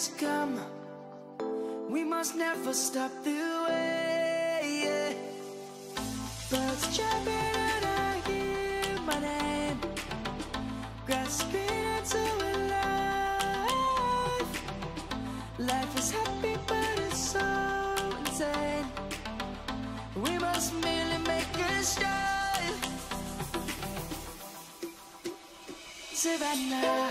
has come. We must never stop the way. Yeah. Birds chirping and I hear my name, grasping into life. Life is happy, but it's so insane. We must merely make a start. Savannah,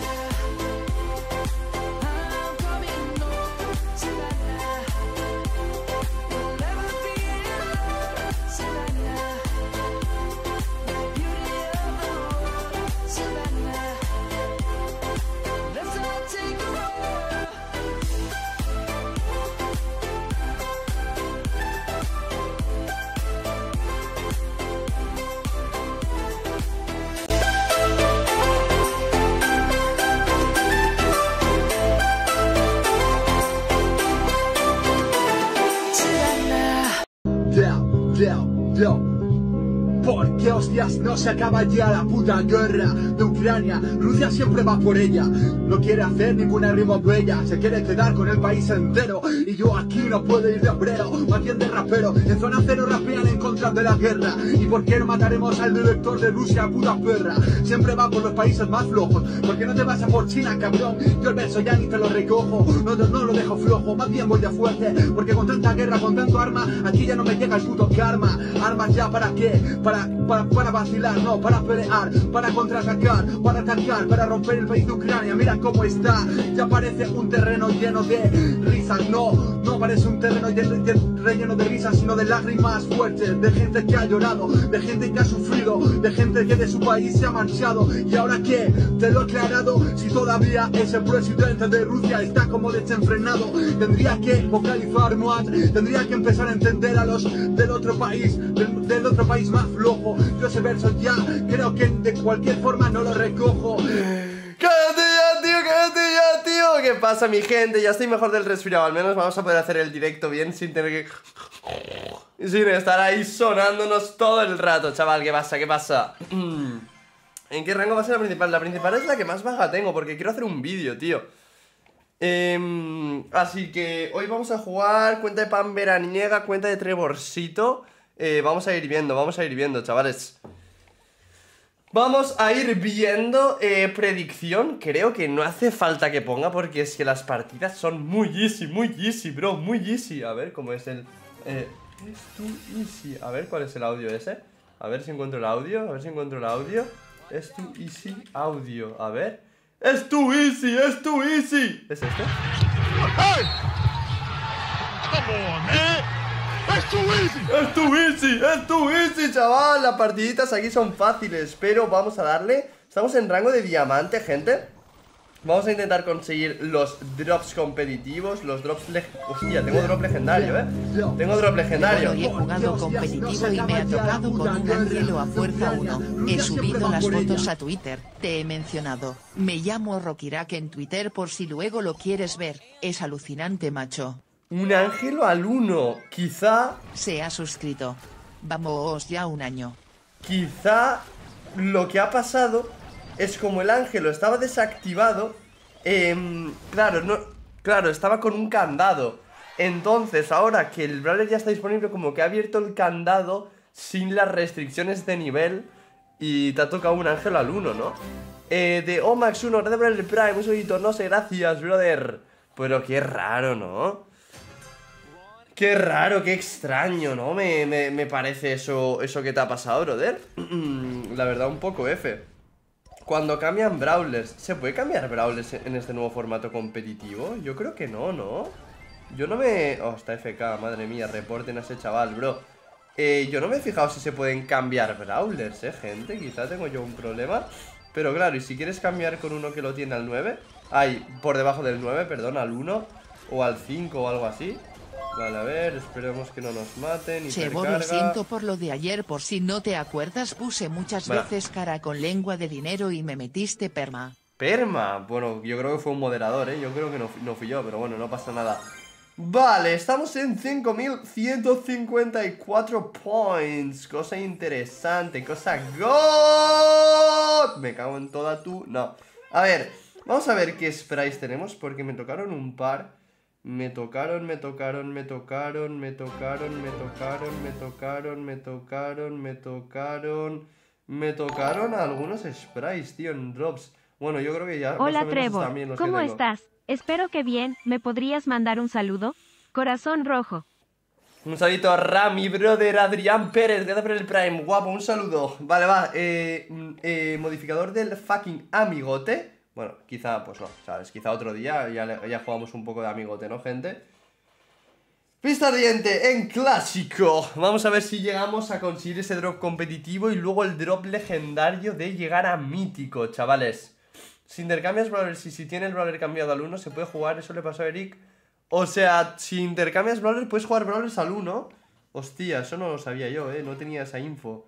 Se acaba ya la puta guerra de Ucrania? Rusia siempre va por ella. No quiere hacer ninguna rima bella. Se quiere quedar con el país entero. Y yo aquí no puedo ir de obrero. Más bien de rapero. En zona cero rapean de la guerra. ¿Y por qué no mataremos al director de Rusia, puta perra? Siempre va por los países más flojos. ¿Por qué no te vas a por China, cabrón? Yo el verso ya ni te lo recojo. No, no, no lo dejo flojo. Más bien voy de fuerte. Porque con tanta guerra, con tanto arma, aquí ya no me llega el puto karma. ¿Armas ya para qué? Para, para, para vacilar, no, para pelear, para contraatacar, para atacar, para romper el país de Ucrania. Mira cómo está, ya parece un terreno lleno de risas. No, no parece un terreno lleno, de- relleno de risas, sino de lágrimas fuertes, de gente que ha llorado, de gente que ha sufrido, de gente que de su país se ha marchado. ¿Y ahora qué? Te lo he aclarado, si todavía ese presidente de Rusia está como desenfrenado, tendría que vocalizar más, tendría que empezar a entender a los del otro país, del, del otro país más flojo. Yo ese verso ya creo que de cualquier forma no lo recojo. Tío! ¿Qué pasa, mi gente? Ya estoy mejor del resfriado. Al menos vamos a poder hacer el directo bien sin tener que... Sin estar ahí sonándonos todo el rato, chaval. ¿Qué pasa? ¿Qué pasa? ¿En qué rango va a ser la principal? La principal es la que más baja tengo porque quiero hacer un vídeo, tío. Em, así que hoy vamos a jugar cuenta de pan veraniega, cuenta de Trevorcito. Eh, vamos a ir viendo, vamos a ir viendo, chavales. Vamos a ir viendo eh, predicción. Creo que no hace falta que ponga porque es que las partidas son muy easy, muy easy, bro, muy easy. A ver cómo es el... Eh, es too easy. A ver cuál es el audio ese. A ver si encuentro el audio, a ver si encuentro el audio. Es too easy audio. A ver. Es too easy, es too easy. ¿Es este? Es too easy, es too easy, chaval. Las partiditas aquí son fáciles, pero vamos a darle. Estamos en rango de diamante, gente. Vamos a intentar conseguir los drops competitivos, los drops leg... Hostia, tengo drop legendario, ¿eh? Tengo drop legendario. Hoy he jugado competitivo y me ha tocado con un ángelo a fuerza 1. He subido las fotos a Twitter, te he mencionado. Me llamo Rokirak en Twitter por si luego lo quieres ver. Es alucinante, macho. Un ángelo al 1. Quizá, Se ha suscrito. Vamos ya un año. quizá lo que ha pasado es como el ángelo estaba desactivado. em, claro, no, claro, estaba con un candado. Entonces, ahora que el brawler ya está disponible, como que ha abierto el candado sin las restricciones de nivel. Y te ha tocado un ángel al 1, ¿no? Eh, de Omax 1, gracias por el Prime, un solito, no sé, gracias, brother. Pero qué raro, ¿no? Qué raro, qué extraño, ¿no? Me, me- me parece eso, eso que te ha pasado, brother. La verdad, un poco F. Cuando cambian brawlers, ¿se puede cambiar brawlers en este nuevo formato competitivo? Yo creo que no, ¿no? Yo no me... Oh, está FK, madre mía, reporten a ese chaval, bro. Eh, yo no me he fijado si se pueden cambiar brawlers, ¿eh, gente? Quizá tengo yo un problema. Pero claro, y si quieres cambiar con uno que lo tiene al 9... Ay, por debajo del 9, perdón, al 1 o al 5 o algo así. Vale, a ver, esperemos que no nos maten. Chevo, lo siento por lo de ayer por si no te acuerdas puse muchas veces cara con lengua de dinero y me metiste perma. Perma. Bueno, yo creo que fue un moderador, ¿eh? Yo creo que no, no fui yo, pero bueno, no pasa nada. Vale, estamos en 5154 points. Cosa interesante, cosa God. Me cago en toda tu... No. A ver, vamos a ver qué sprays tenemos, porque me tocaron un par. Me tocaron, me tocaron, me tocaron, me tocaron, me tocaron, me tocaron, me tocaron, me tocaron. Me tocaron algunos sprites, tío, en drops. Bueno, yo creo que ya. Hola Trevor, ¿cómo estás? Espero que bien. ¿Me podrías mandar un saludo? Corazón rojo. Un saludito a Rami, brother, Adrián Pérez, gracias por el Prime, guapo, un saludo. Vale, va, eh, mm, eh modificador del fucking amigote. Bueno, quizá, pues no, ¿sabes? Quizá otro día ya, ya jugamos un poco de amigote, ¿no, gente? Pista ardiente en clásico. Vamos a ver si llegamos a conseguir ese drop competitivo y luego el drop legendario de llegar a mítico, chavales. Si intercambias brawlers y si tiene el brawler cambiado al 1, se puede jugar, eso le pasó a Eric. O sea, si intercambias brawlers, puedes jugar brawlers al 1. Hostia, eso no lo sabía yo, eh, no tenía esa info.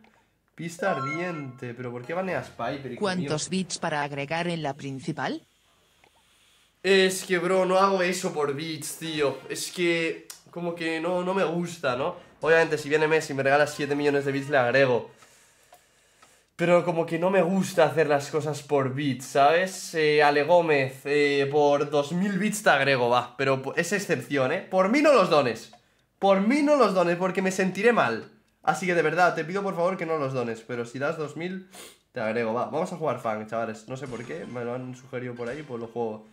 Pista ardiente, pero ¿por qué baneas Piper? ¿Cuántos bits para agregar en la principal? Es que, bro, no hago eso por bits, tío. Es que, como que no, no me gusta, ¿no? Obviamente, si viene Messi y me regala 7 millones de bits, le agrego. Pero como que no me gusta hacer las cosas por bits, ¿sabes? Eh, Ale Gómez, eh, por 2000 bits te agrego, va. Pero es excepción, ¿eh? Por mí no los dones. Por mí no los dones, porque me sentiré mal. Así que de verdad, te pido por favor que no los dones. Pero si das 2000, te agrego, va. Vamos a jugar fan, chavales. No sé por qué, me lo han sugerido por ahí, pues lo juego.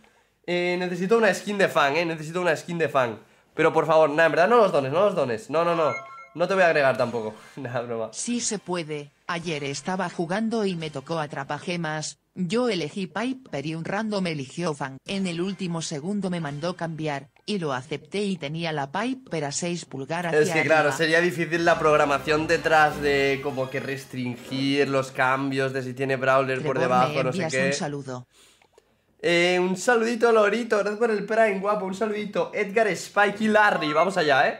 Eh, necesito una skin de fan, eh. Necesito una skin de fan. Pero por favor, nada, en verdad no los dones, no los dones. No, no, no. No te voy a agregar tampoco. Nada, broma. Sí se puede. Ayer estaba jugando y me tocó atrapagemas. Yo elegí Piper y un random eligió Fan. En el último segundo me mandó cambiar, y lo acepté y tenía la Piper a 6 pulgar hacia Es que claro, sería difícil la programación detrás de como que restringir los cambios de si tiene Brawler por debajo, no sé qué. un saludo. Eh, un saludito, Lorito, gracias por el Prime, guapo, un saludito. Edgar Spike y Larry, vamos allá, ¿eh?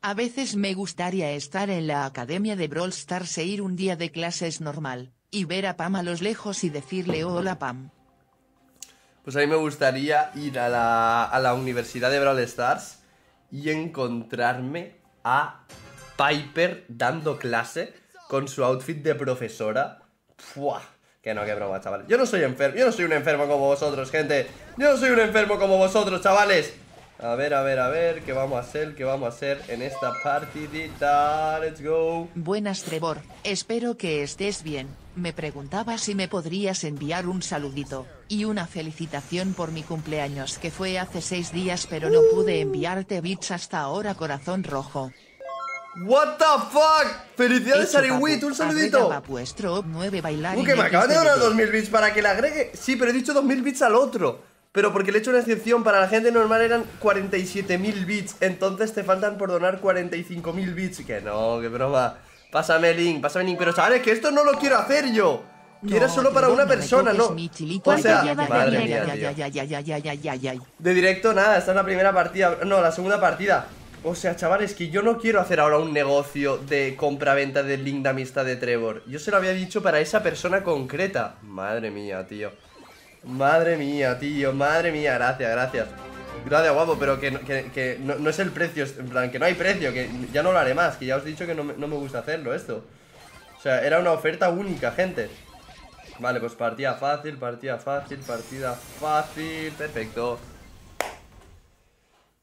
A veces me gustaría estar en la academia de Brawl Stars e ir un día de clases normal, y ver a Pam a los lejos y decirle hola Pam. Pues a mí me gustaría ir a la, a la Universidad de Brawl Stars y encontrarme a Piper dando clase con su outfit de profesora. ¡Fua! Que no, que broma, chavales. Yo no soy enfermo, yo no soy un enfermo como vosotros, gente. Yo no soy un enfermo como vosotros, chavales. A ver, a ver, a ver, ¿qué vamos a hacer? ¿Qué vamos a hacer en esta partidita? Let's go. Buenas Trevor, espero que estés bien. Me preguntaba si me podrías enviar un saludito, y una felicitación por mi cumpleaños que fue hace seis días pero no pude enviarte bits hasta ahora corazón rojo. What the fuck? Felicidades, papu, un saludito. agrega vuestro op 9 bailar Uh, que me acaban de donar 2000 bits para que le agregue. Sí, pero he dicho 2000 bits al otro. Pero porque le he hecho una excepción. Para la gente normal eran 47.000 bits. Entonces te faltan por donar 45.000 bits. Que no, que broma. Pásame el link, pásame el link. Pero chavales, que esto no lo quiero hacer yo. Que era solo para una persona, ¿no? O sea, madre mía, De directo, nada, esta es la primera partida. No, la segunda partida. O sea, chavales, que yo no quiero hacer ahora un negocio de compra-venta del link de amistad de Trevor. Yo se lo había dicho para esa persona concreta. Madre mía, tío. Madre mía, tío. Madre mía, gracias, gracias. Gracias, guapo, pero que, no, es el precio. En plan, que no hay precio, que ya no lo haré más. Que ya os he dicho que no no me gusta hacerlo esto. O sea, era una oferta única, gente. Vale, pues partida fácil, partida fácil, partida fácil. Perfecto.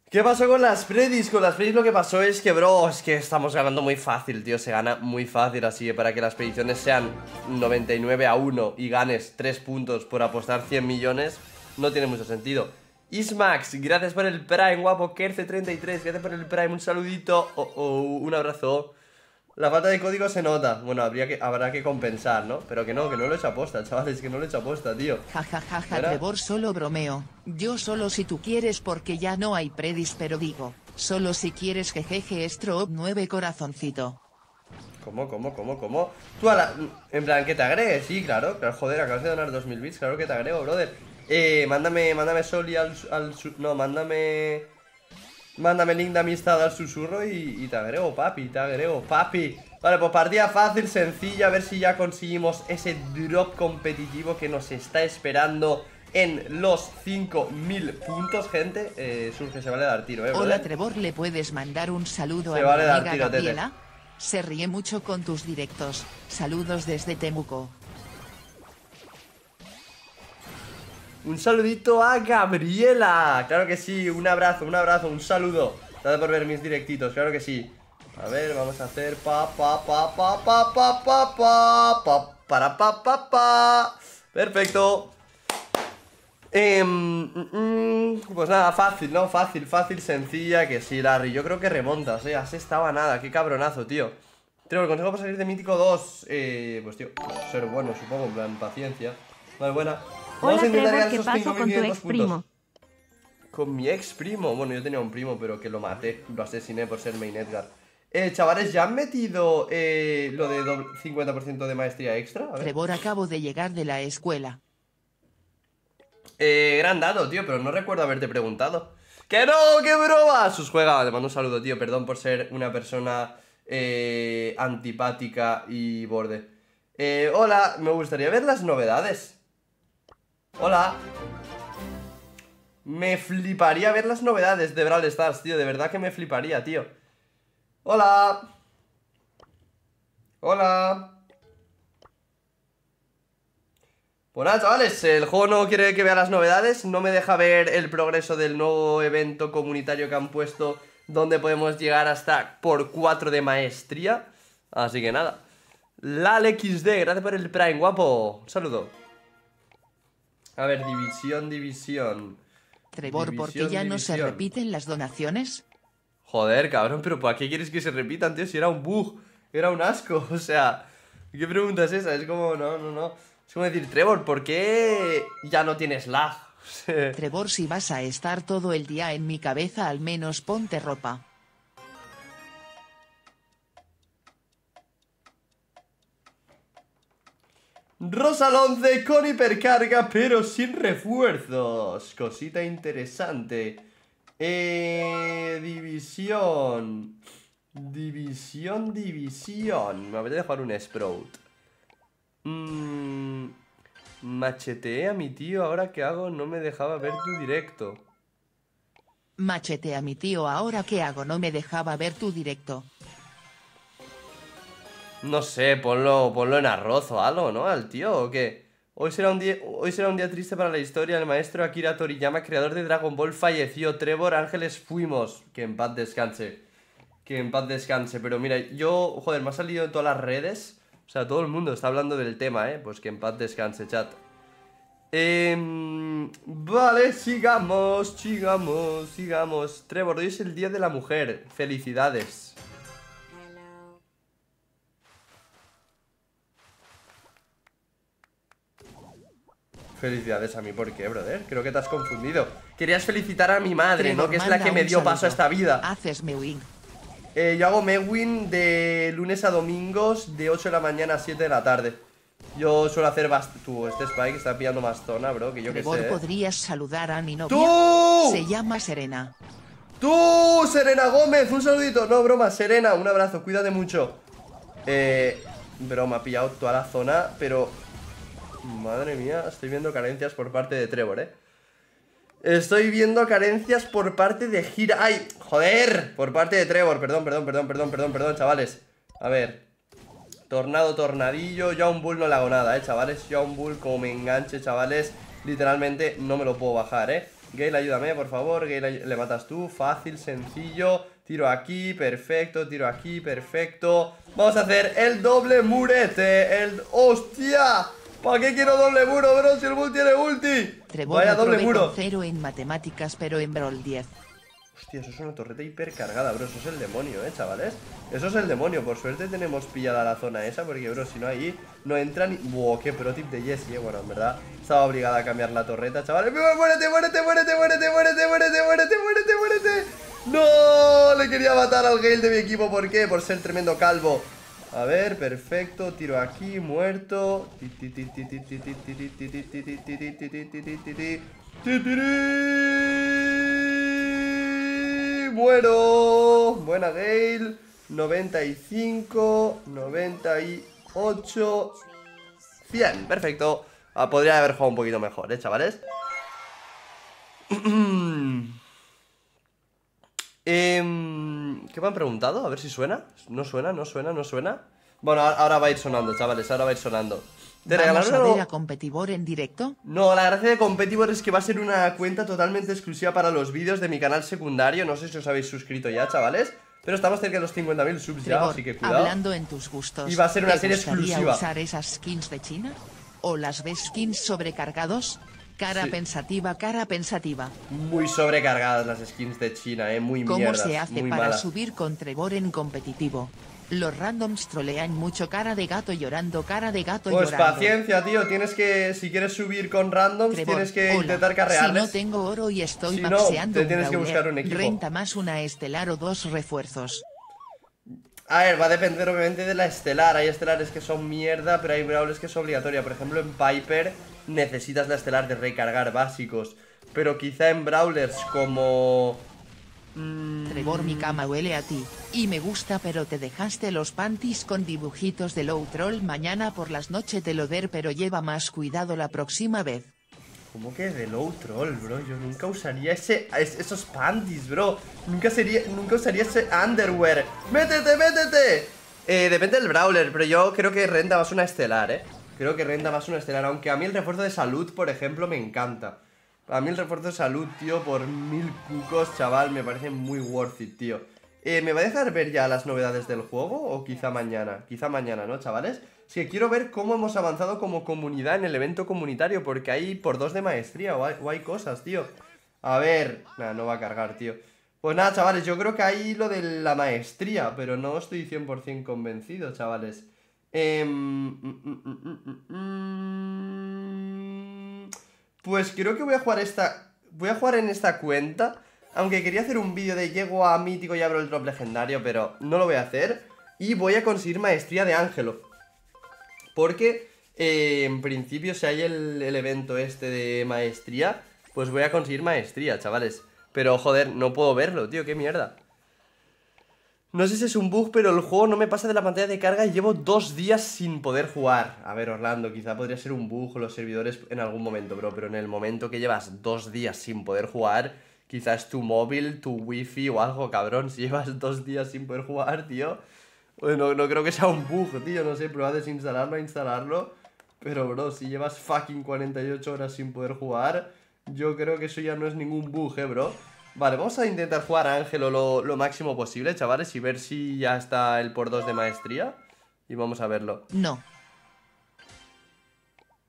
¿Qué pasó con las predis? Con las predis lo que pasó es que, bro, es que estamos ganando muy fácil, tío Se gana muy fácil, así que para que las predicciones sean 99 a 1 Y ganes 3 puntos por apostar 100 millones No tiene mucho sentido Ismax, gracias por el Prime, guapo Kerce33, gracias por el Prime, un saludito o oh, un abrazo la falta de código se nota. Bueno, habría que, habrá que compensar, ¿no? Pero que no, que no lo he hecho aposta, chavales, que no lo he hecho aposta, tío. Jajajaja, ja, ja, Trevor, solo bromeo. Yo solo si tú quieres porque ya no hay predis, pero digo, solo si quieres jejeje strobe 9 corazoncito. ¿Cómo, cómo, cómo, cómo? Tú a la... En plan, que te agregue, sí, claro. Claro, joder, acabas de donar 2000 bits, claro que te agrego, brother. Eh, mándame, mándame Soli al... al no, mándame... Mándame link de amistad al susurro y, te agrego, papi, te agrego, papi. Vale, pues partida fácil, sencilla A ver si ya conseguimos ese drop competitivo que nos está esperando en los 5000 puntos, gente. Eh, Surge, se vale dar tiro, eh Hola Trevor, ¿le puedes mandar un saludo a vale mi amiga tiro, Gabriela? Se ríe mucho con tus directos. Saludos desde Temuco Un saludito a Gabriela. Claro que sí, un abrazo, un abrazo, un saludo. Gracias por ver mis directitos, claro que sí. A ver, vamos a hacer pa pa pa pa pa pa pa pa pa para pa pa pa. Perfecto. Em, pues nada, fácil, ¿no? Fácil, fácil, sencilla, que sí, Larry. Yo creo que remontas, ¿eh? Así estaba nada, qué cabronazo, tío. Tengo el consejo para salir de Mítico 2. Eh, pues tío, ser bueno, supongo, en paciencia. Vale, buena. Hola Trevor, ¿qué pasó con tu ex primo? Con mi ex primo, bueno yo tenía un primo pero que lo maté, lo asesiné por ser main Edgar. Eh, chavales, ¿ya han metido eh, lo de 50% de maestría extra? Trevor, acabo de llegar de la escuela. Eh, gran dado, tío, pero no recuerdo haberte preguntado. ¡Que no, qué broma! Sus juega, te mando un saludo, tío, perdón por ser una persona eh, antipática y borde. Eh, hola, me gustaría ver las novedades Hola. Me fliparía ver las novedades de Brawl Stars, tío De verdad que me fliparía, tío. Hola. Hola. Bueno, pues chavales, el juego no quiere que vea las novedades No me deja ver el progreso del nuevo evento comunitario que han puesto Donde podemos llegar hasta por 4 de maestría. Así que nada. Lal XD, gracias por el Prime, guapo. Un saludo a ver, división, división. Trevor, ¿por qué ya no se repiten las donaciones? Joder, cabrón, pero ¿para qué quieres que se repitan, tío? Si era un bug, era un asco, o sea... ¿Qué pregunta es esa? Es como, no, no, no. Es como decir, Trevor, ¿por qué ya no tienes lag? Trevor, si vas a estar todo el día en mi cabeza, al menos ponte ropa. Rosa 11 con hipercarga, pero sin refuerzos. Cosita interesante. Eh, división. División, división. Me voy a dejar un Sprout. Mmm. Macheteé a mi tío, ahora que hago no me dejaba ver tu directo. Macheteé a mi tío, ahora que hago no me dejaba ver tu directo. No sé, ponlo, ponlo en arroz o algo, ¿no? Al tío, ¿o qué? Hoy será, un día, hoy será un día triste para la historia. El maestro Akira Toriyama, creador de Dragon Ball, falleció. Trevor Ángeles fuimos. Que en paz descanse. Que en paz descanse. Pero mira, yo, joder, me ha salido en todas las redes. O sea, todo el mundo está hablando del tema, ¿eh? Pues que en paz descanse, chat. Eh, vale, sigamos, sigamos, sigamos. Trevor, hoy es el día de la mujer. Felicidades. Felicidades a mí, ¿por qué, brother? Creo que te has confundido Querías felicitar a mi madre, ¿no? Que es la que me dio paso a esta vida Haces Mewin eh, Yo hago Mewin de lunes a domingos De 8 de la mañana a 7 de la tarde Yo suelo hacer bast... Tú, este Spike está pillando más zona, bro, que yo que sé. podrías saludar a mi novia. ¡Tú! Se llama Serena. ¡Tú, Serena Gómez! Un saludito. No, broma, Serena, un abrazo, cuídate mucho. Eh, broma, ha pillado toda la zona, pero... Madre mía, estoy viendo carencias por parte de Trevor, ¿eh? Estoy viendo carencias por parte de Gira... ¡Ay! ¡Joder! Por parte de Trevor, perdón, perdón, perdón, perdón, perdón, perdón, chavales A ver Tornado, tornadillo, yo a un bull no le hago nada, eh, chavales Yo a un bull como me enganche, chavales Literalmente no me lo puedo bajar, eh Gale, ayúdame, por favor, Gale, le matas tú Fácil, sencillo Tiro aquí, perfecto, tiro aquí, perfecto Vamos a hacer el doble murete El... ¡Hostia! ¿Para qué quiero doble muro, bro? Si el bull tiene ulti Vaya doble muro cero en matemáticas, pero en Brawl 10. Hostia, eso es una torreta hipercargada, bro. Eso es el demonio, eh, chavales. Eso es el demonio. Por suerte tenemos pillada la zona esa, porque, bro, si no ahí no entra ni. Wow, qué pro tip de Jessie, eh. Bueno, en verdad, estaba obligada a cambiar la torreta, chavales. ¡Muérete, muérete, muérete, muérete, muérete, muérete, muérete, muérete, muérete! ¡No! Le quería matar al Gale de mi equipo. ¿Por qué? Por ser tremendo calvo. A ver, perfecto, tiro aquí, muerto. Muero. Buena Gale. 95, 98, 100. Perfecto. Ah, podría haber jugado un poquito mejor, ¿eh, chavales? Em, ¿Qué me han preguntado? A ver si suena. No suena, no suena, no suena. Bueno, ahora va a ir sonando, chavales. Ahora va a ir sonando. ¿Te ¿Vamos a ver a Competidor en directo? No, la gracia de Competitor es que va a ser una cuenta totalmente exclusiva para los vídeos de mi canal secundario. No sé si os habéis suscrito ya, chavales. Pero estamos cerca de los 50.000 subs ya, así que cuidado. hablando en tus gustos. Y va a ser una ¿te serie exclusiva. usar esas skins de China? ¿O las ves skins sobrecargados? Cara Sí. pensativa, cara pensativa. Muy sobrecargadas las skins de China, eh. Muy ¿Cómo mierdas, se hace muy para subir con Trevor en competitivo? Los randoms trolean mucho cara de gato llorando, cara de gato Pues llorando. paciencia, tío. Tienes que, si quieres subir con randoms, Trevor, tienes que hola. intentar Si carrearles. no tengo oro y estoy Si no, maxeando te un tienes que buscar un equipo. Renta más una estelar o dos refuerzos. A ver, va a depender obviamente de la estelar. Hay estelares que son mierda, pero hay brawlers que es obligatoria. Por ejemplo, en Piper necesitas la estelar de recargar básicos. Pero quizá en brawlers como... Trevor, mi cama huele a ti. Y me gusta, pero te dejaste los panties con dibujitos de low troll. Mañana por las noches te lo der, pero lleva más cuidado la próxima vez. ¿Cómo que de low troll, bro? Yo nunca usaría ese, es- esos panties, bro. Nunca, sería, nunca usaría ese underwear. ¡Métete, métete! Eh, depende del brawler, pero yo creo que renta más una estelar, ¿eh? Creo que renta más una estelar, aunque a mí el refuerzo de salud, por ejemplo, me encanta. A mí el refuerzo de salud, tío, por mil cucos, chaval, me parece muy worth it, tío. Eh, ¿Me va a dejar ver ya las novedades del juego? ¿O quizá mañana? Quizá mañana, ¿no, chavales? Es que quiero ver cómo hemos avanzado como comunidad en el evento comunitario, porque hay por dos de maestría o hay, o hay cosas, tío. A ver... Nada, no va a cargar, tío. Pues nada, chavales, yo creo que hay lo de la maestría, pero no estoy 100% convencido, chavales. Em, mm, mm, mm. Pues creo que voy a jugar esta... Voy a jugar en esta cuenta. Aunque quería hacer un vídeo de llego a mítico y abro el drop legendario, pero no lo voy a hacer. Y voy a conseguir maestría de Ángelo. Porque eh, en principio si hay el, el evento este de maestría, pues voy a conseguir maestría, chavales. Pero joder, no puedo verlo, tío, qué mierda. No sé si es un bug, pero el juego no me pasa de la pantalla de carga y llevo dos días sin poder jugar. A ver, Orlando, quizá podría ser un bug los servidores en algún momento, bro, pero en el momento que llevas dos días sin poder jugar, quizás tu móvil, tu wifi o algo, cabrón. Si llevas dos días sin poder jugar, tío, bueno, no creo que sea un bug, tío, no sé, prueba desinstalarlo, a instalarlo. Pero, bro, si llevas fucking 48 horas sin poder jugar, yo creo que eso ya no es ningún bug, eh, bro. Vale, vamos a intentar jugar a Ángelo lo, lo máximo posible, chavales, y ver si ya está el por 2 de maestría. Y vamos a verlo. No.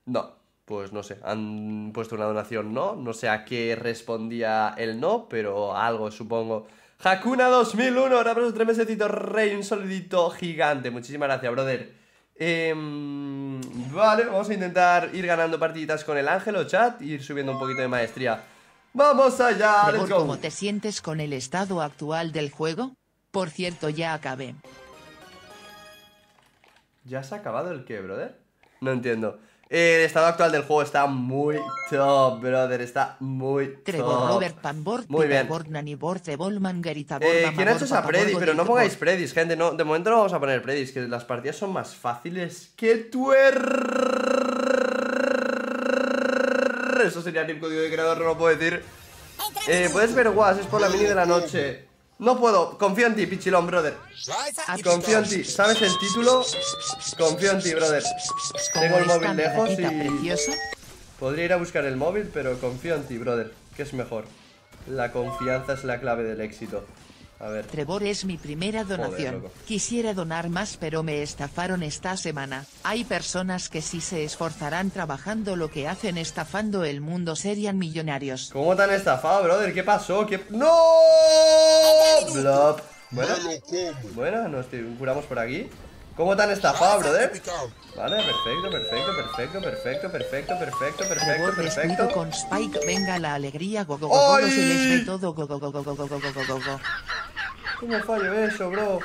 No, pues no sé, han puesto una donación no, no sé a qué respondía el no, pero algo supongo. Hakuna 2001, ahora por tres mesecitos, rey, un solidito gigante, muchísimas gracias, brother. Em, vale, vamos a intentar ir ganando partiditas con el Ángelo, chat, y ir subiendo un poquito de maestría. ¡Vamos allá! Trevor, ¡Let's go! ¿cómo te sientes con el estado actual del juego? Por cierto, ya acabé. ¿Ya se ha acabado el qué, brother? No entiendo. El estado actual del juego está muy top, brother. Está muy Trevor top. Robert Pambord, Muy bien. Eh, ¿Quién ha hecho esa predis? Pero no pongáis predis, gente. No, de momento no vamos a poner predis, que las partidas son más fáciles que tuer. Eso sería el código de creador, no lo puedo decir. Eh, puedes ver guas, es por la mini de la noche. No puedo, confío en ti, pichilón, brother. Confío en ti. ¿Sabes el título? Confío en ti, brother. ¿Cómo Tengo el móvil lejos y-? Podría ir a buscar el móvil, pero confío en ti, brother. ¿Qué es mejor? La confianza es la clave del éxito. A ver. Trevor es mi primera donación. loco. Quisiera donar más pero me estafaron esta semana. Hay personas que si se esforzarán trabajando lo que hacen estafando el mundo serían millonarios. ¿Cómo te han estafado, brother? ¿Qué pasó? ¿Qué... ¡No! Blop. Bueno, bueno, nos curamos por aquí. ¿Cómo te han estafado, brother? Vale, perfecto, perfecto, perfecto, perfecto, perfecto, perfecto, perfecto, perfecto. con Spike, venga la alegría, go go go, se les ve todo, go go go go go go go go go go, go. ¿Cómo fallo eso, bro?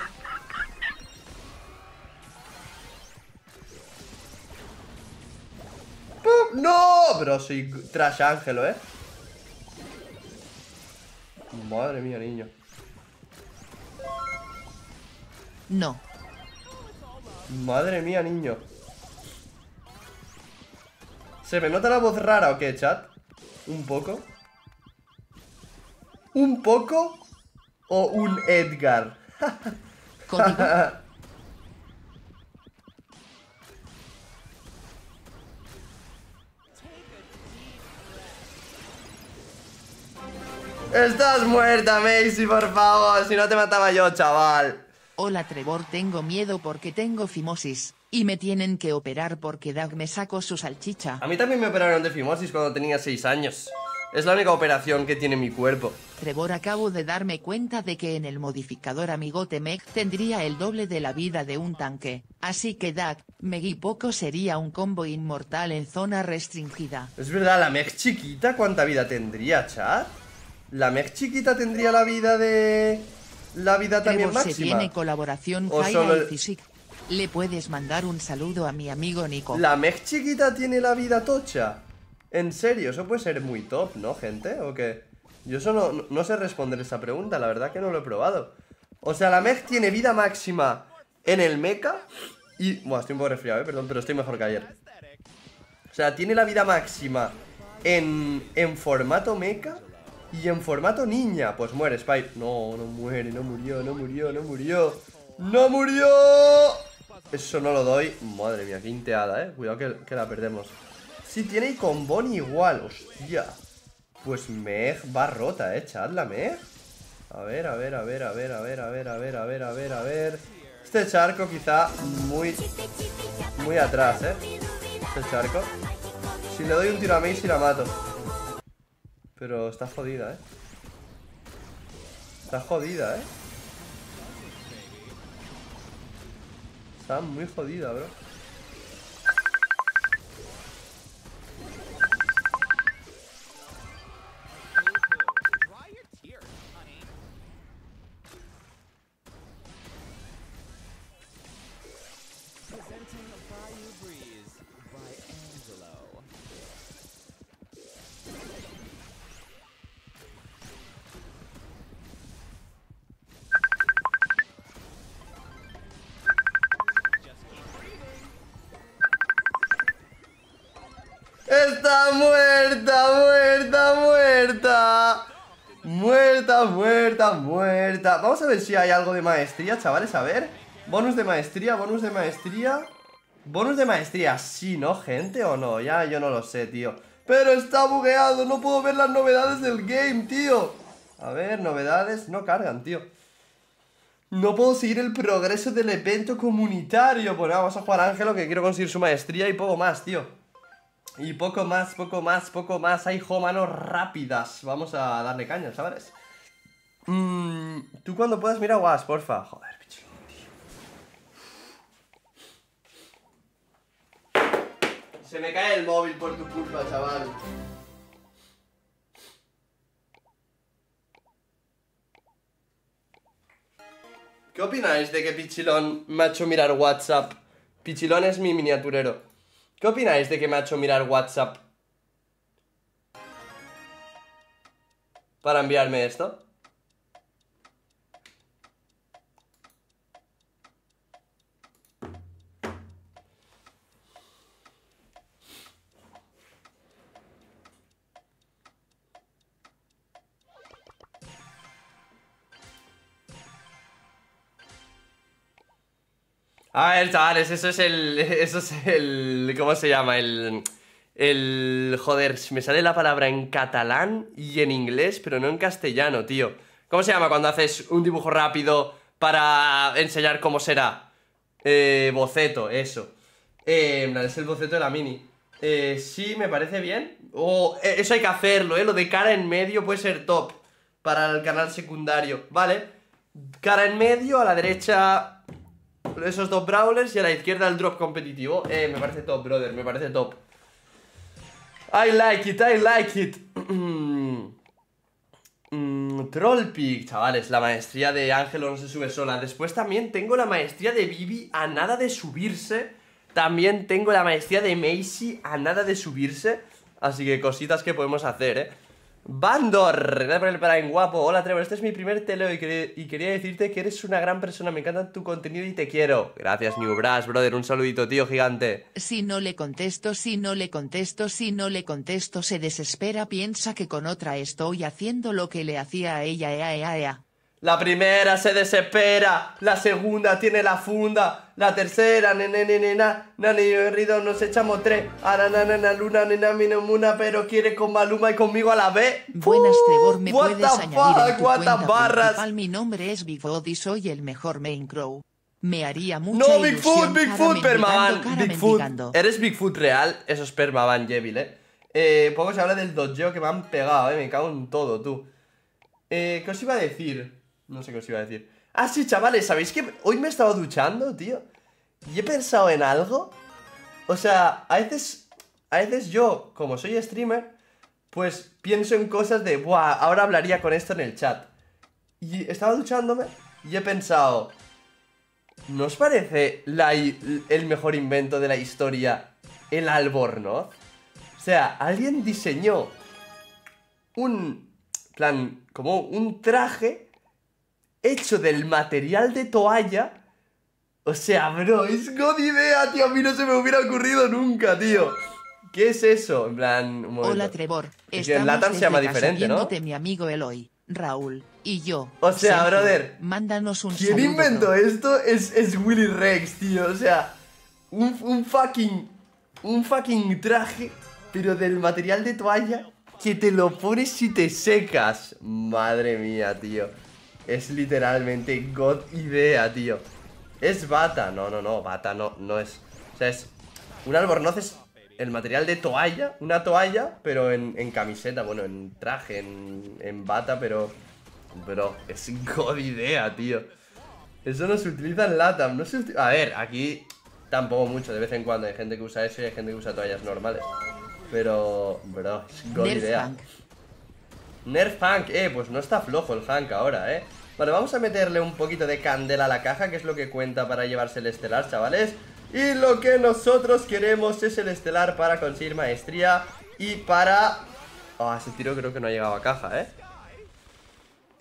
¡Pum! ¡No! Bro, soy trash ángelo, ¿eh? Madre mía, niño. No, Madre mía, niño. ¿Se me nota la voz rara o qué, chat? ¿Un poco? ¿Un poco? ¿O un Edgar? Estás muerta, Macy, por favor. Si no te mataba yo, chaval. hola Trevor tengo miedo porque tengo fimosis, y me tienen que operar porque Doug me sacó su salchicha. A mí también me operaron de fimosis cuando tenía 6 años. Es la única operación que tiene mi cuerpo. Trevor acabo de darme cuenta de que en el modificador amigote Meg tendría el doble de la vida de un tanque, así que Doug, Meg y Poco sería un combo inmortal en zona restringida. Es verdad, la Meg chiquita, ¿cuánta vida tendría, chat? La Meg chiquita tendría la vida de... La vida también Trevor se máxima. viene colaboración O solo y. Le puedes mandar un saludo a mi amigo Nico. ¿La Meg chiquita tiene la vida tocha? En serio, eso puede ser muy top, ¿no, gente? ¿O qué? Yo eso no, no- sé responder esa pregunta, la verdad que no lo he probado. O sea, la Meg tiene vida máxima en el mecha y... Buah, estoy un poco resfriado, ¿eh? Perdón, pero estoy mejor que ayer. O sea, tiene la vida máxima en, en formato mecha y en formato niña. Pues muere Spike. No, no muere, no murió, no murió, no murió. ¡No murió! Eso no lo doy. Madre mía, qué inteada, eh. Cuidado que la perdemos. Sí, tiene y con Bonnie igual. Hostia. Pues Meg va rota, eh, chat, la Meg. A ver, a ver, a ver, a ver, a ver, a ver, a ver, a ver, a ver, a ver. Este charco quizá muy, muy atrás, eh. Este charco. Si le doy un tiro a Macy la mato. Pero está jodida, eh. Está jodida, eh. Está muy jodida, bro. Muerta, muerta. Vamos a ver si hay algo de maestría, chavales. A ver. Bonus de maestría, bonus de maestría. Bonus de maestría, sí, ¿no, gente? ¿O no? Ya yo no lo sé, tío. Pero está bugueado, no puedo ver las novedades del game, tío. A ver, novedades no cargan, tío. No puedo seguir el progreso del evento comunitario. Pues nada, vamos a jugar a Ángelo que quiero conseguir su maestría y poco más, tío. Y poco más, poco más, poco más. Hay jo, manos rápidas. Vamos a darle caña, ¿sabes? Mm, Tú cuando puedas, mira guas, porfa. Joder, pichín, tío. Se me cae el móvil por tu culpa, chaval. ¿Qué opináis de que Pichilón me ha hecho mirar WhatsApp? Pichilón es mi miniaturero. ¿Qué opináis de que me ha hecho mirar WhatsApp? Para enviarme esto. A ver, chavales, eso es el. Eso es el. ¿Cómo se llama? El. El. Joder, me sale la palabra en catalán y en inglés, pero no en castellano, tío. ¿Cómo se llama cuando haces un dibujo rápido para enseñar cómo será? Eh, boceto, eso. Eh, es el boceto de la mini. Eh, sí, me parece bien. Oh, eso hay que hacerlo, ¿eh? Lo de cara en medio puede ser top para el canal secundario, ¿vale? Cara en medio, a la derecha esos dos brawlers y a la izquierda el drop competitivo. Eh, me parece top, brother, me parece top. I like it, I like it. mm, Trollpick, chavales, la maestría de Ángelo no se sube sola. Después también tengo la maestría de Vivi a nada de subirse. También tengo la maestría de Macy a nada de subirse. Así que cositas que podemos hacer, eh. Bandor, gracias por el Prime, guapo. Hola Trevor, este es mi primer teleo y, y quería decirte que eres una gran persona. Me encanta tu contenido y te quiero. Gracias, New Brass, brother. Un saludito, tío gigante. Si no le contesto, si no le contesto, si no le contesto, se desespera, piensa que con otra estoy haciendo lo que le hacía a ella, ea, ea, ea. La primera se desespera, la segunda tiene la funda, la tercera, nene, nene, na, nani, yo rido, nos echamos tres, ahora, na, na, na, luna, nena, mi muna, pero quiere con Maluma y conmigo a la vez. Buenas, Trevor, me what puedes añadir cuenta barras. principal. Mi nombre es Bigfoot y soy el mejor main crow. Me haría mucha No, Bigfoot, Bigfoot, Permaban, Bigfoot. ¿Eres Bigfoot real? Eso es Permaban Jevil, eh. Eh, poco se habla del dojo que me han pegado, eh. Me cago en todo, tú. Eh, ¿qué os iba a decir? No sé qué os iba a decir. Ah, sí, chavales, ¿sabéis que hoy me he estado duchando, tío? Y he pensado en algo. O sea, a veces, a veces yo, como soy streamer, pues pienso en cosas de, buah, ahora hablaría con esto en el chat. Y estaba duchándome y he pensado, ¿no os parece la el mejor invento de la historia el albornoz? O sea, alguien diseñó un plan, como un traje hecho del material de toalla. O sea, bro, es god idea, tío. A mí no se me hubiera ocurrido nunca, tío. ¿Qué es eso? En plan, un. Hola Trevor, Es que en Latam se llama diferente, ¿no? mi amigo Eloy, Raúl y yo. O sea, Sergio. brother, Mándanos un ¿Quién inventó bro. esto? Es, es Willy Rex, tío. O sea, un, un fucking. Un fucking traje, pero del material de toalla que te lo pones y te secas. Madre mía, tío. Es literalmente God idea, tío. Es bata. No, no, no. Bata no, no es. O sea, es. Un albornoz es el material de toalla. Una toalla, pero en, en camiseta. Bueno, en traje, en, en bata, pero. Bro, es god idea, tío. Eso no se utiliza en LATAM, no se uti- A ver, aquí tampoco mucho, de vez en cuando hay gente que usa eso y hay gente que usa toallas normales. Pero, bro, es god idea. Nerf Hank, eh, pues no está flojo el Hank ahora, eh. Vale, vamos a meterle un poquito de candela a la caja, que es lo que cuenta para llevarse el estelar, chavales. Y lo que nosotros queremos es el estelar para conseguir maestría y para... Ah, ese tiro creo que no ha llegado a caja, eh.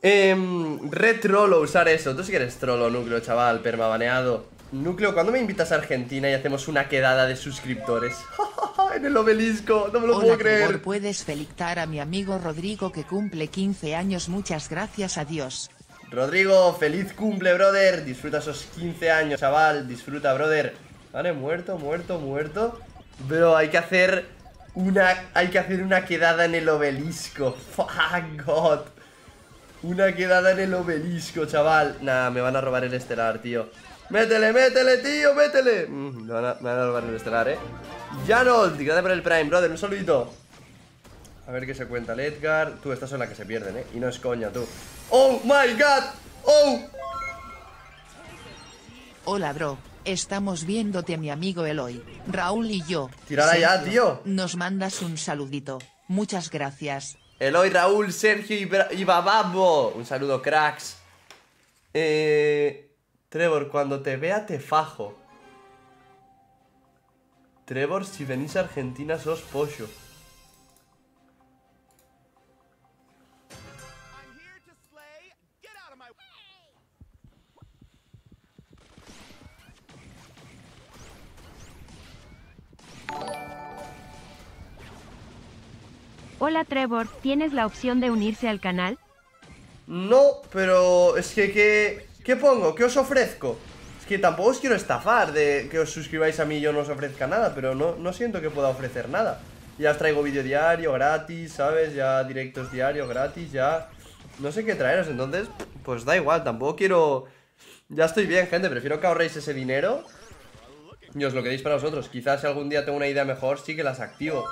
Em, red trollo, usar eso. Tú sí que eres trollo, núcleo, chaval, permabaneado. Núcleo, ¿cuándo me invitas a Argentina y hacemos una quedada de suscriptores? en el obelisco, no me lo Hola puedo creer. puedes felicitar a mi amigo Rodrigo que cumple 15 años, muchas gracias a Dios. Rodrigo, feliz cumple, brother. Disfruta esos 15 años, chaval. Disfruta, brother. Vale, muerto, muerto, muerto. Pero hay que hacer una. Hay que hacer una quedada en el obelisco. Fuck God. Una quedada en el obelisco, chaval. Nah, me van a robar el estelar, tío. Métele, métele, tío, métele. Mm, me, van a, me van a robar el estelar, eh. Janold, gracias por el Prime, brother. Un saludito. A ver qué se cuenta el Edgar. Tú, estas son las que se pierden, ¿eh? Y no es coña, tú. ¡Oh, my God! ¡Oh! Hola bro, estamos viéndote mi amigo Eloy, Raúl y yo. Tírala ya, tío. Nos mandas un saludito. Muchas gracias. Eloy, Raúl, Sergio y, Bra- y Bababo. Un saludo, cracks. Eh... Trevor, cuando te vea te fajo. Trevor, si venís a Argentina sos pollo. Hola Trevor, ¿tienes la opción de unirse al canal? No, pero es que ¿qué, ¿qué pongo? ¿Qué os ofrezco? Es que tampoco os quiero estafar de que os suscribáis a mí y yo no os ofrezca nada Pero no, no siento que pueda ofrecer nada Ya os traigo vídeo diario, gratis, ¿sabes? Ya directos diarios, gratis, ya... No sé qué traeros, entonces, pues da igual, tampoco quiero... Ya estoy bien, gente, prefiero que ahorréis ese dinero Y os lo queréis para vosotros Quizás si algún día tengo una idea mejor, sí que las activo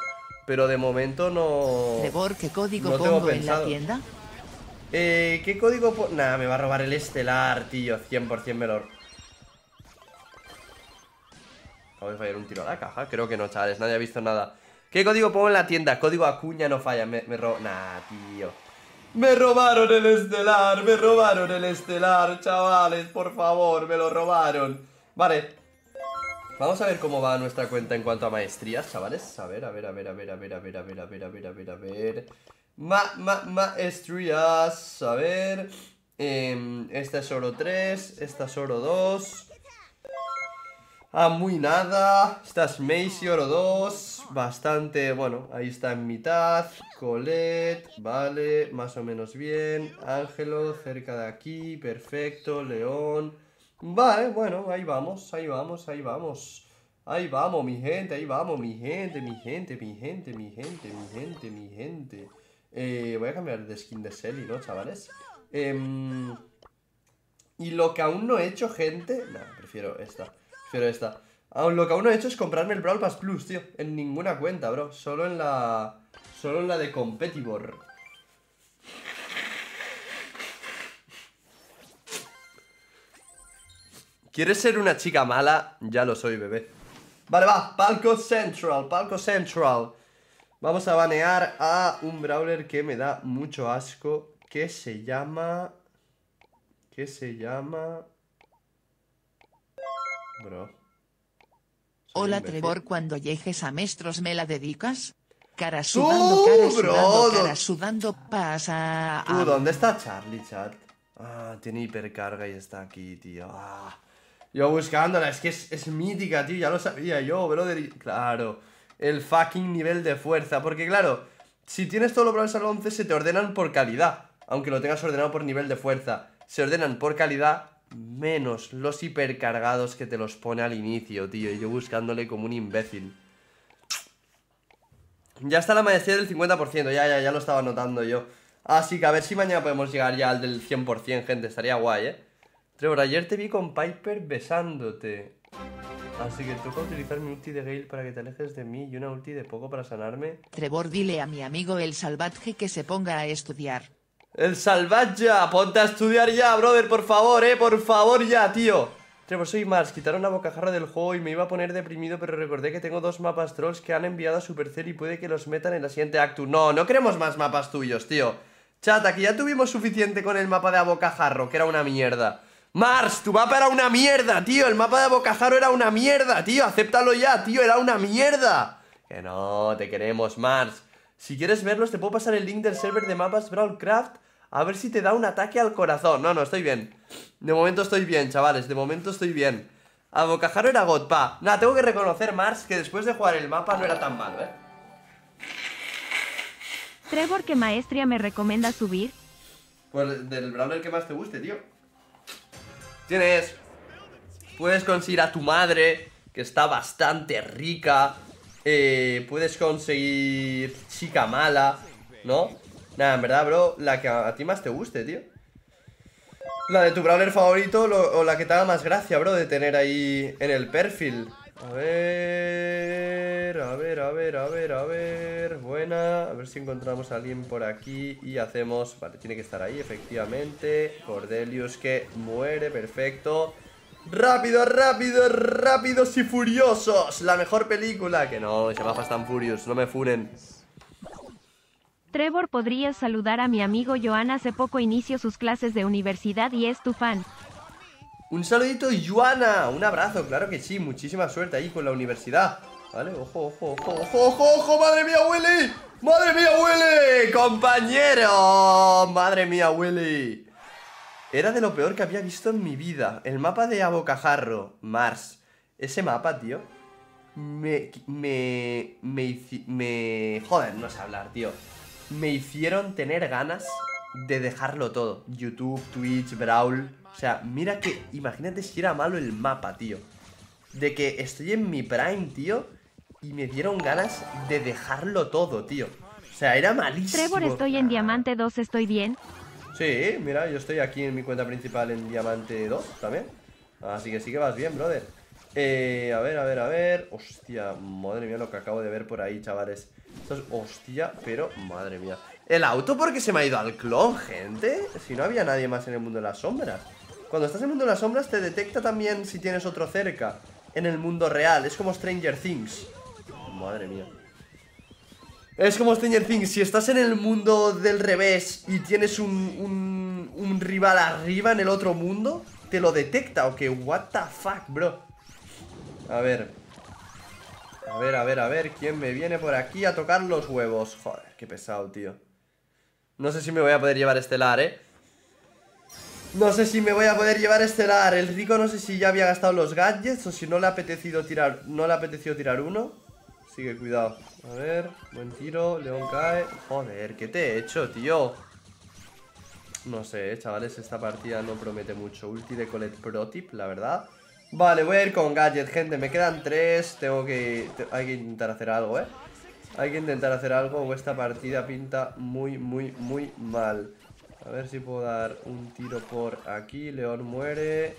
Pero de momento no... Trevor, ¿qué código no tengo pongo en la tienda? Eh, ¿qué código Nah, me va a robar el estelar, tío 100% me lo... Acabo de fallar un tiro a la caja Creo que no, chavales, nadie ha visto nada ¿Qué código pongo en la tienda? Código acuña no falla Me, me ro... Nah, tío Me robaron el estelar Me robaron el estelar, chavales Por favor, me lo robaron Vale Vamos a ver cómo va nuestra cuenta en cuanto a maestrías, chavales. A ver, a ver, a ver, a ver, a ver, a ver, a ver, a ver, a ver, a ver, a ver. Ma, ma, maestrías. A ver. Em, esta es oro 3, esta es oro 2. Ah, muy nada. Esta es Macy, oro 2. Bastante, bueno, ahí está en mitad. Colette, vale, más o menos bien. Ángelo, cerca de aquí, perfecto. León. Vale, bueno, ahí vamos, ahí vamos, ahí vamos. Ahí vamos, mi gente, ahí vamos, mi gente, mi gente, mi gente, mi gente, mi gente, mi gente. Eh, voy a cambiar de skin de Selly, ¿no, chavales? Em, y lo que aún no he hecho, gente... No, prefiero esta. Prefiero esta. Aún lo que aún no he hecho es comprarme el Brawl Pass Plus, tío. En ninguna cuenta, bro. Solo en la... Solo en la de Competibor. ¿Quieres ser una chica mala? Ya lo soy, bebé. Vale, va. Palco Central, Palco Central. Vamos a banear a un brawler que me da mucho asco. Que se llama... Que se llama... Bro. Soy Hola. Trevor, cuando llegues a Mestros me la dedicas. Cara sudando, cara bro, sudando, cara sudando, pasa. Tú, ¿dónde está Charlie, chat? Ah, tiene hipercarga y está aquí, tío. Ah. Yo buscándola, es que es, es mítica, tío, ya lo sabía yo, brother. Claro, el fucking nivel de fuerza. Porque, claro, si tienes todos los brawlers al 11, se te ordenan por calidad. Aunque lo tengas ordenado por nivel de fuerza. Se ordenan por calidad menos los hipercargados que te los pone al inicio, tío. Y yo buscándole como un imbécil. Ya está la maestría del 50%, ya, ya, ya lo estaba notando yo. Así que a ver si mañana podemos llegar ya al del 100%, gente, estaría guay, ¿eh? Trevor, ayer te vi con Piper besándote. Así que toca utilizar mi ulti de Gale para que te alejes de mí y una ulti de poco para sanarme. Trevor, dile a mi amigo el salvaje que se ponga a estudiar. El salvaje, ponte a estudiar ya, brother, por favor, eh, por favor ya, tío. Trevor, soy Mars, quitaron la bocajarra del juego y me iba a poner deprimido, pero recordé que tengo dos mapas trolls que han enviado a Supercell y puede que los metan en la siguiente actu. No, no queremos más mapas tuyos, tío. Chata, que ya tuvimos suficiente con el mapa de Abocajarro, que era una mierda. Mars, tu mapa era una mierda, tío. El mapa de Abocajarro era una mierda, tío. Acéptalo ya, tío, era una mierda. Que no, te queremos, Mars. Si quieres verlos, te puedo pasar el link del server de mapas Brawlcraft. A ver si te da un ataque al corazón. No, no, estoy bien. De momento estoy bien, chavales. De momento estoy bien. A Bocajarro era God, pa. Nada, tengo que reconocer, Mars, que después de jugar el mapa no era tan malo, ¿eh? Trevor, ¿qué maestría me recomienda subir? Pues del brawler que más te guste, tío. Tienes. Puedes conseguir a tu madre, que está bastante rica. Eh, puedes conseguir chica mala, ¿no? Nada, en verdad, bro, la que a, ti más te guste, tío. La de tu brawler favorito o la que te haga más gracia, bro, de tener ahí en el perfil. A ver, a ver, a ver, a ver, a ver. Buena. A ver si encontramos a alguien por aquí y hacemos... Vale, tiene que estar ahí, efectivamente. Cordelius que muere, perfecto. Rápido, rápido, rápidos y furiosos. La mejor película. Que no, se llama Fast and Furious, no me funen. Trevor, ¿podrías saludar a mi amigo Joan? Hace poco inició sus clases de universidad y es tu fan. Un saludito, Joana. Un abrazo, claro que sí. Muchísima suerte ahí con la universidad. Vale, ojo, ojo, ojo, ojo, ojo, ojo, madre mía, Willy. Madre mía, Willy, compañero. Madre mía, Willy. Era de lo peor que había visto en mi vida. El mapa de Abocajarro, Mars. Ese mapa, tío. Me. Me. Me. me joder, no sé hablar, tío. Me hicieron tener ganas de dejarlo todo. YouTube, Twitch, Brawl. O sea, mira que. Imagínate si era malo el mapa, tío. De que estoy en mi prime, tío. Y me dieron ganas de dejarlo todo, tío. O sea, era malísimo. Trevor, estoy en Diamante 2, ¿estoy bien? Sí, mira, yo estoy aquí en mi cuenta principal en Diamante 2 también. Así que sí que vas bien, brother. Eh, a ver, a ver, a ver. Hostia, madre mía lo que acabo de ver por ahí, chavales. Esto es hostia, pero madre mía. ¿El auto porque se me ha ido al clon, gente? Si no había nadie más en el mundo de las sombras. Cuando estás en el mundo de las sombras te detecta también si tienes otro cerca. En el mundo real. Es como Stranger Things. Madre mía. Es como Stranger Things, si estás en el mundo del revés y tienes un, un, un rival arriba en el otro mundo, te lo detecta o que what the fuck, bro. A ver. A ver, a ver, a ver, ¿quién me viene por aquí a tocar los huevos? Joder, qué pesado, tío. No sé si me voy a poder llevar estelar, ¿eh? No sé si me voy a poder llevar estelar. El rico no sé si ya había gastado los gadgets o si no le ha apetecido tirar, no le ha apetecido tirar uno. Así que cuidado. A ver, buen tiro, León cae. Joder, ¿qué te he hecho, tío? No sé, chavales, esta partida no promete mucho. Ulti de Colette Pro Tip, la verdad. Vale, voy a ir con gadget, gente. Me quedan tres. Tengo que. hay que intentar hacer algo, eh. Hay que intentar hacer algo o esta partida pinta muy, muy, muy mal. A ver si puedo dar un tiro por aquí. León muere.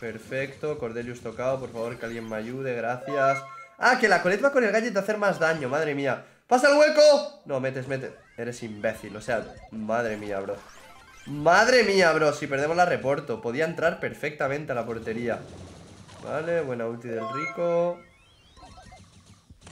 Perfecto. Cordelius tocado. Por favor, que alguien me ayude. Gracias. Ah, que la coleta va con el gadget de hacer más daño. Madre mía. ¡Pasa el hueco! No, metes, metes. Eres imbécil. O sea, madre mía, bro. Madre mía, bro. Si perdemos la reporto. Podía entrar perfectamente a la portería. Vale, buena ulti del rico.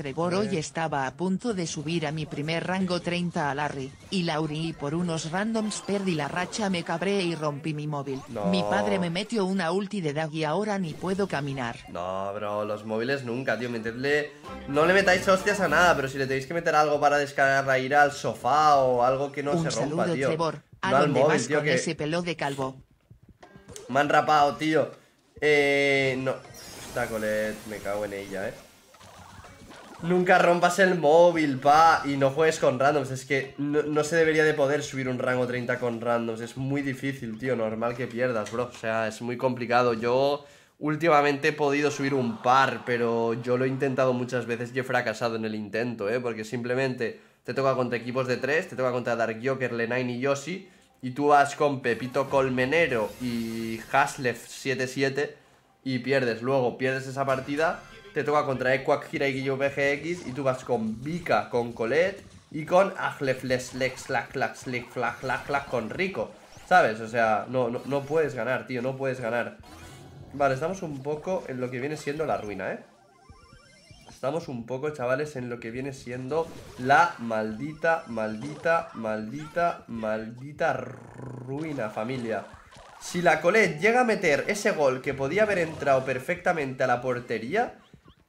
Trevor hoy estaba a punto de subir a mi primer rango 30 a Larry, y Lauri y por unos randoms perdí la racha me cabré y rompí mi móvil. No. Mi padre me metió una ulti de dag y ahora ni puedo caminar. No, bro, los móviles nunca, tío. Metedle. No le metáis hostias a nada, pero si le tenéis que meter algo para descargar ir al sofá o algo que no Un se rompa, saludo tío. Trevor, ¿a no al dónde móvil, vas tío, con que ese pelo de calvo? me han rapado, tío. Eh. No. Esta Colette, me cago en ella, eh. Nunca rompas el móvil, pa, y no juegues con randoms. Es que no, no se debería de poder subir un rango 30 con randoms. Es muy difícil, tío. Normal que pierdas, bro. O sea, es muy complicado. Yo últimamente he podido subir un par, pero yo lo he intentado muchas veces y he fracasado en el intento, ¿eh? Porque simplemente te toca contra equipos de 3, te toca contra Dark Joker, Lenine y Yoshi, y tú vas con Pepito Colmenero y Haslef 77 y pierdes. Luego pierdes esa partida, te toca contra Equac, Guillo VGX y tú vas con Vika, con Colette y con Flag con Rico. ¿Sabes? O sea, no, no, no puedes ganar, tío, no puedes ganar. Vale, estamos un poco en lo que viene siendo la ruina, ¿eh? Estamos un poco, chavales, en lo que viene siendo la maldita, maldita, maldita, maldita ruina, familia. Si la Colette llega a meter ese gol que podía haber entrado perfectamente a la portería,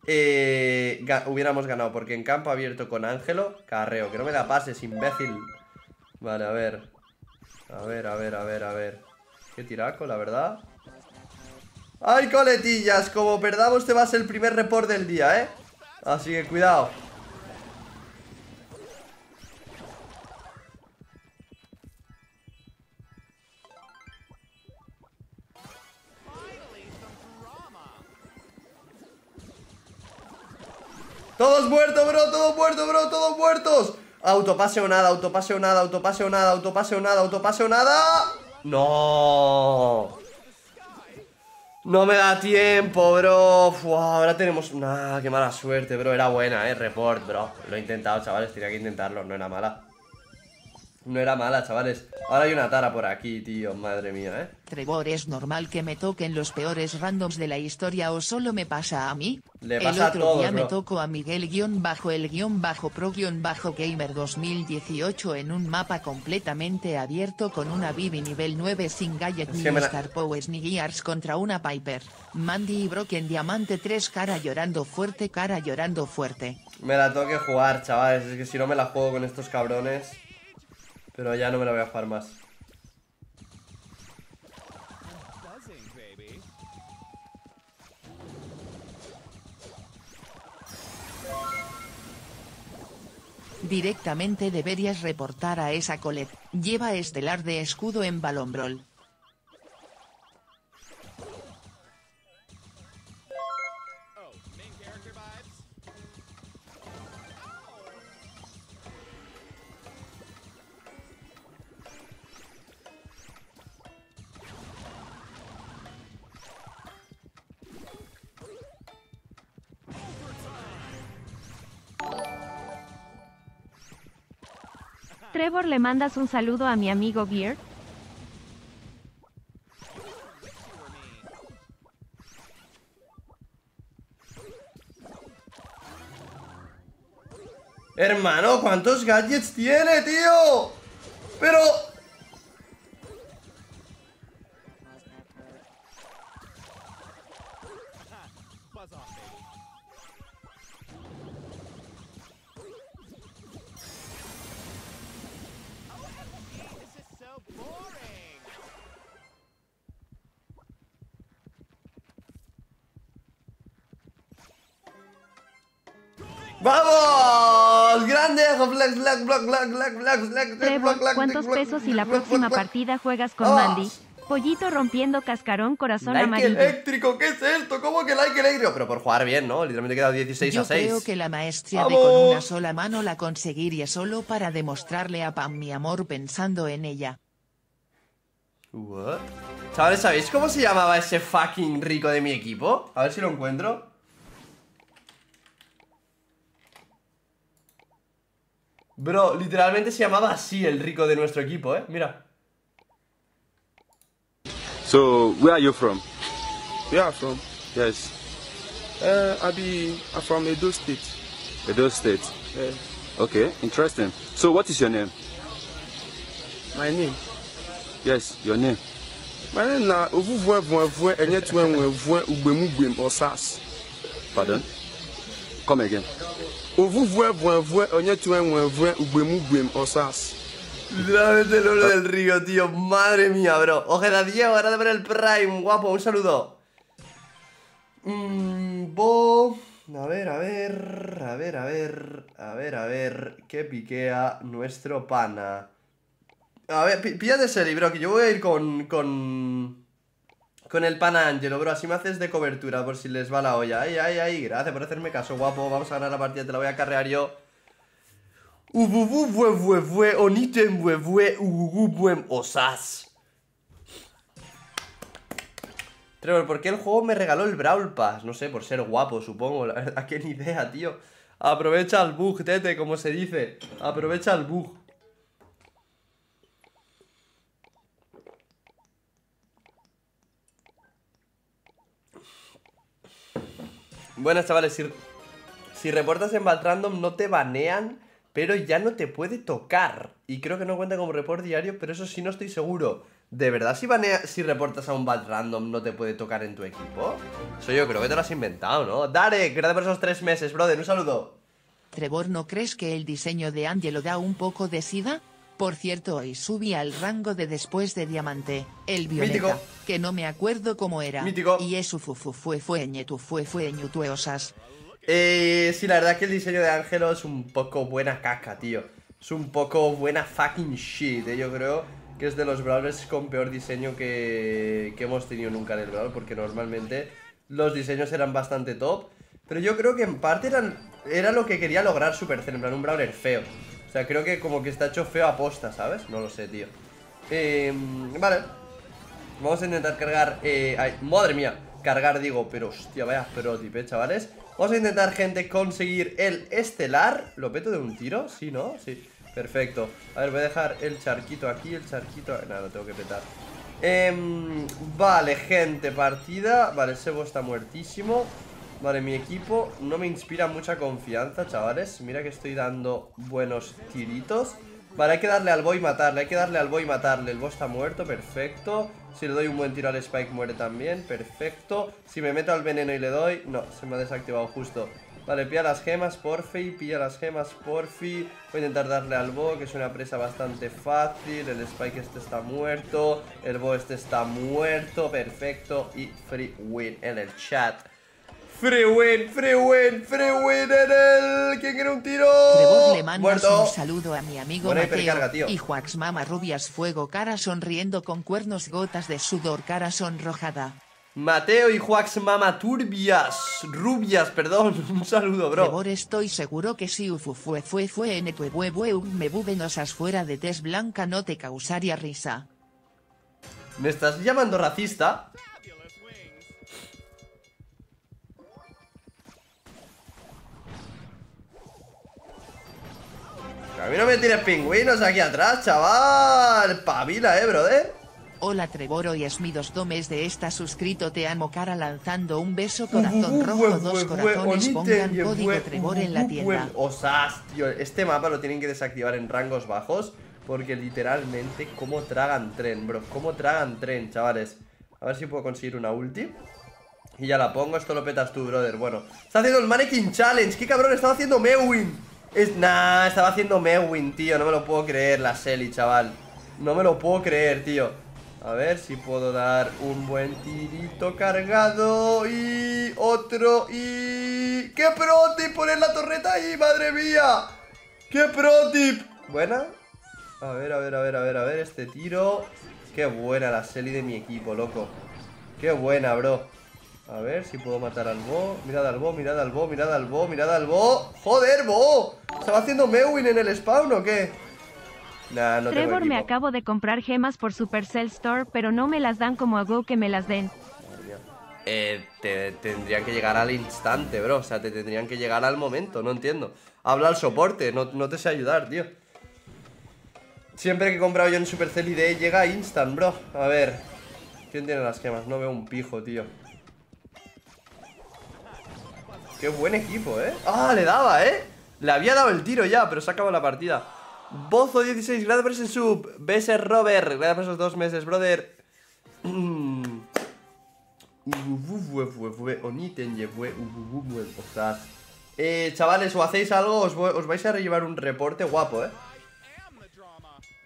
eh, hubiéramos ganado. Porque en campo abierto con Ángelo, carreo. Que no me da pases, imbécil. Vale, a ver. A ver, a ver, a ver, a ver. Qué tiraco, la verdad. ¡Ay, coletillas! Como perdamos te vas el primer report del día, ¿eh? Así que cuidado. Todos muertos, bro, todos muertos, bro, todos muertos. Autopase o nada, autopase o nada, autopase o nada, autopase o nada, autopase o nada. No. No me da tiempo, bro. Fua, ahora tenemos. Nah, qué mala suerte, bro. Era buena, eh. Report, bro. Lo he intentado, chavales. Tenía que intentarlo, no era mala. No era mala, chavales. Ahora hay una tara por aquí, tío. Madre mía, ¿eh? Trevor, ¿es normal que me toquen los peores randoms de la historia o solo me pasa a mí? Le el pasa a otro todos, día me tocó a Miguel guion bajo el guion bajo pro guion bajo gamer 2018 en un mapa completamente abierto con una Bibi nivel 9 sin gadget Es ni la- Star Powers ni Gears contra una Piper. Mandy y Broken Diamante 3 cara llorando fuerte cara llorando fuerte. Me la tengo que jugar, chavales. Es que si no me la juego con estos cabrones. Pero ya no me la voy a jugar más. Directamente deberías reportar a esa Colette. Lleva estelar de escudo en Balombrol. Trevor, ¿le mandas un saludo a mi amigo Gear? Hermano, ¿cuántos gadgets tiene, tío? Pero... Trevor, black, black, ¿cuántos black, pesos y la black, próxima partida juegas con ¡Vamos! Mandy? Pollito rompiendo cascarón, corazón Like amarillo. eléctrico, ¿qué es esto? ¿Cómo que like eléctrico? Pero por jugar bien, ¿no? Literalmente he quedado 16 Yo a 6. creo que la maestría de ¡Vamos! con una sola mano la conseguiría solo para demostrarle a Pam mi amor pensando en ella. What? Chavales, ¿sabéis cómo se llamaba ese fucking rico de mi equipo? A ver si lo encuentro. Bro, literalmente se llamaba así el rico de nuestro equipo, ¿eh? Mira. So, where are you from? Where I'm from? Yes, Uh, I be I'm from Edo State. Edo State. Uh, Okay, interesting. So, what is your name? my name. Yes, your name. My name na Ovuvwe Vwenvwe Enye Twenwe Vwen Ugbemugwem Osas. Pardon? Come again. Ovuvwe Vwenvwe Enye Twenwe Vwen Ugbemugwem Osas. Literalmente el oro del río, tío. Madre mía, bro. Ojeda Diego, ahora de ver el Prime. Guapo, un saludo. Mmm, bo. A ver, a ver. A ver, a ver. A ver, a ver. ¿Qué piquea nuestro pana? A ver, píllate ese bro, que yo voy a ir con. con. Con el pana Angelo, bro. Así me haces de cobertura por si les va la olla. Ay, ay, ay. Gracias por hacerme caso, guapo. Vamos a ganar la partida, te la voy a carrear yo. Osas. Trevor, ¿por qué el juego me regaló el Brawl Pass? No sé, por ser guapo, supongo. La verdad que ni idea, tío. Aprovecha el bug, tete, como se dice. Aprovecha el bug. Buenas, chavales. Si, reportas en Bat Random no te banean, pero ya no te puede tocar. Y creo que no cuenta como report diario, pero eso sí no estoy seguro. ¿De verdad si, banea, si reportas a un Bat Random no te puede tocar en tu equipo? Eso yo creo que te lo has inventado, ¿no? Darek, gracias por esos tres meses, brother. Un saludo. Trevor, ¿no crees que el diseño de Angelo da un poco de sida? Por cierto, hoy subí al rango de después de diamante, el violeta, Mítico. que no me acuerdo cómo era. Mítico. Y eso fu fu fue fue ñetu fue fue ñutueosas. Eh, sí, la verdad que el diseño de Ángelo es un poco buena caca, tío. Es un poco buena fucking shit, eh. Yo creo que es de los brawlers con peor diseño que, que hemos tenido nunca en el brawl, porque normalmente los diseños eran bastante top. Pero yo creo que en parte eran, era lo que quería lograr Supercell, en plan un brawler feo. O sea, creo que como que está hecho feo a posta, ¿sabes? No lo sé, tío. Eh, vale. Vamos a intentar cargar. Eh, madre mía, cargar, digo, pero hostia, vaya protip, eh, chavales. Vamos a intentar, gente, conseguir el estelar. ¿Lo peto de un tiro? Sí, ¿no? Sí. Perfecto. A ver, voy a dejar el charquito aquí, el charquito... Nada, lo tengo que petar. Em, vale, gente, partida. Vale, Sebo está muertísimo. Vale, mi equipo no me inspira mucha confianza, chavales. Mira que estoy dando buenos tiritos. Vale, hay que darle al boy y matarle, hay que darle al boy y matarle. El boy está muerto, perfecto. Si le doy un buen tiro al Spike muere también, perfecto. Si me meto al veneno y le doy No, se me ha desactivado justo. Vale, pilla las gemas, porfi, pilla las gemas, porfi. Voy a intentar darle al bo, que es una presa bastante fácil. El Spike este está muerto El bo este está muerto, perfecto. Y free win en el chat Win, free win en el... ¿Quién quiere un tiro? Trevor le mandas Muerto. un saludo a mi amigo Buena. Mateo y Juax Mama Rubias Fuego cara sonriendo con cuernos gotas de sudor cara sonrojada. Mateo y Juax Mama Turbias, rubias, perdón, un saludo, bro. Trevor estoy seguro que si ufu fue fue fue en bue me bube nosas fuera de tez blanca no te causaría risa. ¿Me estás llamando racista? A mí no me tires pingüinos aquí atrás, chaval. Pavila, eh, brother. Hola Trevor hoy es mi dos domes de esta suscrito te amo cara lanzando un beso corazón rojo dos corazones pongan código Trevor en la tienda. Osas, tío, este mapa lo tienen que desactivar en rangos bajos Porque literalmente, cómo tragan tren, bro Cómo tragan tren, chavales A ver si puedo conseguir una ulti Y ya la pongo, esto lo petas tú, brother Bueno, está haciendo el Mannequin Challenge ¡Qué cabrón! Estaba haciendo Mewin es, Nah, estaba haciendo Mewin, tío No me lo puedo creer, la Selly, chaval No me lo puedo creer, tío a ver si puedo dar un buen tirito cargado Y otro y... ¡Qué pro tip! Poner la torreta ahí, madre mía ¡Qué pro tip! ¿Buena? A ver, a ver, a ver, a ver, a ver Este tiro Qué buena la Selly de mi equipo, loco Qué buena, bro A ver si puedo matar al Bo Mirad al Bo, mirad al Bo, mirad al Bo, mirad al Bo ¡Joder, Bo! ¿Estaba haciendo Mewin en el spawn o qué? Nah, no tengo Trevor me equipo. acabo de comprar gemas por Supercell Store, pero no me las dan como hago que me las den. Eh, te tendrían que llegar al instante, bro. O sea, te tendrían que llegar al momento, no entiendo. Habla al soporte, no, no te sé ayudar, tío. Siempre que he comprado yo en Supercell ID llega instant, bro. A ver. ¿Quién tiene las gemas? No veo un pijo, tío. Qué buen equipo, ¿eh? ¡Ah, le daba, eh! Le había dado el tiro ya, pero se acabó la partida. Bozo 16, gracias por ese sub. BS Robert, gracias por esos dos meses, brother. Eh, chavales, o hacéis algo, os, os vais a llevar un reporte guapo, eh.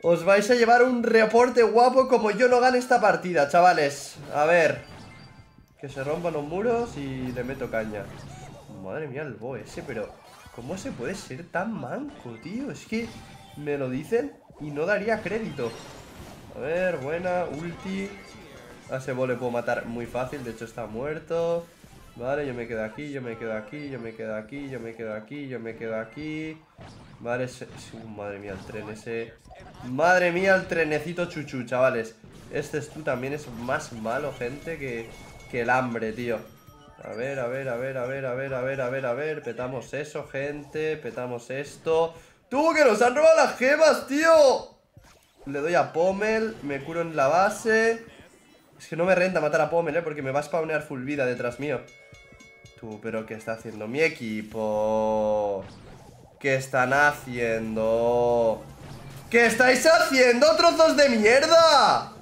Os vais a llevar un reporte guapo como yo no gane esta partida, chavales. A ver. Que se rompan los muros y le meto caña. Madre mía, el bo ese, pero... ¿Cómo se puede ser tan manco, tío? Es que me lo dicen y no daría crédito. A ver, buena, ulti. A ese bo le puedo matar muy fácil, de hecho está muerto. Vale, yo me quedo aquí, yo me quedo aquí, yo me quedo aquí, yo me quedo aquí, yo me quedo aquí. Vale, ese- uh, madre mía, el tren ese. Madre mía, el trenecito chuchu, chavales. Este es tú también es más malo, gente, que, que el hambre, tío. A ver, a ver, a ver, a ver, a ver, a ver, a ver, a ver. Petamos eso, gente. Petamos esto. ¡Tú, que nos han robado las gemas, tío! Le doy a Pommel, me curo en la base. Es que no me renta matar a Pommel, ¿eh? Porque me va a spawnear full vida detrás mío. Tú, pero ¿qué está haciendo mi equipo? ¿Qué están haciendo? ¿Qué estáis haciendo, trozos de mierda?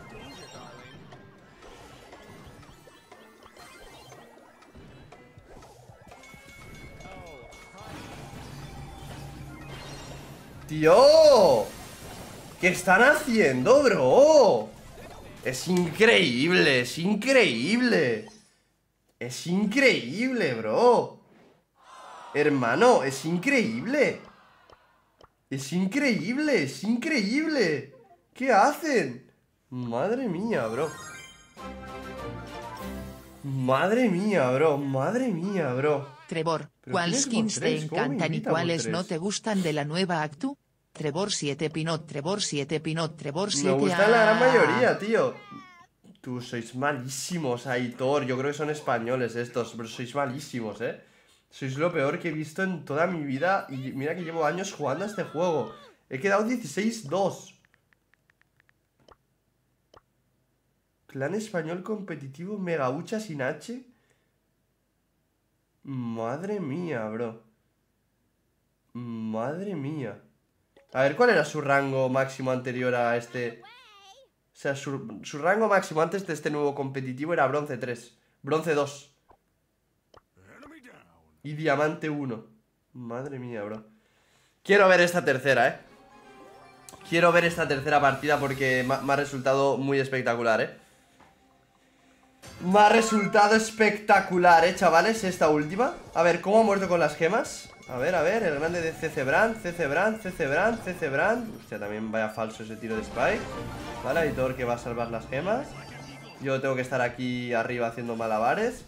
¡Tío! ¿Qué están haciendo, bro? Es increíble, es increíble. Es increíble, bro. Hermano, es increíble. Es increíble, es increíble. ¿Qué hacen? Madre mía, bro. Madre mía, bro. Madre mía, bro. Trevor, ¿Pero ¿cuáles quién es skins te Mod3? ¿Cómo me encantan y cuáles Mod3? no te gustan de la nueva Actu? Trevor 7 Pinot, Trevor 7 Pinot, Trevor 7 Me gustan la gran ah. mayoría, tío. Tú sois malísimos, Aitor. Yo creo que son españoles estos, pero sois malísimos, eh. Sois lo peor que he visto en toda mi vida. Y mira que llevo años jugando a este juego. He quedado 16-2. Clan español competitivo Mega Ucha sin H. Madre mía, bro. Madre mía. A ver, ¿cuál era su rango máximo anterior a este? O sea, su, rango máximo antes de este nuevo competitivo era bronce 3. Bronce 2. Y diamante 1. Madre mía, bro. Quiero ver esta tercera, ¿eh? Quiero ver esta tercera partida porque me ha resultado muy espectacular, ¿eh? Me ha resultado espectacular, ¿eh, chavales? Esta última A ver, ¿cómo ha muerto con las gemas? A ver, a ver, el grande de CC Brand CC Brand, CC Brand, CC Brand Hostia, también vaya falso ese tiro de Spike Vale, Aitor que va a salvar las gemas Yo tengo que estar aquí arriba haciendo malabares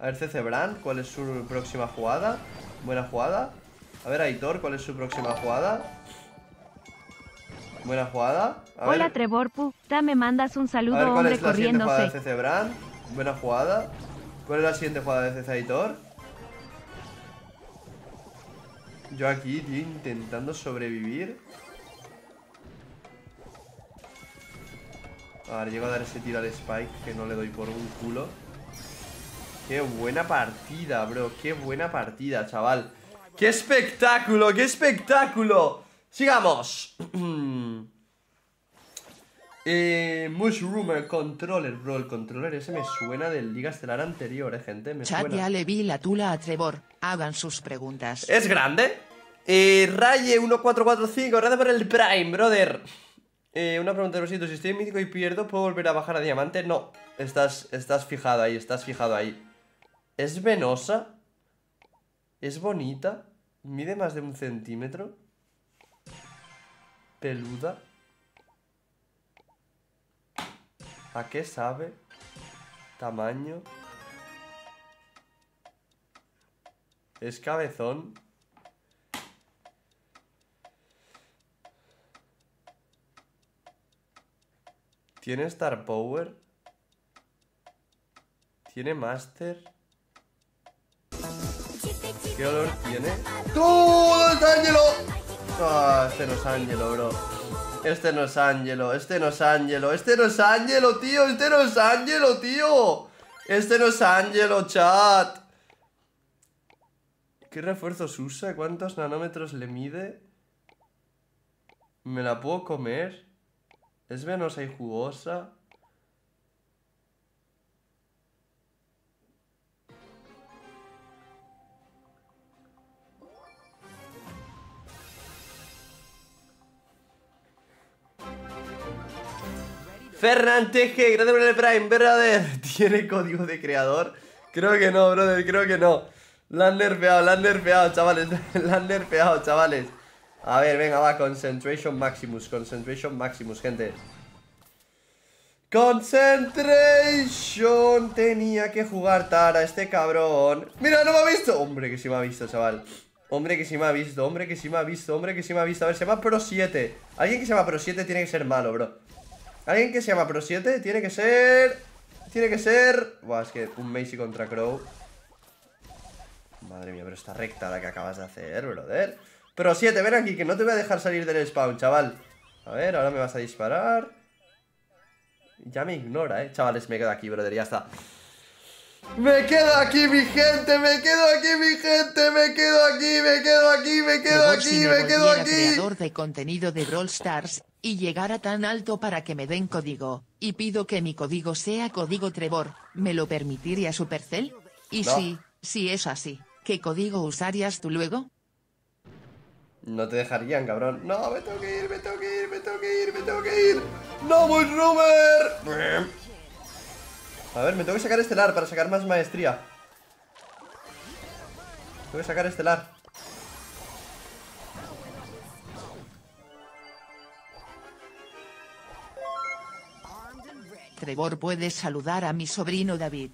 A ver, CC Brand, ¿cuál es su próxima jugada? Buena jugada A ver, Aitor, ¿cuál es su próxima jugada? Buena jugada A Hola ver, Trevor Puta, me mandas un a saludo ver, ¿cuál hombre es la siguiente jugada de. CC Brand? Buena jugada. ¿Cuál es la siguiente jugada de CC Aitor? Yo aquí, tío, intentando sobrevivir. A ver, llego a dar ese tiro al Spike que no le doy por un culo. Qué buena partida, bro. Qué buena partida, chaval. ¡Qué espectáculo! ¡Qué espectáculo! Sigamos. Eh, Mushroomer Controller, bro. El controller ese me suena del Liga Estelar anterior, eh, gente. Me Chat suena. ya le vi la tula a Trevor. Hagan sus preguntas. Es grande. Eh, Raye1445, gracias por el Prime, brother. Eh, una pregunta de si estoy en mítico y pierdo, ¿puedo volver a bajar a diamante? No, estás, estás fijado ahí, estás fijado ahí. ¿Es venosa? ¿Es bonita? ¿Mide más de un centímetro? ¿Peluda? ¿A qué sabe? ¿Tamaño? ¿Es cabezón? ¿Tiene Star Power? ¿Tiene Master? ¿Qué olor tiene? ¡Tú! ¿Dónde está Ángelo? Ah, este no es Ángelo, bro. Este no es Ángelo, este no es Ángelo, este no es Ángelo, tío, este no es Ángelo, tío. Este no es Ángelo, chat. ¿Qué refuerzos usa? ¿Cuántos nanómetros le mide? ¿Me la puedo comer? ¿Es venosa y jugosa? Fernan Teje, gracias por el Prime, brother. ¿Tiene código de creador? Creo que no, brother, creo que no. La han nerfeado, la han nerfeado, chavales. La han nerfeado, chavales. A ver, venga, va, Concentration Maximus, Concentration Maximus, gente. Concentration Tenía que jugar Tara, este cabrón Mira, no me ha visto Hombre, que sí me ha visto, chaval Hombre, que sí me ha visto, hombre, que sí me ha visto Hombre, que sí me ha visto A ver, se llama Pro 7 Alguien que se llama Pro 7 tiene que ser malo, bro Alguien que se llama Pro 7 tiene que ser... Tiene que ser... Buah, es que un Macy contra Crow Madre mía, pero está recta la que acabas de hacer, brother Pro 7, ven aquí, que no te voy a dejar salir del spawn, chaval A ver, ahora me vas a disparar ya me ignora, eh. Chavales, me quedo aquí, brother, ya está. Me quedo aquí, mi gente, me quedo aquí, mi gente, me quedo aquí, me quedo aquí, me quedo aquí, me me quedo aquí. creador de contenido de Brawl Stars y llegara tan alto para que me den código, y pido que mi código sea código Trevor, ¿me lo permitiría Supercell? Y No. si, si es así, ¿qué código usarías tú luego? No te dejarían, cabrón. No, me tengo que ir, me tengo que ir, me tengo que ir, me tengo que ir. ¡No, Rumer! A ver, me tengo que sacar estelar para sacar más maestría. Tengo que sacar estelar. Trevor puedes saludar a mi sobrino David.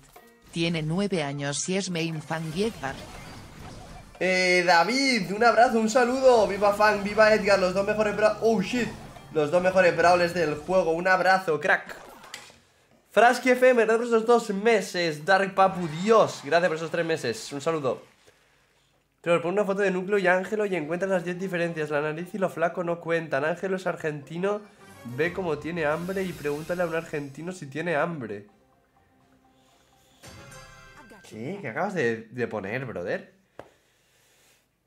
Tiene nueve años y es main fan y. Eh, David, un abrazo, un saludo. Viva Fan, viva Edgar, los dos mejores. Oh, shit. Los dos mejores brawlers del juego. Un abrazo, crack. Frasky FM, gracias por esos dos meses. Dark Papu, Dios. Gracias por esos tres meses. Un saludo. Trevor, pon una foto de Núcleo y Ángelo y encuentras las 10 diferencias. La nariz y lo flaco no cuentan. Ángelo es argentino, ve cómo tiene hambre y pregúntale a un argentino si tiene hambre. ¿Qué? ¿Qué acabas de, de poner, brother?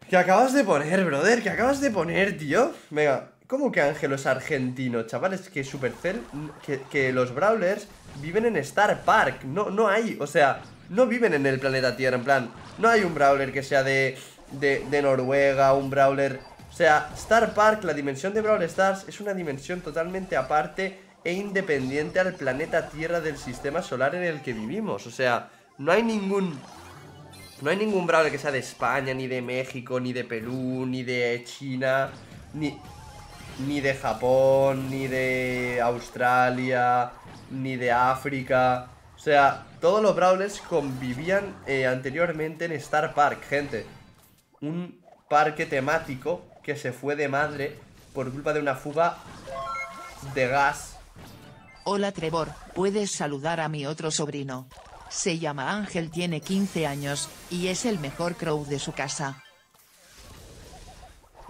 ¿Qué acabas de poner, brother? ¿Qué acabas de poner, tío? Venga, ¿cómo que Ángelo es argentino? Chavales, que Supercell, que, que los Brawlers viven en Star Park. No, no hay, o sea, no viven en el planeta Tierra, en plan, no hay un Brawler que sea de, de, de Noruega, un Brawler... O sea, Star Park, la dimensión de Brawl Stars, es una dimensión totalmente aparte e independiente al planeta Tierra del sistema solar en el que vivimos. O sea, no hay ningún... No hay ningún Brawler que sea de España, ni de México, ni de Perú, ni de China, ni, ni de Japón, ni de Australia, ni de África. O sea, todos los Brawlers convivían eh, anteriormente en Star Park, gente. Un parque temático que se fue de madre por culpa de una fuga de gas. Hola Trevor, puedes saludar a mi otro sobrino. Se llama Ángel, tiene 15 años, y es el mejor crow de su casa.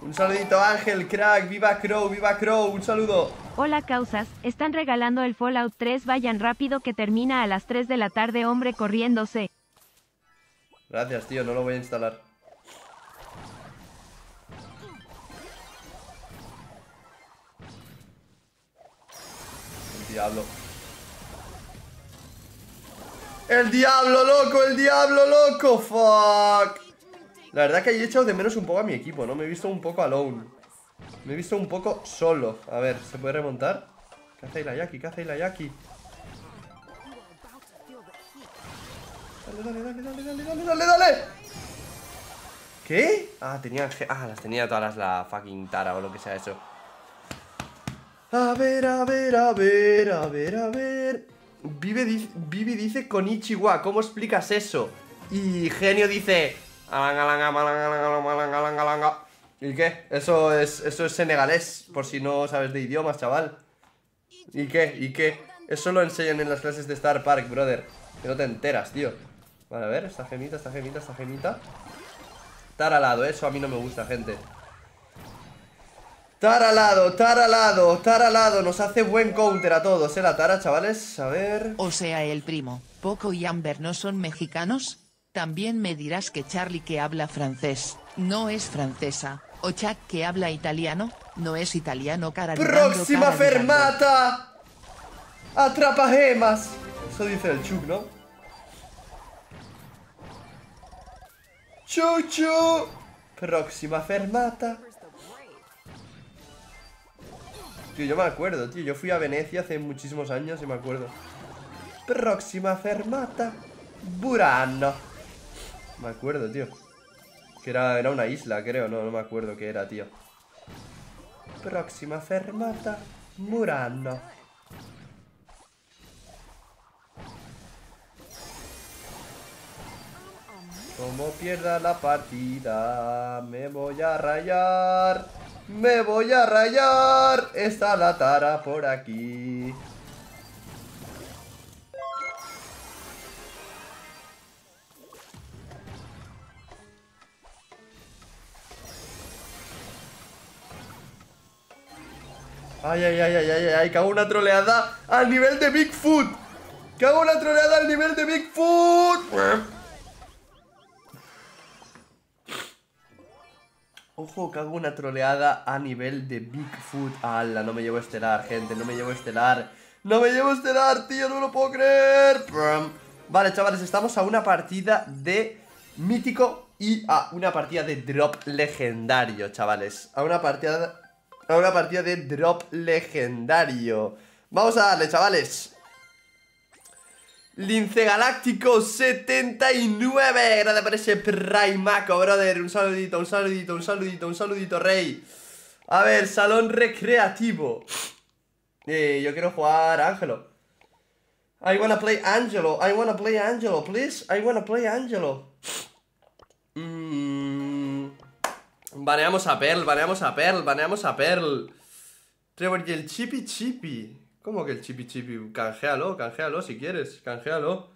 Un saludito Ángel, crack, viva Crow, viva Crow, un saludo. Hola causas, están regalando el Fallout 3, vayan rápido que termina a las 3 de la tarde, hombre corriéndose. Gracias, tío, no lo voy a instalar. Diablo. ¡El diablo, loco! ¡El diablo, loco! ¡Fuck! La verdad que he echado de menos un poco a mi equipo, ¿no? Me he visto un poco alone. Me he visto un poco solo. A ver, ¿se puede remontar? ¿Qué hace la Yaki? ¿Qué hace la Yaki? Dale, dale, dale, dale, dale, dale, dale, dale. ¿Qué? Ah, tenía... Ah, las tenía todas la fucking tara o lo que sea eso. A ver, a ver, a ver, a ver, a ver. Vive, di- Vivi dice Konichiwa, ¿cómo explicas eso? Y Genio dice... ¿Y qué? Eso es, eso es senegalés, por si no sabes de idiomas, chaval. ¿Y qué? ¿Y qué? Eso lo enseñan en las clases de Star Park, brother. Que no te enteras, tío. Vale, a ver, esta gemita, esta gemita, esta gemita. Tar al lado, eso a mí no me gusta, gente. Tar al lado, tar al lado, tar al lado. Nos hace buen counter a todos, ¿eh? La tara, chavales. A ver. O sea, el primo, Poco y Amber no son mexicanos. También me dirás que Charlie que habla francés, no es francesa. O Chuck que habla italiano, no es italiano cara ¡Próxima cara fermata! ¡Atrapa gemas! Eso dice el Chuk, ¿no? ¡Chuchu! Próxima fermata. Tío, yo me acuerdo, tío. Yo fui a Venecia hace muchísimos años y me acuerdo. Próxima fermata. Burano. Me acuerdo, tío. Que era, era una isla, creo. No, no me acuerdo qué era, tío. Próxima fermata. Murano. Como pierda la partida, me voy a rayar. Me voy a rayar. Está la tara por aquí. Ay, ay, ay, ay, ay, ay, que hago una troleada al nivel de Bigfoot. Que hago una troleada al nivel de Bigfoot. Ojo, que hago una troleada a nivel de Bigfoot. ¡Hala! No me llevo estelar, gente. No me llevo estelar. No me llevo estelar, tío. No lo puedo creer. Vale, chavales, estamos a una partida de mítico y a una partida de drop legendario, chavales. A una partida a una partida de drop legendario. Vamos a darle, chavales. Lince Galáctico 79. Gracias por ese Primaco, brother. Un saludito, un saludito, un saludito, un saludito, rey. A ver, salón recreativo. Eh, yo quiero jugar Ángelo. I wanna play Angelo. I wanna play Angelo, please. I wanna play Angelo. Mmm. Baneamos a Pearl, baneamos a Pearl, baneamos a Pearl. Trevor, y el chipi chipi. ¿Cómo que el chipi chipi? Canjealo, canjealo si quieres, canjealo.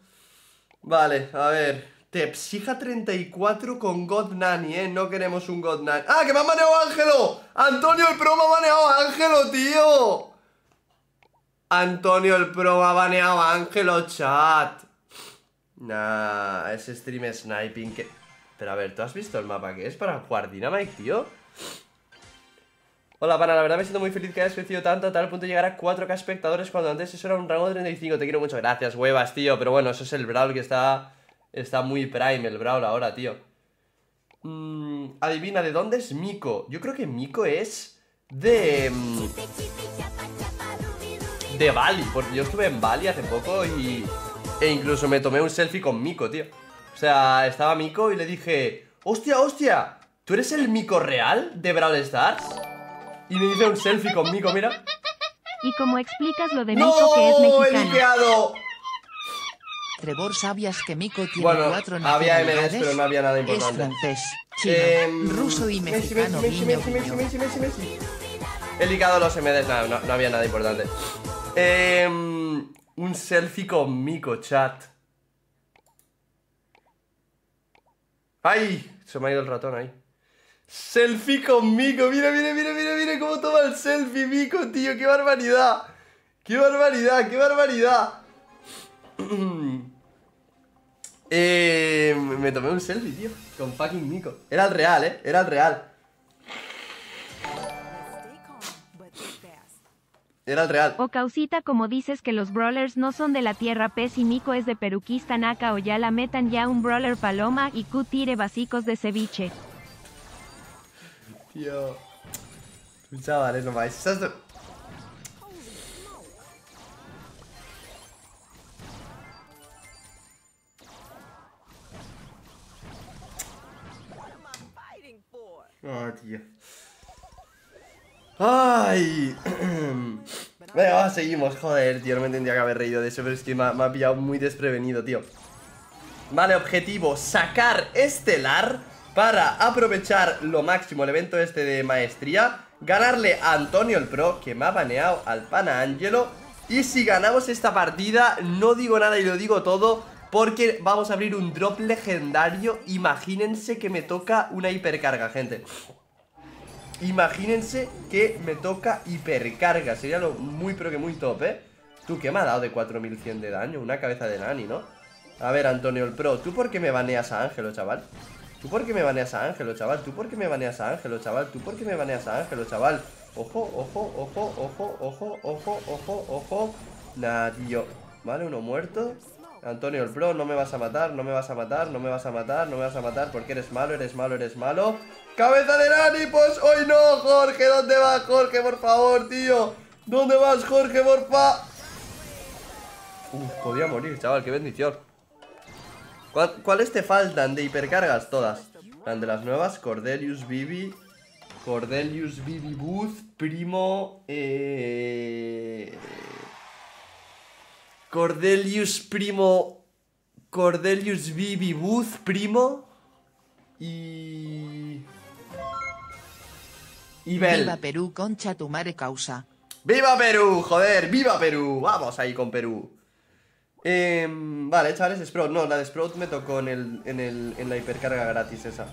Vale, a ver. Tepsija34 con God ¿eh? No queremos un God Nani. ¡Ah, que me ha maneado Ángelo! ¡Antonio el Pro me ha baneado a Ángelo, tío! Antonio el Pro me ha baneado Ángelo, chat. Nah, ese stream sniping que... Pero a ver, ¿tú has visto el mapa que es para jugar Dynamite, tío? Hola, pana, la verdad me siento muy feliz que hayas crecido tanto a tal punto de llegar a 4k espectadores cuando antes eso era un rango de 35. Te quiero mucho, gracias, huevas, tío. Pero bueno, eso es el Brawl que está... Está muy prime el Brawl ahora, tío. Mm, adivina, ¿de dónde es Miko? Yo creo que Miko es de... mm, de Bali, porque yo estuve en Bali hace poco y... E incluso me tomé un selfie con Miko, tío. O sea, estaba Miko y le dije... ¡Hostia, hostia! ¿Tú eres el Miko real de Brawl Stars? Y me hice un selfie con Miko, mira. Y como explicas lo de ¡No! Mico que es ¡He mexicano. liqueado! Trevor, ¿sabías que Miko tiene Bueno, cuatro había MDs, pero no había nada Es importante. francés, chino, Em, ruso y Messi, mexicano, Messi, Messi, Messi. Messi, Messi, Messi. He ligado los MDs, no, no, no había nada importante. Em, un selfie con Miko, chat. ¡Ay! Se me ha ido el ratón ahí. Selfie con Miko, mira, mira, mira, mira, mira cómo toma el selfie Miko, tío, qué barbaridad. Qué barbaridad, qué barbaridad. Eh, me tomé un selfie, tío, con fucking Miko. Era el real, eh, era el real. Era el real. O causita como dices que los brawlers no son de la tierra pez y Mico es de Peruquista Naka o ya la metan ya un brawler paloma y Q tire basicos de ceviche. Tío. Tú, Chavales, no vais. ¿Sabes de- Ah, tío. ¡Ay! Venga, seguimos. Joder, tío, no me tendría que haber reído de eso, pero es que me ha pillado muy desprevenido, tío. Vale, objetivo, sacar estelar para aprovechar lo máximo el evento este de maestría, ganarle a Antonio el Pro, que me ha baneado al pana Angelo, y si ganamos esta partida, no digo nada y lo digo todo, porque vamos a abrir un drop legendario, imagínense que me toca una hipercarga, gente. Imagínense que me toca hipercarga, sería lo muy pero que muy top, ¿eh? Tú, ¿qué me ha dado de 4100 de daño? Una cabeza de nani, ¿no? A ver, Antonio el Pro, ¿tú por qué me baneas a Ángelo, chaval? ¿Tú por qué me baneas a Ángelo, chaval? ¿Tú por qué me baneas a Ángelo, chaval? ¿Tú por qué me baneas a Ángelo, chaval? Ojo, ojo, ojo, ojo, ojo, ojo, ojo, ojo Nah, tío Vale, uno muerto Antonio el Pro, no me vas a matar, no me vas a matar, no me vas a matar, no me vas a matar Porque eres malo, eres malo, eres malo ¡Cabeza de Nani! Pues hoy no, Jorge, ¿dónde vas, Jorge? Por favor, tío ¿Dónde vas, Jorge, porfa? Uf, podía morir, chaval, qué bendición ¿Cuál- ¿Cuáles te faltan de hipercargas? Todas. De las nuevas, Cordelius Vivi, Cordelius Vivi Booth, Primo, eh... Cordelius Primo, Cordelius Vivi Booth, Primo y... Y Bell. Viva Perú, concha tu madre causa. ¡Viva Perú! ¡Joder! ¡Viva Perú! Vamos ahí con Perú. Em, vale, chavales, Sprout. No, la de Sprout me tocó en, el, en, el, en la hipercarga gratis esa.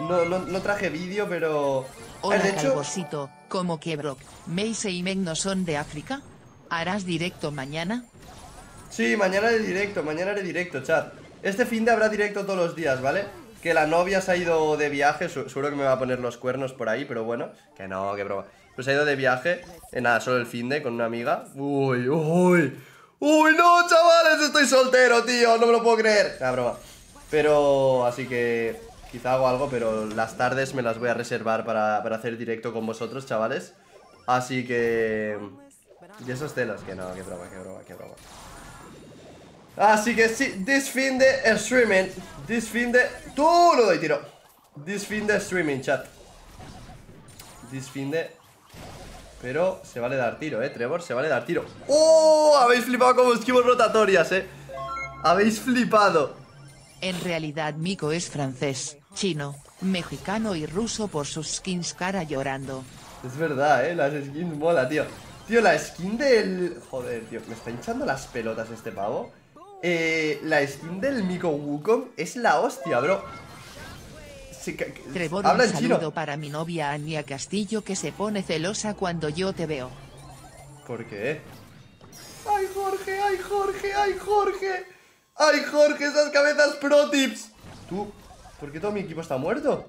No, no, no traje vídeo, pero... Hola, de hecho, Calvosito, como que Brock, Mace y Meg no son de África? ¿Harás directo mañana? sí, mañana haré directo, mañana haré directo, chat. Este fin de habrá directo todos los días, ¿vale? Que la novia se ha ido de viaje, su- seguro que me va a poner los cuernos por ahí, pero bueno, que no, que broma. Pues ha ido de viaje, en nada, solo el fin de con una amiga. Uy, uy, uy, no, chavales, estoy soltero, tío, no me lo puedo creer. Nada, broma. Pero, así que quizá hago algo, pero las tardes me las voy a reservar para, para hacer directo con vosotros, chavales. Así que... Y esos telas, que no, que broma, que broma, que broma. Así que sí, this de streaming, this fin de... ¡Tú lo doy tiro! This de streaming, chat. This fin de... Pero se vale dar tiro, eh, Trevor, se vale dar tiro. ¡Oh! Habéis flipado como esquivos rotatorias, eh. Habéis flipado. En realidad Miko es francés, chino, mexicano y ruso por sus skins cara llorando. Es verdad, eh, las skins mola, tío. Tío, la skin del... Joder, tío, ¿me está hinchando las pelotas este pavo? eh, la skin del Miko Wukong es la hostia, bro. Se ca- Trevor, habla un en chino. saludo para mi novia Ania Castillo que se pone celosa cuando yo te veo. ¿Por qué? ¡Ay, Jorge! ¡Ay, Jorge! ¡Ay, Jorge! ¡Ay, Jorge! ¡Esas cabezas pro tips! ¿Tú? ¿Por qué todo mi equipo está muerto?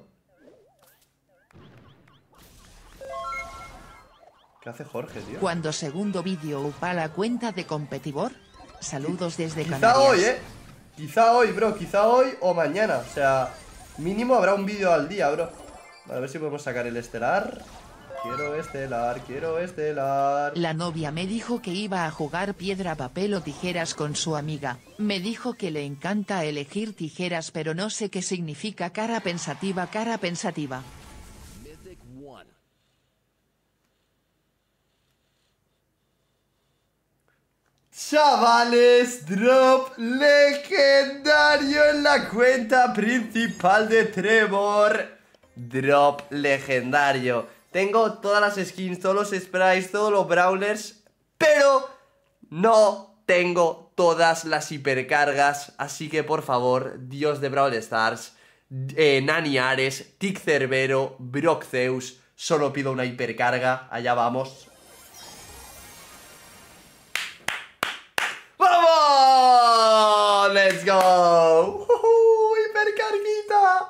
¿Qué hace Jorge, tío? Cuando segundo vídeo upa la cuenta de competidor. Saludos desde Quizá Canarias. hoy, ¿eh? Quizá hoy, bro. Quizá hoy o mañana. O sea, mínimo habrá un vídeo al día, bro. A ver si podemos sacar el estelar. Quiero estelar, quiero estelar. La novia me dijo que iba a jugar piedra, papel o tijeras con su amiga. Me dijo que le encanta elegir tijeras pero no sé qué significa cara pensativa, cara pensativa. Chavales, drop legendario en la cuenta principal de Trevor. Drop legendario. Tengo todas las skins, todos los sprites, todos los brawlers, pero no tengo todas las hipercargas. Así que por favor, Dios de Brawl Stars, eh, Nani Ares, Tic Cerbero, Brock Zeus, solo pido una hipercarga. Allá vamos. ¡Let's go! ¡Ujú! ¡Hipercarguita!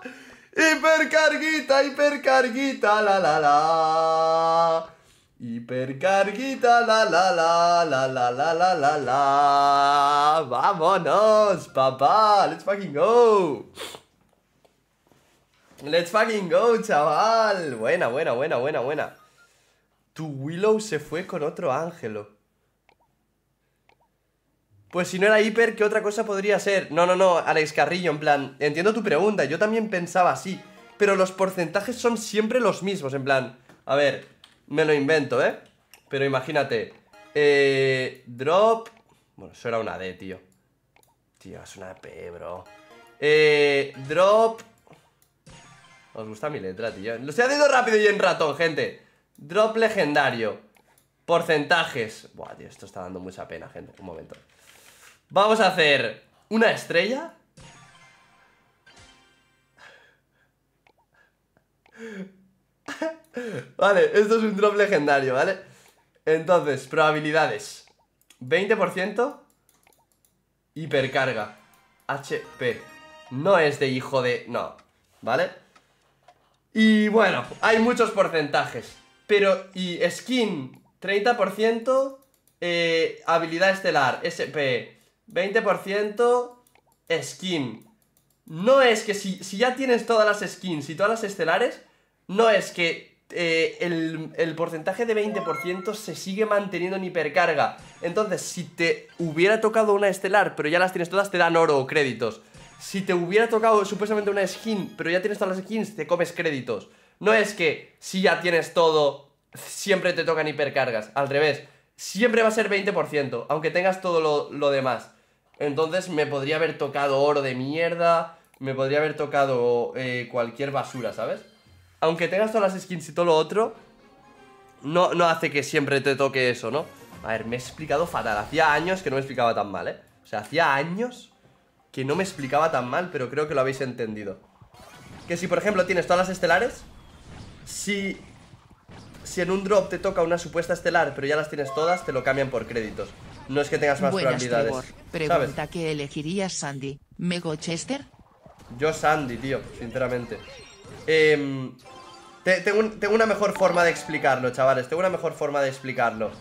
¡Hipercarguita, hipercarguita, la la la! Hipercarguita, la la la, la la la la la la. ¡Vámonos, papá! ¡Let's fucking go! ¡Let's fucking go, chaval! Buena, buena, buena, buena, buena. Tu Willow se fue con otro ángelo. Pues si no era hiper, ¿qué otra cosa podría ser? No, no, no, Alex Carrillo, en plan, entiendo tu pregunta, yo también pensaba así, pero los porcentajes son siempre los mismos, en plan, a ver, me lo invento, ¿eh? Pero imagínate, eh, drop, bueno, eso era una D, tío. Tío, es una P, bro. Eh, drop, os gusta mi letra, tío. Lo estoy haciendo rápido y en ratón, gente. Drop legendario. Porcentajes. Buah, tío, esto está dando mucha pena, gente. Un momento. Vamos a hacer una estrella. Vale, esto es un drop legendario, ¿vale? Entonces, probabilidades 20% Hipercarga HP No es de hijo de... No, ¿vale? Y bueno, hay muchos porcentajes Pero, y skin 30% eh, Habilidad estelar SP 20% Skin No es que si, si ya tienes todas las skins y todas las estelares No es que eh, el, el porcentaje de 20% se sigue manteniendo en hipercarga. Entonces, si te hubiera tocado una estelar, pero ya las tienes todas, te dan oro o créditos. Si te hubiera tocado supuestamente una skin, pero ya tienes todas las skins, te comes créditos. No es que si ya tienes todo, siempre te tocan hipercargas. Al revés, siempre va a ser 20%, aunque tengas todo lo, lo demás. Entonces me podría haber tocado oro de mierda, me podría haber tocado eh, cualquier basura, ¿sabes? Aunque tengas todas las skins y todo lo otro, no, no hace que siempre te toque eso, ¿no? A ver, me he explicado fatal. Hacía años que no me explicaba tan mal, ¿eh? O sea, hacía años que no me explicaba tan mal, pero creo que lo habéis entendido. Que si, por ejemplo, tienes todas las estelares, si, si en un drop te toca una supuesta estelar, pero ya las tienes todas, te lo cambian por créditos. No es que tengas más Buenas, probabilidades. Trevor. ¿Sabes? Pregunta que elegirías Sandy. ¿Mego Chester? Yo Sandy, tío, sinceramente. Em, te- tengo, un- tengo una mejor forma de explicarlo, chavales. Tengo una mejor forma de explicarlo.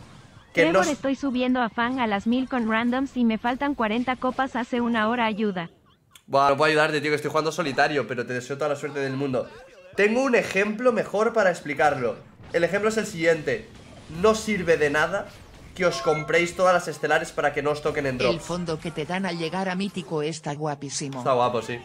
Que no... Trevor, s- estoy subiendo a fan a las mil con randoms y me faltan 40 copas hace una hora ayuda. Buah, no puedo ayudarte, tío, que estoy jugando solitario, pero te deseo toda la suerte del mundo. Tengo un ejemplo mejor para explicarlo. El ejemplo es el siguiente. No sirve de nada que os compréis todas las estelares para que no os toquen en El drops. fondo que te dan al llegar a Mítico está guapísimo. Está guapo, sí.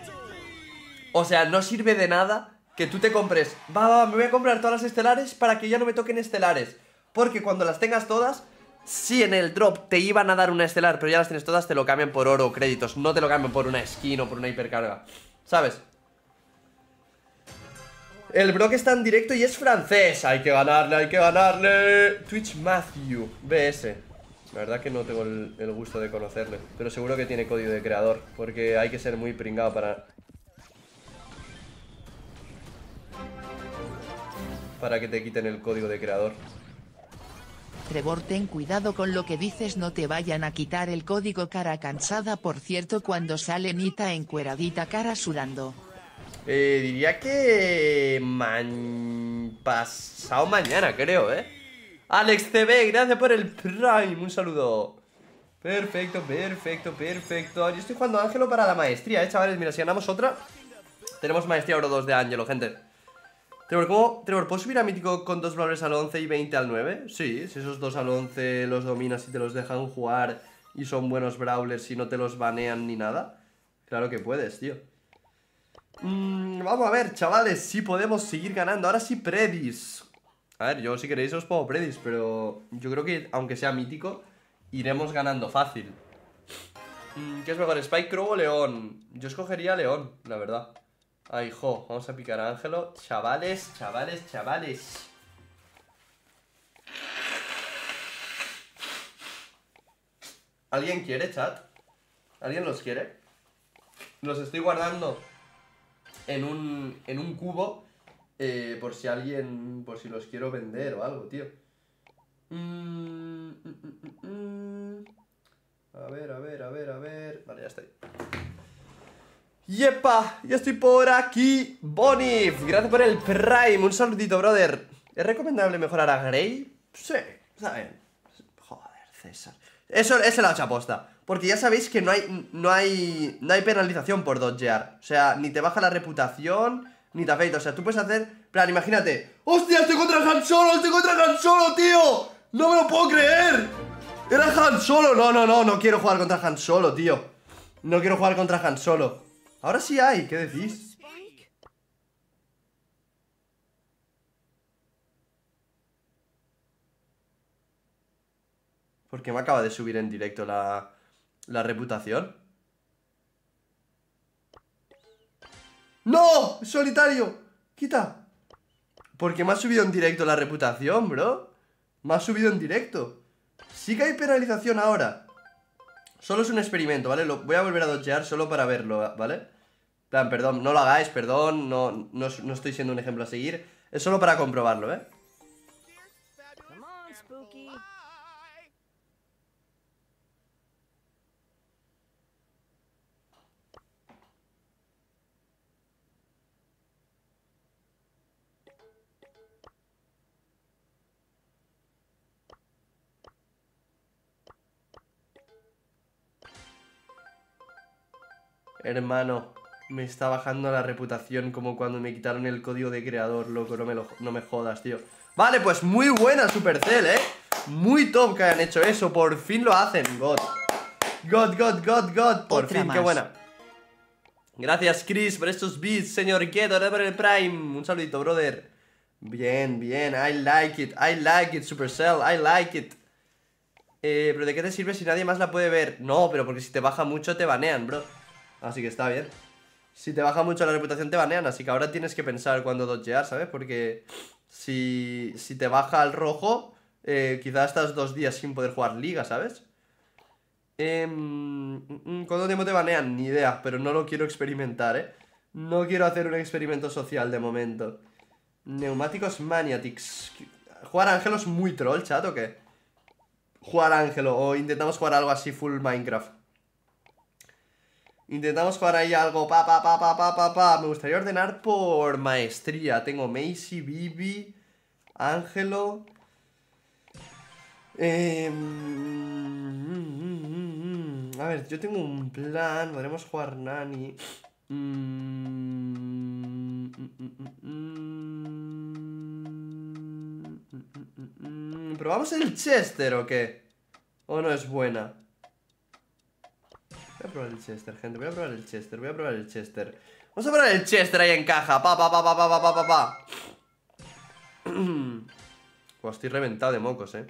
O sea, no sirve de nada que tú te compres. Va, va, me voy a comprar todas las estelares para que ya no me toquen estelares. Porque cuando las tengas todas, si en el drop te iban a dar una estelar, pero ya las tienes todas, te lo cambian por oro o créditos. No te lo cambian por una skin o por una hipercarga. ¿Sabes? El Brock está en directo y es francés. Hay que ganarle, hay que ganarle. Twitch Matthew, BS. La verdad que no tengo el, gusto de conocerle. Pero seguro que tiene código de creador. Porque hay que ser muy pringado para... Para que te quiten el código de creador. Trevor, ten cuidado con lo que dices, no te vayan a quitar el código cara cansada. Por cierto, cuando sale Nita encueradita cara sudando. Eh, diría que... Pasado mañana, creo, ¿eh? Alex CB, gracias por el Prime. Un saludo. Perfecto, perfecto, perfecto. Yo estoy jugando a Ángelo para la maestría, ¿eh, chavales? Mira, si ganamos otra, tenemos maestría oro 2 de Ángelo, gente. Trevor, ¿cómo? Trevor, ¿puedo subir a Mítico con dos valores al 11 y 20 al 9? Sí, si esos dos al 11 los dominas y te los dejan jugar y son buenos brawlers y no te los banean ni nada. Claro que puedes, tío. Mm, vamos a ver, chavales, si podemos seguir ganando. Ahora sí, Predis. A ver, yo si queréis os pongo Predis, pero yo creo que aunque sea mítico, iremos ganando fácil. Mm, ¿Qué es mejor, Spike Crow o León? Yo escogería León, la verdad. Ay, jo, vamos a picar a Ángelo. Chavales, chavales, chavales. ¿Alguien quiere, chat? ¿Alguien los quiere? Los estoy guardando en un, en un cubo eh, por si alguien, por si los quiero vender o algo, tío. Mm, mm, mm, mm. A ver, a ver, a ver, a ver. Vale, ya estoy. ¡Yepa! Ya estoy por aquí. Bonif, gracias por el Prime. Un saludito, brother. ¿Es recomendable mejorar a Grey? Sí, está. Joder, César. Eso, es la chaposta. Porque ya sabéis que no hay, no hay, no hay penalización por dodgear. O sea, ni te baja la reputación, ni te afecta. O sea, tú puedes hacer... Plan, imagínate. ¡Hostia, estoy contra Han Solo! ¡Estoy contra Han Solo, tío! ¡No me lo puedo creer! ¡Era Han Solo! No, no, no, no quiero jugar contra Han Solo, tío. No quiero jugar contra Han Solo. Ahora sí hay, ¿qué decís? Porque me acaba de subir en directo la, la reputación. ¡No! ¡Solitario! ¡Quita! Porque me ha subido en directo la reputación, bro. Me ha subido en directo. Sí que hay penalización ahora. Solo es un experimento, ¿vale? Lo voy a volver a dodgear solo para verlo, ¿vale? plan, perdón, no lo hagáis, perdón, no, no, no estoy siendo un ejemplo a seguir. Es solo para comprobarlo, ¿eh? Hermano, me está bajando la reputación como cuando me quitaron el código de creador, loco, no me, lo- no me jodas, tío. Vale, pues muy buena Supercell, ¿eh? Muy top que hayan hecho eso, por fin lo hacen, God. God, God, God, God, por Otra fin, qué buena. Gracias, Chris, por estos beats, señor gracias por el Prime. Un saludito, brother. Bien, bien, I like it, I like it, Supercell, I like it. Eh, pero ¿de qué te sirve si nadie más la puede ver? No, pero porque si te baja mucho te banean, bro. Así que está bien. Si te baja mucho la reputación te banean, así que ahora tienes que pensar cuando dodgear, ¿sabes? Porque si, si te baja al rojo, eh, quizás estás dos días sin poder jugar liga, ¿sabes? Mm, ¿Cuánto tiempo te banean? Ni idea, pero no lo quiero experimentar, ¿eh? No quiero hacer un experimento social de momento. Neumáticos Maniatics. ¿Jugar Ángelo es muy troll, chat, o qué? Jugar Ángelo, o intentamos jugar algo así full Minecraft. Intentamos jugar ahí algo pa pa pa pa pa pa pa. Me gustaría ordenar por maestría. Tengo Macy, Bibi, Ángelo. Em, mm, a ver, yo tengo un plan. Podremos jugar Nani. Mm, mm, mm, mm, mm, mm, mm, ¿Probamos el Chester o qué? ¿O no es buena? Voy a probar el Chester, gente. Voy a probar el Chester, voy a probar el Chester. Vamos a probar el Chester ahí en caja. Pa, pa, pa, pa, pa, pa, pa, pa. Wow, estoy reventado de mocos, eh.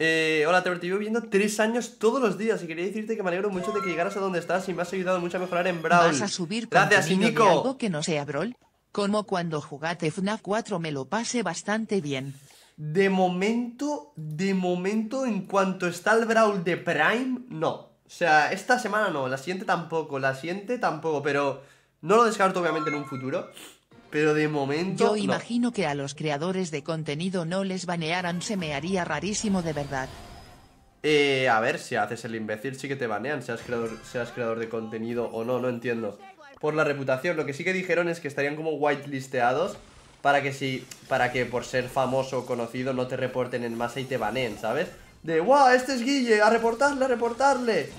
Eh, hola te llevo viendo tres años todos los días y quería decirte que me alegro mucho de que llegaras a donde estás y me has ayudado mucho a mejorar en Brawl. Vas a subir Gracias, Nico. Que no sea Brawl, como cuando jugaste FNAF 4 me lo pasé bastante bien. De momento, de momento, en cuanto está el Brawl de Prime, no. O sea, esta semana no, la siguiente tampoco, la siguiente tampoco, pero no lo descarto obviamente en un futuro. Pero de momento. Yo no. imagino que a los creadores de contenido no les banearan, se me haría rarísimo de verdad. Eh, a ver, si haces el imbécil sí que te banean, seas creador, seas creador de contenido o no, no entiendo. Por la reputación, lo que sí que dijeron es que estarían como whitelisteados para que si, para que por ser famoso o conocido no te reporten en masa y te baneen, ¿sabes? De, ¡guau! Este es Guille, a reportarle, a reportarle.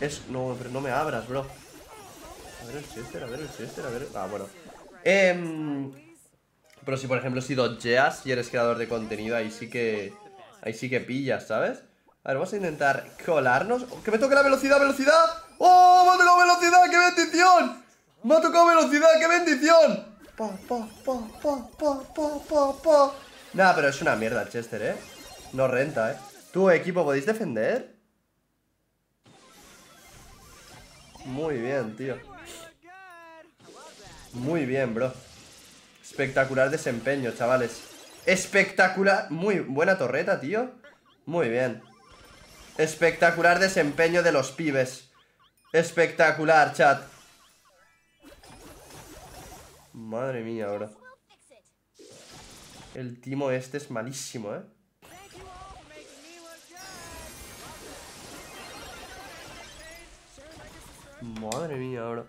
Es, no, pero no me abras, bro. A ver el Chester, a ver el Chester, a ver. Ah, bueno. Em, pero si por ejemplo si dodgeas y eres creador de contenido, ahí sí que. Ahí sí que pillas, ¿sabes? A ver, vamos a intentar colarnos. ¡Oh, ¡Que me toque la velocidad, velocidad! ¡Oh! ¡Me ha tocado velocidad! ¡Qué bendición! ¡Me ha tocado velocidad! ¡Qué bendición! Pa, pa, pa, pa, pa, pa, pa, pa. Nah, pero es una mierda el Chester, ¿eh? No renta, ¿eh? ¿Tu equipo podéis defender? Muy bien, tío. Muy bien, bro. Espectacular desempeño, chavales. Espectacular. Muy buena torreta, tío. Muy bien. Espectacular desempeño de los pibes. Espectacular, chat. Madre mía, bro. El timo este es malísimo, ¿eh? Madre mía, bro.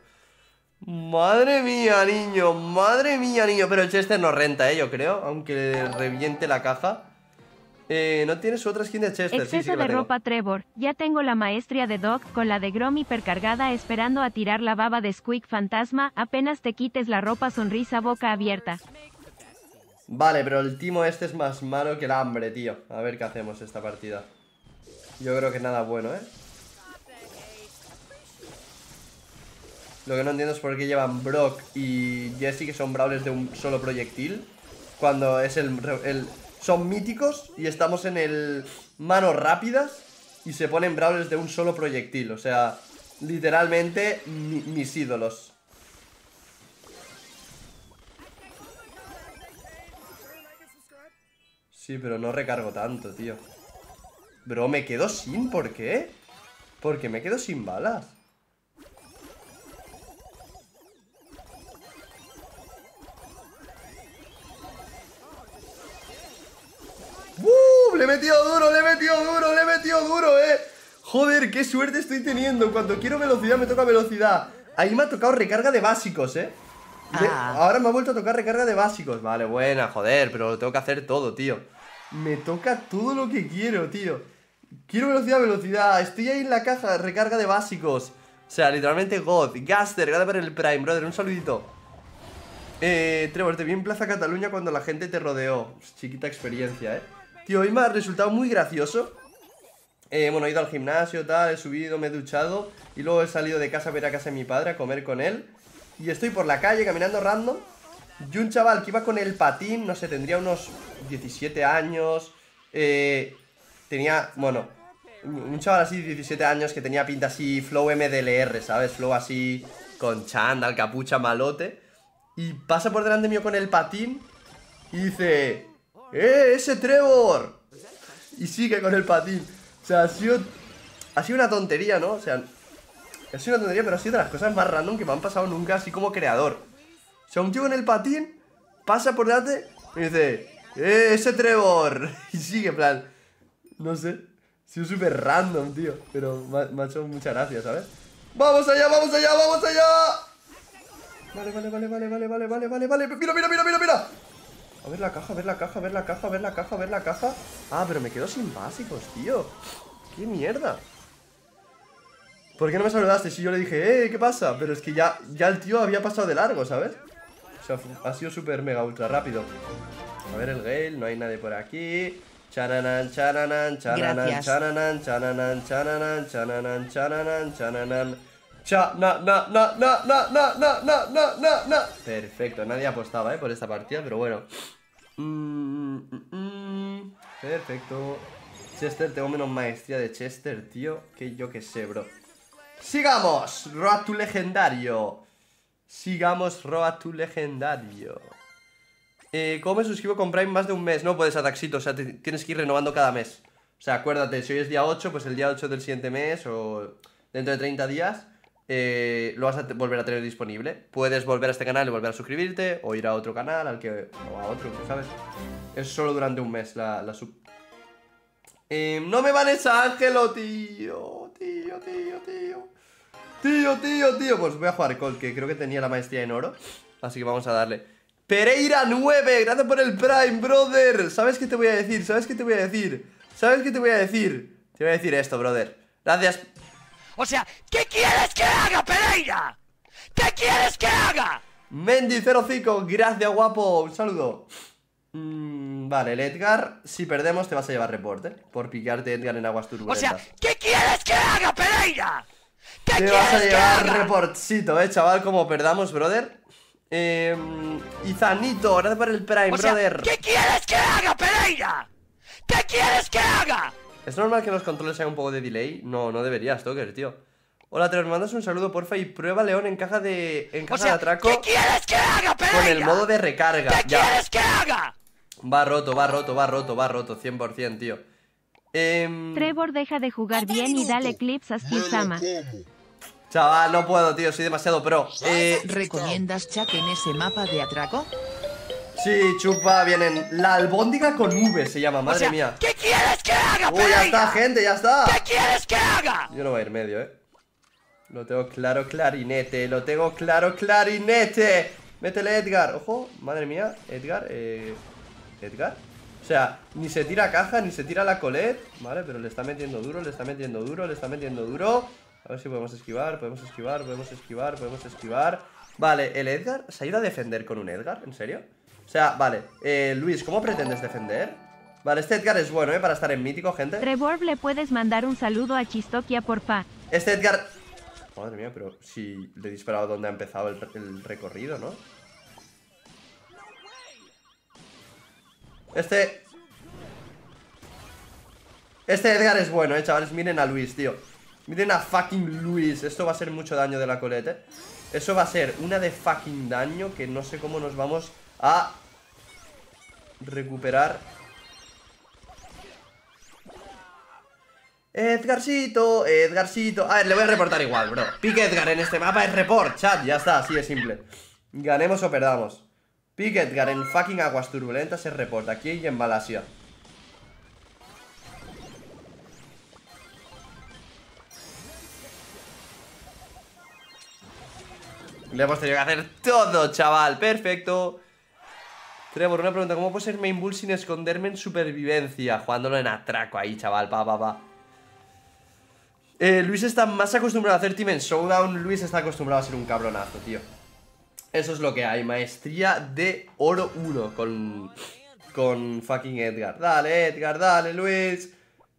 Madre mía, niño. Madre mía, niño. Pero el Chester no renta, ¿eh? Yo creo. Aunque reviente la caja. Eh, no tienes otra skin de Chester. Sí, sí Exceso que la de tengo. ropa Trevor, ya tengo la maestría de Doc con la de Grom hipercargada esperando a tirar la baba de Squeak Fantasma, apenas te quites la ropa sonrisa boca abierta. Vale, pero el timo este es más malo que el hambre, tío. A ver qué hacemos esta partida. Yo creo que nada bueno, ¿eh? Lo que no entiendo es por qué llevan Brock y Jesse, que son brawlers de un solo proyectil, cuando es el, son míticos y estamos en el manos rápidas y se ponen brawlers de un solo proyectil. O sea, literalmente mi- mis ídolos. Sí, pero no recargo tanto, tío. Bro, me quedo sin, ¿por qué? Porque me quedo sin balas. ¡Uh! Le he metido duro, le he metido duro, le he metido duro, eh. Joder, qué suerte estoy teniendo. Cuando quiero velocidad me toca velocidad. Ahí me ha tocado recarga de básicos, eh. De- Ah. Ahora me ha vuelto a tocar recarga de básicos. Vale, buena, joder, pero lo tengo que hacer todo, tío. Me toca todo lo que quiero, tío. Quiero velocidad, velocidad. Estoy ahí en la caja, recarga de básicos. O sea, literalmente God. Gaster, gracias por el Prime, brother. Un saludito. Eh, Trevor, te vi en Plaza Cataluña cuando la gente te rodeó. Chiquita experiencia, eh. Tío, hoy me ha resultado muy gracioso. Eh, bueno, he ido al gimnasio, tal, he subido, me he duchado. Y luego he salido de casa a ver a casa de mi padre a comer con él. Y estoy por la calle caminando random. Y un chaval que iba con el patín, no sé, tendría unos 17 años. Eh, tenía, bueno, un chaval así de 17 años que tenía pinta así, flow MDLR, ¿sabes? Flow así con chándal, capucha, malote. Y pasa por delante mío con el patín y dice, ¡Eh, ese Trevor! Y sigue con el patín. O sea, ha sido, ha sido una tontería, ¿no? O sea, ha sido una tontería, pero ha sido de las cosas más random que me han pasado nunca así como creador. O sea, un tío en el patín pasa por delante y dice, ¡Eh, ese Trevor! Y sigue, en plan, no sé. Ha sido súper random, tío. Pero me ha, hecho mucha gracia, ¿sabes? ¡Vamos allá, vamos allá, vamos allá! Vale, vale, vale, vale, vale, vale, vale, vale, vale. Mira, mira, mira, mira, mira. A ver la caja, a ver la caja, a ver la caja, a ver la caja, a ver la caja. Ah, pero me quedo sin básicos, tío. ¡Qué mierda! ¿Por qué no me saludaste? Si yo le dije, eh, ¿qué pasa? Pero es que ya, ya el tío había pasado de largo, ¿sabes? O sea, ha sido súper mega ultra rápido. A ver el Gale, no hay nadie por aquí. Chananan, chananan, chananan, chananan, chananan, chananan, chananan, chananan, chananan. Cha, na, na, na, na, na, na, na, na, na, na, na. Perfecto, nadie apostaba, eh, por esta partida, pero bueno. Perfecto. Chester, tengo menos maestría de Chester, tío, que yo que sé, bro. Sigamos, Road to legendario. Sigamos, Road to legendario. Eh, ¿Cómo me suscribo con Prime más de un mes? No puedes a Taxito, o sea, tienes que ir renovando cada mes. O sea, acuérdate, si hoy es día 8, pues el día 8 del siguiente mes o dentro de 30 días eh, lo vas a volver a tener disponible. Puedes volver a este canal y volver a suscribirte o ir a otro canal, al que o a otro, ¿sabes? Es solo durante un mes la, sub. Eh, no me van esa Ángelo, tío. Tío, tío, tío. Tío, tío, tío. Pues voy a jugar Col, que creo que tenía la maestría en oro. Así que vamos a darle. Pereira 9, gracias por el Prime, brother. ¿Sabes qué te voy a decir? ¿Sabes qué te voy a decir? ¿Sabes qué te voy a decir? Te voy a decir esto, brother. Gracias. O sea, ¿qué quieres que haga, Pereira? ¿Qué quieres que haga? Mendy05, gracias, guapo. Un saludo. Mm, vale, el Edgar, si perdemos te vas a llevar reporte por picarte Edgar en aguas O turbulentas. sea, ¿qué quieres que haga, Pereira? ¿Qué Te quieres vas a que llevar haga? reportcito, eh, chaval, como perdamos, brother. Eh, Izanito, gracias por el Prime, O sea, brother. ¿qué quieres que haga, Pereira? ¿Qué quieres que haga? ¿Es normal que en los controles haya un poco de delay? No, no deberías, Toker, tío. Hola, te mandas un saludo, porfa, y prueba León en caja de, en O caja sea, de atraco ¿qué quieres que haga, Pereira? con el modo de recarga. ¿Qué Ya. quieres que haga? Va roto, va roto, va roto, va roto, 100%, tío. Em, Trevor deja de jugar bien y dale clips a Steve Sama. chaval, no puedo, tío, soy demasiado pro. Eh, ¿Recomiendas Chuck en ese mapa de atraco? Sí, chupa, vienen. La albóndiga con V se llama, O madre sea, mía. ¿qué quieres que haga, Uy, ya está, gente, ya está. ¿Qué quieres que haga? Yo no voy a ir medio, eh. Lo tengo claro, clarinete. Lo tengo claro, clarinete. Métele, Edgar. Ojo, madre mía. Edgar, eh. Edgar. O sea, ni se tira caja, ni se tira la colet. Vale, pero le está metiendo duro, le está metiendo duro, le está metiendo duro. A ver si podemos esquivar, podemos esquivar, podemos esquivar, podemos esquivar. Vale, el Edgar se ha ido a defender con un Edgar, ¿en serio? Sea, vale. Eh, Luis, ¿cómo pretendes defender? Vale, este Edgar es bueno, ¿eh? Para estar en mítico, gente. Trevor, ¿le puedes mandar un saludo a Chistokia, porfa? Este Edgar... Madre mía, pero si le he disparado donde ha empezado el, el recorrido, ¿no? Este... Este Edgar es bueno, eh, chavales. Miren a Luis, tío. Miren a fucking Luis. Esto va a ser mucho daño de la colete. Eso va a ser una de fucking daño que no sé cómo nos vamos a recuperar Edgarcito, Edgarcito. A ver, le voy a reportar igual, bro. Pique Edgar en este mapa es report, chat. Ya está, así de simple. Ganemos o perdamos. Pique Edgar en fucking aguas turbulentas es report. Aquí y en Malasia. Le hemos tenido que hacer todo, chaval. Perfecto. Trevor, una pregunta. ¿Cómo puedo ser main bull sin esconderme en supervivencia? Jugándolo en atraco ahí, chaval. Pa, pa, pa. Eh, Luis está más acostumbrado a hacer team en showdown. Luis está acostumbrado a ser un cabronazo, tío. Eso es lo que hay. Maestría de oro 1 con, con fucking Edgar. Dale, Edgar, dale, Luis.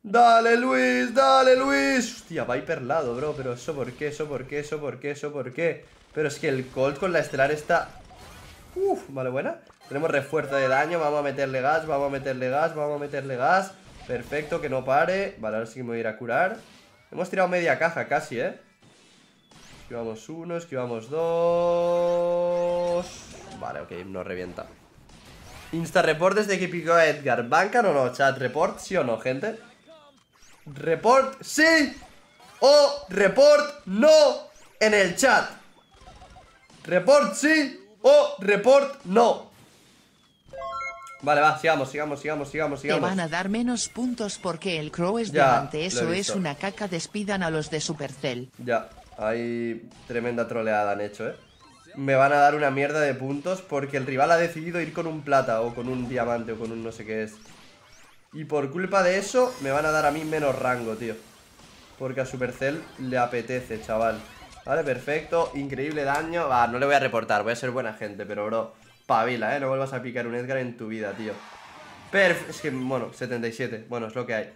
Dale, Luis, dale, Luis. Hostia, va hiperlado, bro. Pero eso por qué, eso por qué, eso por qué, eso por qué. Pero es que el Colt con la estelar está... Uf, vale, buena. Tenemos refuerzo de daño. Vamos a meterle gas, vamos a meterle gas, vamos a meterle gas. Perfecto, que no pare. Vale, ahora sí que me voy a ir a curar. Hemos tirado media caja casi, ¿eh? Esquivamos uno, esquivamos dos... Vale, ok, no revienta. Insta report desde que picó a Edgar. ¿Bancan o no, chat? ¿Report sí o no, gente? ¿Report sí o report no en el chat? ¿Report sí o report no? Vale, va, sigamos, sigamos, sigamos, sigamos, Te sigamos. van a dar menos puntos porque el Crow es Ya, he Eso es una caca. Despidan a los de Supercell. Ya, hay tremenda troleada han hecho, ¿eh? Me van a dar una mierda de puntos porque el rival ha decidido ir con un plata o con un diamante o con un no sé qué es. Y por culpa de eso me van a dar a mí menos rango, tío. Porque a Supercell le apetece, chaval. Vale, perfecto. Increíble daño. Va, no le voy a reportar. Voy a ser buena gente, pero bro, pavila, ¿eh? No vuelvas a picar un Edgar en tu vida, tío. Perf... Es que, bueno, 77. Bueno, es lo que hay.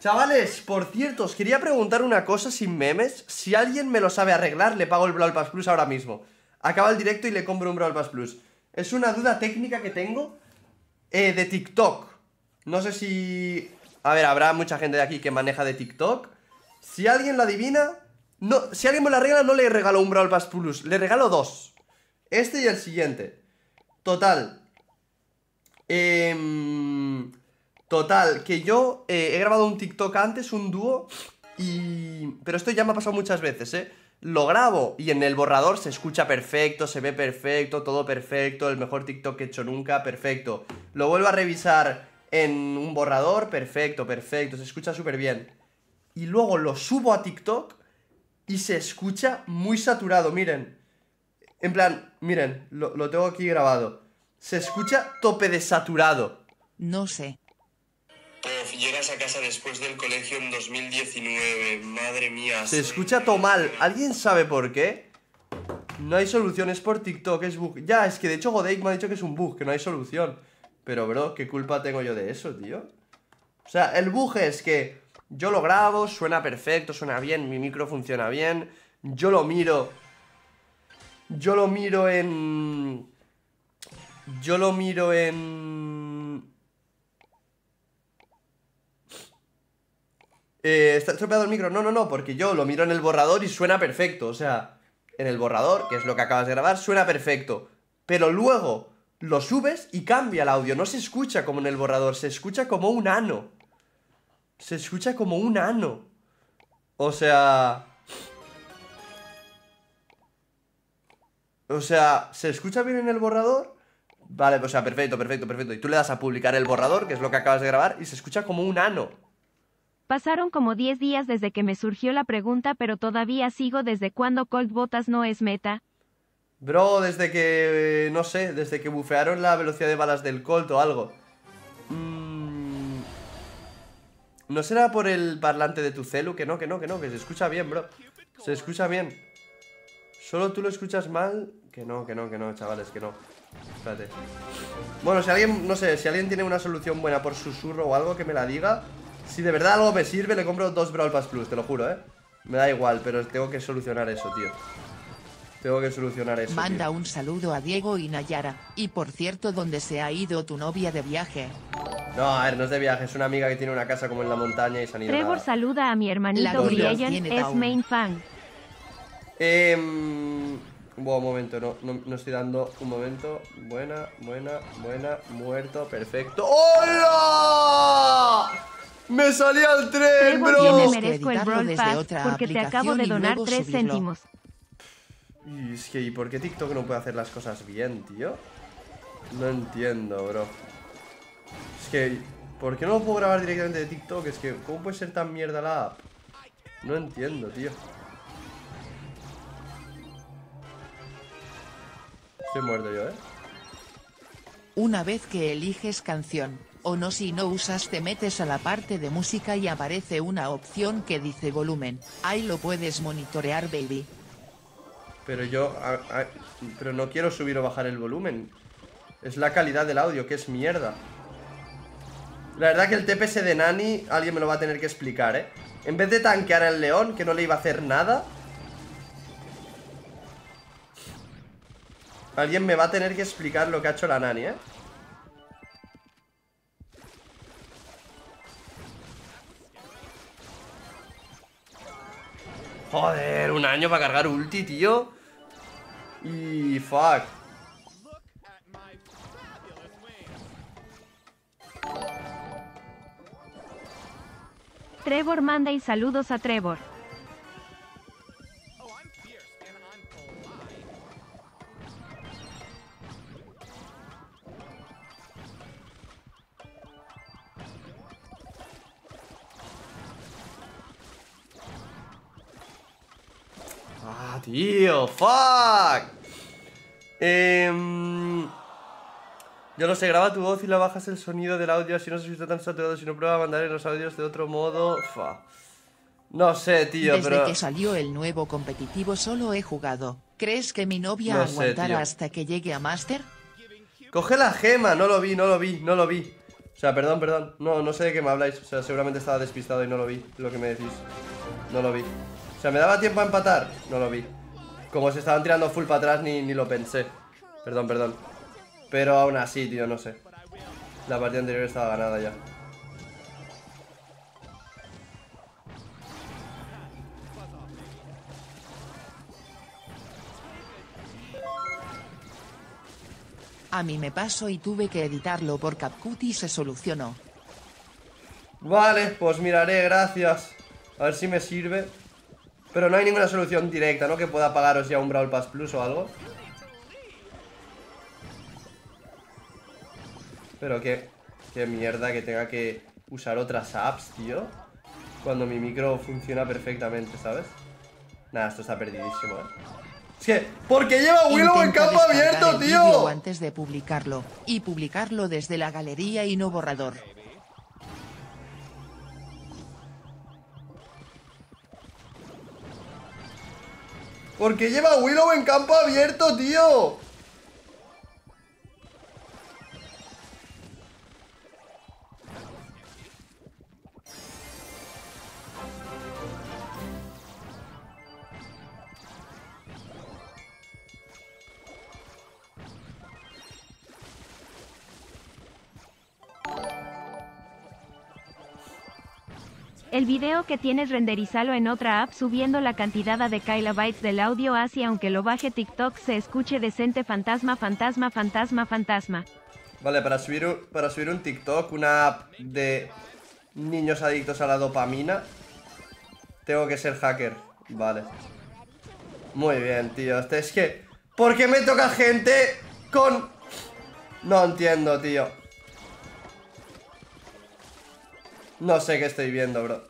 Chavales, por cierto, os quería preguntar una cosa sin memes. Si alguien me lo sabe arreglar, le pago el Brawl Pass Plus ahora mismo. Acaba el directo y le compro un Brawl Pass Plus. Es una duda técnica que tengo eh, de TikTok. No sé si... A ver, habrá mucha gente de aquí que maneja de TikTok. Si alguien lo adivina... No, si alguien me lo arregla, no le regalo un Brawl Pass Plus. Le regalo dos. Este y el siguiente. Total. Em, total, que yo eh, he grabado un TikTok antes, un dúo, y... Pero esto ya me ha pasado muchas veces, ¿eh? Lo grabo y en el borrador se escucha perfecto, se ve perfecto, todo perfecto, el mejor TikTok que he hecho nunca, perfecto. Lo vuelvo a revisar en un borrador, perfecto, perfecto, se escucha súper bien. Y luego lo subo a TikTok y se escucha muy saturado, miren. En plan, miren, lo, lo tengo aquí grabado. Se escucha tope de saturado. No sé. Prof, llegas a casa después del colegio en 2019. Madre mía. Se escucha todo mal. ¿Alguien sabe por qué? No hay solución, es por TikTok, es bug. Ya, es que de hecho Godake me ha dicho que es un bug, que no hay solución. Pero, bro, ¿qué culpa tengo yo de eso, tío? O sea, el bug es que yo lo grabo, suena perfecto, suena bien, mi micro funciona bien. Yo lo miro. Yo lo miro en... Yo lo miro en... Eh, ¿Está estropeado el micro? No, no, no, porque yo lo miro en el borrador y suena perfecto. O sea, en el borrador, que es lo que acabas de grabar, suena perfecto. Pero luego lo subes y cambia el audio. No se escucha como en el borrador, se escucha como un ano. Se escucha como un ano. O sea... O sea, ¿se escucha bien en el borrador? Vale, o sea, perfecto, perfecto, perfecto. Y tú le das a publicar el borrador, que es lo que acabas de grabar, y se escucha como un ano. Pasaron como 10 días desde que me surgió la pregunta, pero todavía sigo desde cuando Colt Botas no es meta. Bro, desde que... no sé, desde que bufearon la velocidad de balas del Colt o algo. Mm, ¿No será por el parlante de tu celu? Que no, que no, que no, que se escucha bien, bro. Se escucha bien. Solo tú lo escuchas mal. Que no, que no, que no, chavales, que no. Espérate. Bueno, si alguien, no sé, si alguien tiene una solución buena por susurro o algo, que me la diga. Si de verdad algo me sirve, le compro dos Brawl Pass Plus, te lo juro, ¿eh? Me da igual, pero tengo que solucionar eso, tío. Tengo que solucionar eso. Manda tío. un saludo a Diego y Nayara. Y por cierto, ¿dónde se ha ido tu novia de viaje? No, a ver, no es de viaje, es una amiga que tiene una casa como en la montaña y se han ido Trevor nada. saluda a mi hermanito Brian, es down. main fan. Eh, Buah, un momento, no, no, no estoy dando un momento. Buena, buena, buena, muerto, perfecto. ¡Hola! ¡Me salía el tren, bro! yo me merezco el Brawl Pass porque te acabo de donar luego 3 subirlo. céntimos. Y es que, ¿y por qué TikTok no puede hacer las cosas bien, tío? No entiendo, bro. Es que, ¿por qué no lo puedo grabar directamente de TikTok? Es que, ¿cómo puede ser tan mierda la app? No entiendo, tío. Estoy muerto yo, ¿eh? Una vez que eliges canción, o no si no usas te metes a la parte de música y aparece una opción que dice volumen. Ahí lo puedes monitorear, baby. Pero yo, a- a- pero no quiero subir o bajar el volumen. Es la calidad del audio, que es mierda. La verdad que el TPS de Nani, alguien me lo va a tener que explicar, ¿eh? En vez de tanquear al león, que no le iba a hacer nada. Alguien me va a tener que explicar lo que ha hecho la Nani, ¿eh? Joder, un año para cargar ulti, tío. Y fuck. Trevor manda y saludos a Trevor. Tío, fuck. Em, yo no sé, graba tu voz y la bajas el sonido del audio, así no se escucha tan saturado, si no prueba a mandar los audios de otro modo. Fa. No sé, tío, Desde pero... que salió el nuevo competitivo solo he jugado. ¿Crees que mi novia No aguantará hasta que llegue a Master? Coge la gema, no lo vi, no lo vi, no lo vi. O sea, perdón, perdón. No, no sé de qué me habláis. O sea, seguramente estaba despistado y no lo vi, lo que me decís. No lo vi. O sea, ¿me daba tiempo a empatar? No lo vi. Como se estaban tirando full para atrás, ni, ni lo pensé. Perdón, perdón. Pero aún así, tío, no sé. La partida anterior estaba ganada ya. A mí me pasó y tuve que editarlo por CapCut y se solucionó. Vale, pues miraré, gracias. A ver si me sirve. Pero no hay ninguna solución directa, ¿no? Que pueda pagaros ya un Brawl Pass Plus o algo. Pero qué, qué mierda que tenga que usar otras apps, tío. Cuando mi micro funciona perfectamente, ¿sabes? Nada, esto está perdidísimo, ¿eh? Es que, ¿por qué lleva Willow en campo abierto, tío? antes de publicarlo, y publicarlo desde la galería y no borrador. ¿Por qué lleva Willow en campo abierto, tío? El video que tienes renderizalo en otra app subiendo la cantidad de kilobytes del audio hacia aunque lo baje TikTok se escuche decente fantasma fantasma fantasma fantasma. Vale, para subir, un, para subir un TikTok, una app de niños adictos a la dopamina, tengo que ser hacker. Vale. Muy bien, tío. Este es que... ¿Por qué me toca gente con...? No entiendo, tío. No sé qué estoy viendo, bro.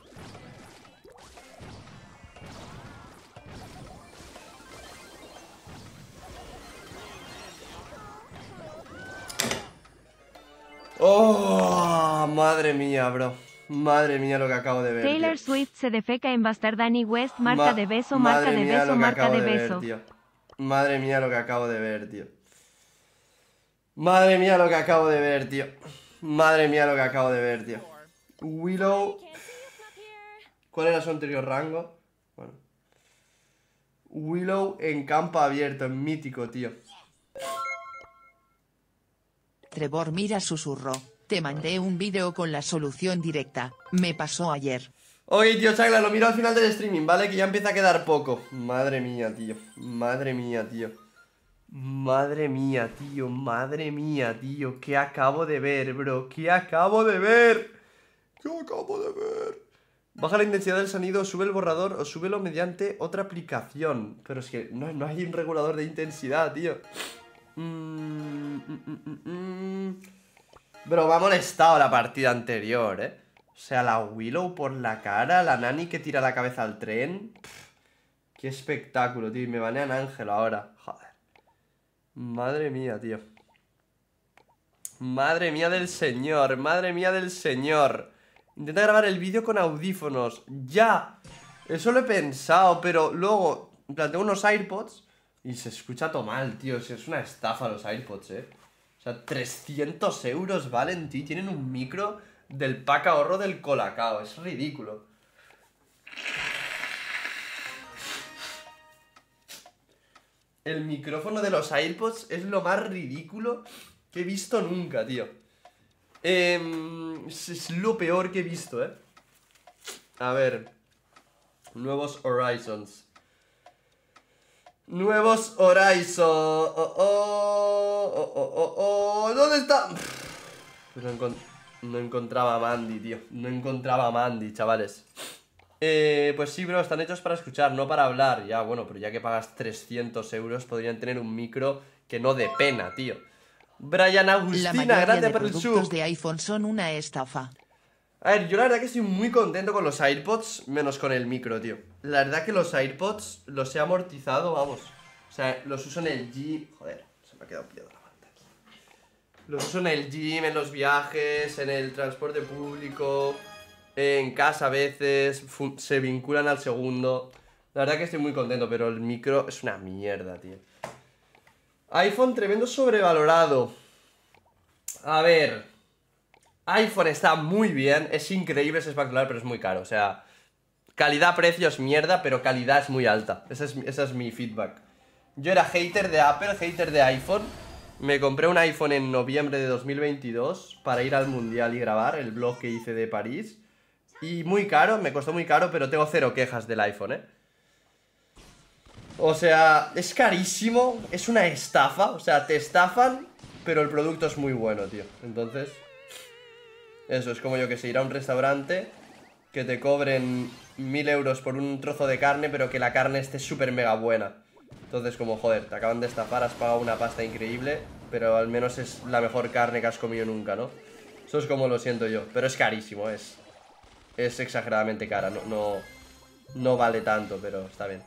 Oh, madre mía, bro. Madre mía lo que acabo de ver. tío. Taylor Swift se defeca en Bastardani West, marca Ma- de beso, marca de beso, marca de beso. Madre mía lo que acabo de ver, tío. Madre mía lo que acabo de ver, tío. Madre mía lo que acabo de ver, tío. Willow. ¿Cuál era su anterior rango? Bueno. Willow en campo abierto, en mítico, tío. Trevor mira susurró. Te mandé un vídeo con la solución directa. Me pasó ayer. Ok, tío, chacla, lo miro al final del streaming, ¿vale? Que ya empieza a quedar poco. Madre mía, tío. Madre mía, tío. Madre mía, tío. Madre mía, tío. ¿Qué acabo de ver, bro? ¿Qué acabo de ver? ¿Qué acabo de ver? Baja la intensidad del sonido, sube el borrador o súbelo mediante otra aplicación. Pero es que no, no hay un regulador de intensidad, tío. Mm, mm, mm, mm. Bro, me ha molestado la partida anterior, ¿eh? O sea, la Willow por la cara, la Nani que tira la cabeza al tren. Qué espectáculo, tío. Me banean Ángelo ahora. Joder. Madre mía, tío. Madre mía del señor, madre mía del señor. Intenta grabar el vídeo con audífonos. ¡Ya! Eso lo he pensado, pero luego planteo unos AirPods y se escucha todo mal, tío. Es una estafa los AirPods, eh. O sea, 300 euros valen, tío. Tienen un micro del pack ahorro del Colacao. Es ridículo. El micrófono de los AirPods es lo más ridículo que he visto nunca, tío. Em, es, lo peor que he visto, ¿eh? A ver. Nuevos Horizons. Nuevos Horizons. Oh, oh, oh, oh, oh, oh. ¿Dónde está? No, no encontraba a Mandy, tío. No encontraba a Mandy, chavales. Eh, pues sí, bro, están hechos para escuchar, no para hablar. Ya, bueno, pero ya que pagas 300 euros, podrían tener un micro que no de pena, tío. Brian La Agustina, mayoría gracias de por el productos de iPhone son una estafa. A ver, yo la verdad que estoy muy contento con los AirPods, menos con el micro, tío. La verdad que los AirPods los he amortizado, vamos. O sea, los uso en el gym. Joder, se me ha quedado pillado la manta aquí. Los uso en el gym, en los viajes, en el transporte público, en casa a veces. Se vinculan al segundo. La verdad que estoy muy contento, pero el micro es una mierda, tío. iPhone tremendo sobrevalorado. A ver. iPhone está muy bien, es increíble, es espectacular, pero es muy caro. O sea, calidad-precio es mierda, pero calidad es muy alta. Ese es, ese es mi feedback. Yo era hater de Apple, hater de iPhone. Me compré un iPhone en noviembre de 2022 para ir al mundial y grabar el blog que hice de París. Y muy caro, me costó muy caro, pero tengo cero quejas del iPhone, ¿eh? O sea, es carísimo, es una estafa, o sea, te estafan pero el producto es muy bueno, tío. Entonces, eso es como yo que sé, ir a un restaurante que te cobren mil euros por un trozo de carne, pero que la carne esté súper mega buena. Entonces, como, joder, te acaban de estafar, has pagado una pasta increíble, pero al menos es la mejor carne que has comido nunca, ¿no? Eso es como lo siento yo, pero es carísimo, es... Es exageradamente cara, no, no, no vale tanto, pero está bien.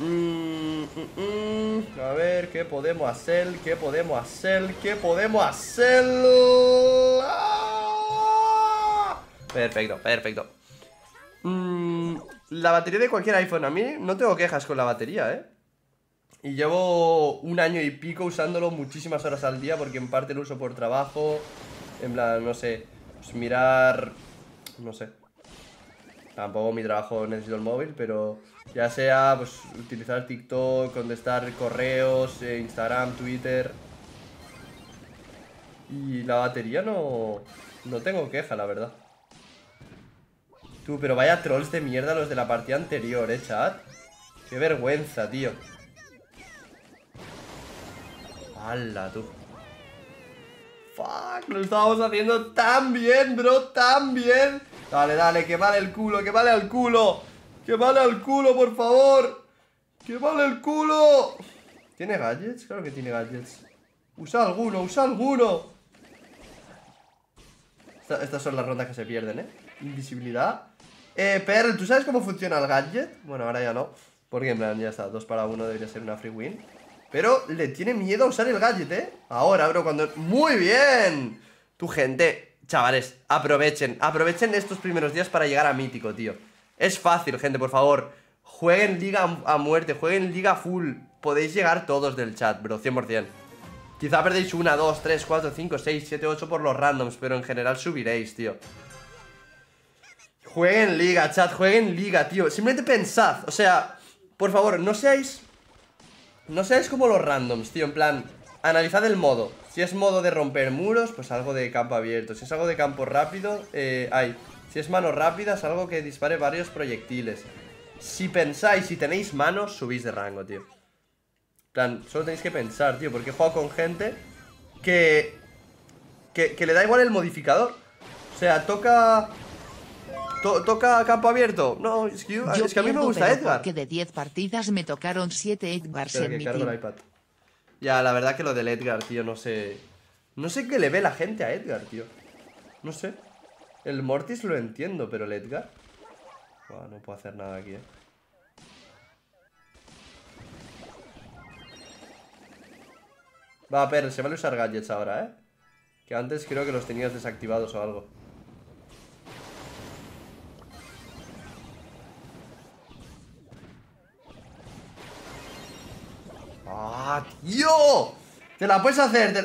Mm, mm, mm. A ver, ¿qué podemos hacer? ¿Qué podemos hacer? ¿Qué podemos hacer? Ah. Perfecto, perfecto. La batería de cualquier iPhone, a mí no tengo quejas con la batería, ¿eh? Y llevo un año y pico usándolo muchísimas horas al día porque en parte lo uso por trabajo, en plan, no sé, pues mirar, no sé. Tampoco mi trabajo necesito el móvil, pero ya sea pues utilizar TikTok, contestar correos, eh, Instagram, Twitter. Y la batería no, no tengo queja, la verdad. Tú, pero vaya trolls de mierda los de la partida anterior, eh, chat. Qué vergüenza, tío. ¡Hala, tú! ¡Fuck! Lo estábamos haciendo tan bien, bro, tan bien. Dale, dale, que vale el culo, que vale al culo. Que vale al culo, por favor. Que vale el culo. ¿Tiene gadgets? Claro que tiene gadgets. Usa alguno, usa alguno. Esta- estas son las rondas que se pierden, ¿eh? Invisibilidad. Eh, Perl, ¿tú sabes cómo funciona el gadget? Bueno, ahora ya no. Porque en plan, ya está, dos para uno debería ser una free win. Pero le tiene miedo a usar el gadget, ¿eh? Ahora, bro, cuando... ¡Muy bien! Tu gente, chavales, aprovechen. Aprovechen estos primeros días para llegar a mítico, tío. Es fácil, gente, por favor. Jueguen liga a muerte, jueguen liga full. Podéis llegar todos del chat, bro, 100%. Quizá perdéis una, dos, tres, cuatro, cinco, seis, siete, ocho por los randoms, pero en general subiréis, tío. Jueguen liga, chat, jueguen liga, tío. Simplemente pensad, o sea, por favor, no seáis. No seáis como los randoms, tío. En plan, analizad el modo. Si es modo de romper muros, pues algo de campo abierto. Si es algo de campo rápido, eh, hay. Si es mano rápida, es algo que dispare varios proyectiles. Si pensáis y tenéis manos, subís de rango, tío. Plan, solo tenéis que pensar, tío, porque he jugado con gente que, que, que le da igual el modificador. O sea, toca... to- toca campo abierto. No, es que, yo- Yo es que a mí me gusta Edgar. porque de 10 partidas me tocaron 7 Edgars en que mi cargo el team. iPad. Ya, la verdad que lo del Edgar, tío, no sé... No sé qué le ve la gente a Edgar, tío. No sé. El Mortis lo entiendo, pero el Edgar... Buah, no puedo hacer nada aquí, eh. Va, pero se vale usar gadgets ahora, ¿eh? Que antes creo que los tenías desactivados o algo. ¡Ah, tío! ¡Te la puedes hacer! Te...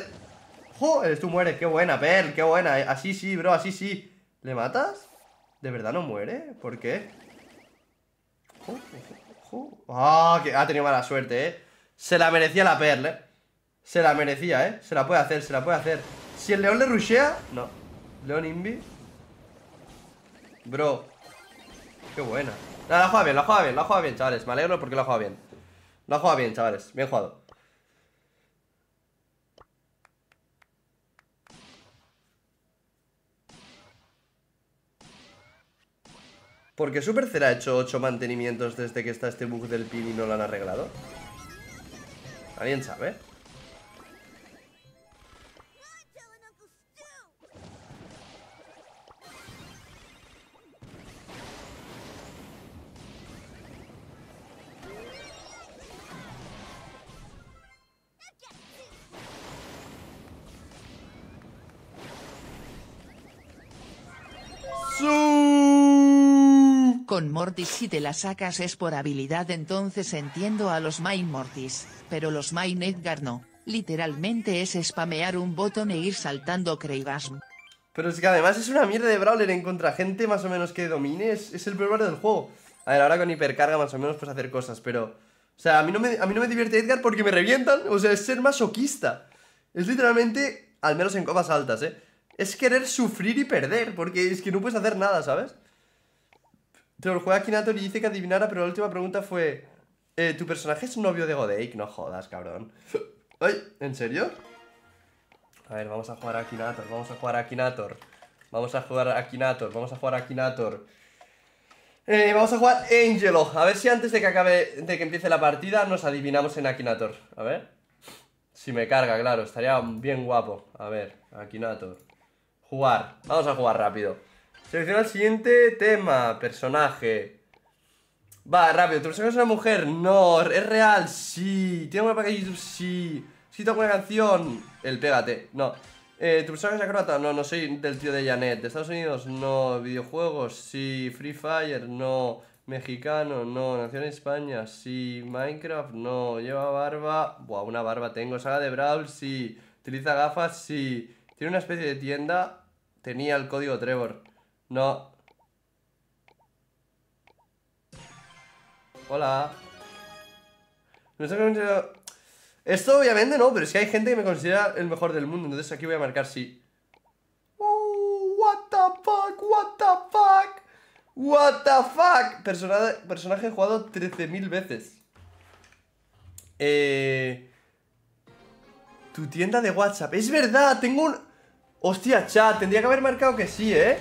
¡Joder! Tú mueres, qué buena, Perl, qué buena. Así sí, bro, así sí. ¿Le matas? ¿De verdad no muere? ¿Por qué? ¡Ah! que ha tenido mala suerte, eh. Se la merecía la Perl, eh. Se la merecía, eh. Se la puede hacer, se la puede hacer. Si el león le rushea. No. León Invi. Bro. Qué buena. No, la juega bien, la juega bien, la juega bien, chavales. Me alegro porque la juega bien. La juega bien, chavales. Bien jugado. Porque Supercell ha hecho 8 mantenimientos desde que está este bug del pin y no lo han arreglado. ¿Alguien sabe? Con Mortis si te la sacas es por habilidad entonces entiendo a los Main Mortis, pero los Main Edgar no. Literalmente es spamear un botón e ir saltando Kreibasm. Pero es que además es una mierda de Brawler en contra gente más o menos que domine. Es, es el peor del juego. A ver, ahora con hipercarga más o menos puedes hacer cosas, pero... O sea, a mí, no me, a mí no me divierte Edgar porque me revientan. O sea, es ser masoquista. Es literalmente, al menos en copas altas, ¿eh? Es querer sufrir y perder, porque es que no puedes hacer nada, ¿sabes? Te lo juega Akinator y dice que adivinara, pero la última pregunta fue... eh, ¿Tu personaje es novio de Godake? No jodas, cabrón. Ay, ¿en serio? A ver, vamos a jugar a Akinator, vamos a jugar a Akinator. Vamos a jugar a Akinator, vamos a jugar a Akinator. Eh, vamos a jugar Angelo. A ver si antes de que acabe, de que empiece la partida nos adivinamos en Akinator. A ver. Si me carga, claro, estaría bien guapo. A ver, Akinator. Jugar. Vamos a jugar rápido. Selecciona el siguiente tema. Personaje. Va, rápido. ¿Tu personaje es una mujer? No. ¿Es real? Sí. ¿Tiene una página de YouTube? Sí. ¿Sí toca una canción? El Pégate. No. Eh, ¿Tu personaje es acróbata? No, no soy del tío de Janet. ¿De Estados Unidos? No. ¿Videojuegos? Sí. ¿Free Fire? No. ¿Mexicano? No. ¿Nació en España? Sí. ¿Minecraft? No. ¿Lleva barba? Buah, una barba tengo. ¿Saga de Brawl? Sí. ¿Utiliza gafas? Sí. ¿Tiene una especie de tienda? Tenía el código Trevor. No. Hola. No sé qué considero- Esto obviamente no, pero es que hay gente que me considera el mejor del mundo. Entonces aquí voy a marcar sí. Oh, what the fuck, what the fuck. What the fuck. Persona- personaje jugado 13.000 veces. Eh... Tu tienda de WhatsApp. Es verdad, tengo un... Hostia, chat, tendría que haber marcado que sí, ¿eh?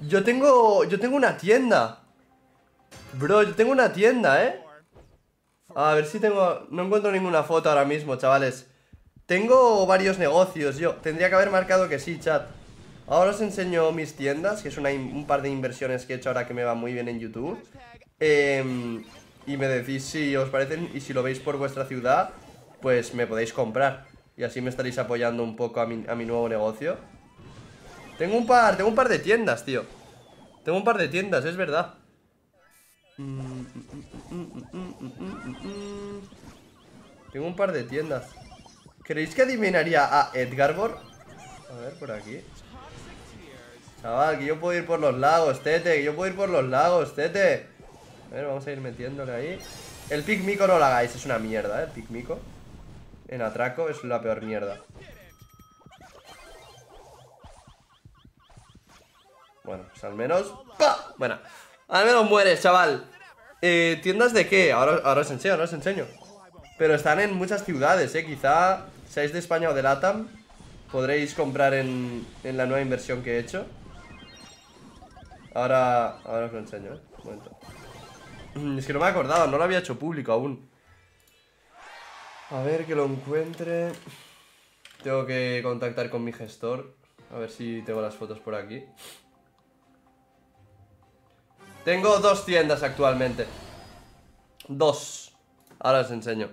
Yo tengo... Yo tengo una tienda. Bro, yo tengo una tienda, ¿eh? A ver si tengo... No encuentro ninguna foto ahora mismo, chavales. Tengo varios negocios, yo. Tendría que haber marcado que sí, chat. Ahora os enseño mis tiendas, que es un par de inversiones que he hecho ahora que me va muy bien en YouTube. Em, y me decís si os parecen y si lo veis por vuestra ciudad, pues me podéis comprar. Y así me estaréis apoyando un poco a mi, a mi nuevo negocio. Tengo un par, tengo un par de tiendas, tío. Tengo un par de tiendas, es verdad. Tengo un par de tiendas. ¿Creéis que adivinaría a Edgarbor? A ver, por aquí. Chaval, que yo puedo ir por los lagos, tete. Que yo puedo ir por los lagos, tete. A ver, vamos a ir metiéndole ahí. El picmico no lo hagáis, es una mierda, ¿eh? El picmico. En atraco es la peor mierda. Bueno, pues al menos... ¡Pa! Bueno, al menos mueres, chaval. Eh, ¿Tiendas de qué? Ahora, ahora os enseño, ahora os enseño. Pero están en muchas ciudades, ¿eh? Quizá seáis de España o de LATAM. Podréis comprar en, en la nueva inversión que he hecho. Ahora, ahora os lo enseño, ¿eh? Un momento. Es que no me acordaba, no lo había hecho público aún. A ver que lo encuentre. Tengo que contactar con mi gestor. A ver si tengo las fotos por aquí. Tengo dos tiendas actualmente. Dos. Ahora os enseño.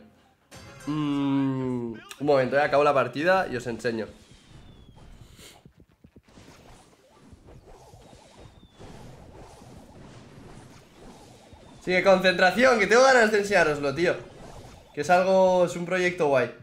Mm, un momento, eh, acabo la partida y os enseño. Sigue concentración, que tengo ganas de enseñároslo, tío. Que es algo, es un proyecto guay.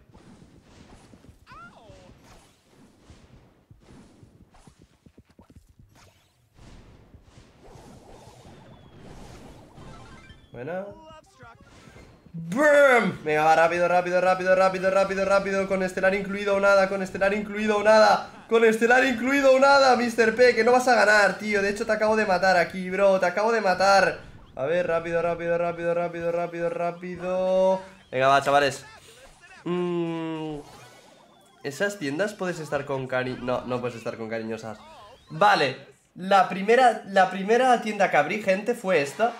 Venga, va rápido, rápido, rápido, rápido, rápido, rápido. Con estelar incluido o nada, con estelar incluido o nada. Con estelar incluido o nada, Mr. P, que no vas a ganar, tío. De hecho, te acabo de matar aquí, bro. Te acabo de matar. A ver, rápido, rápido, rápido, rápido, rápido, rápido. Venga, va, chavales. Mm, Esas tiendas puedes estar con cari... No, no puedes estar con cariñosas. Vale. La primera, la primera tienda que abrí, gente, fue esta.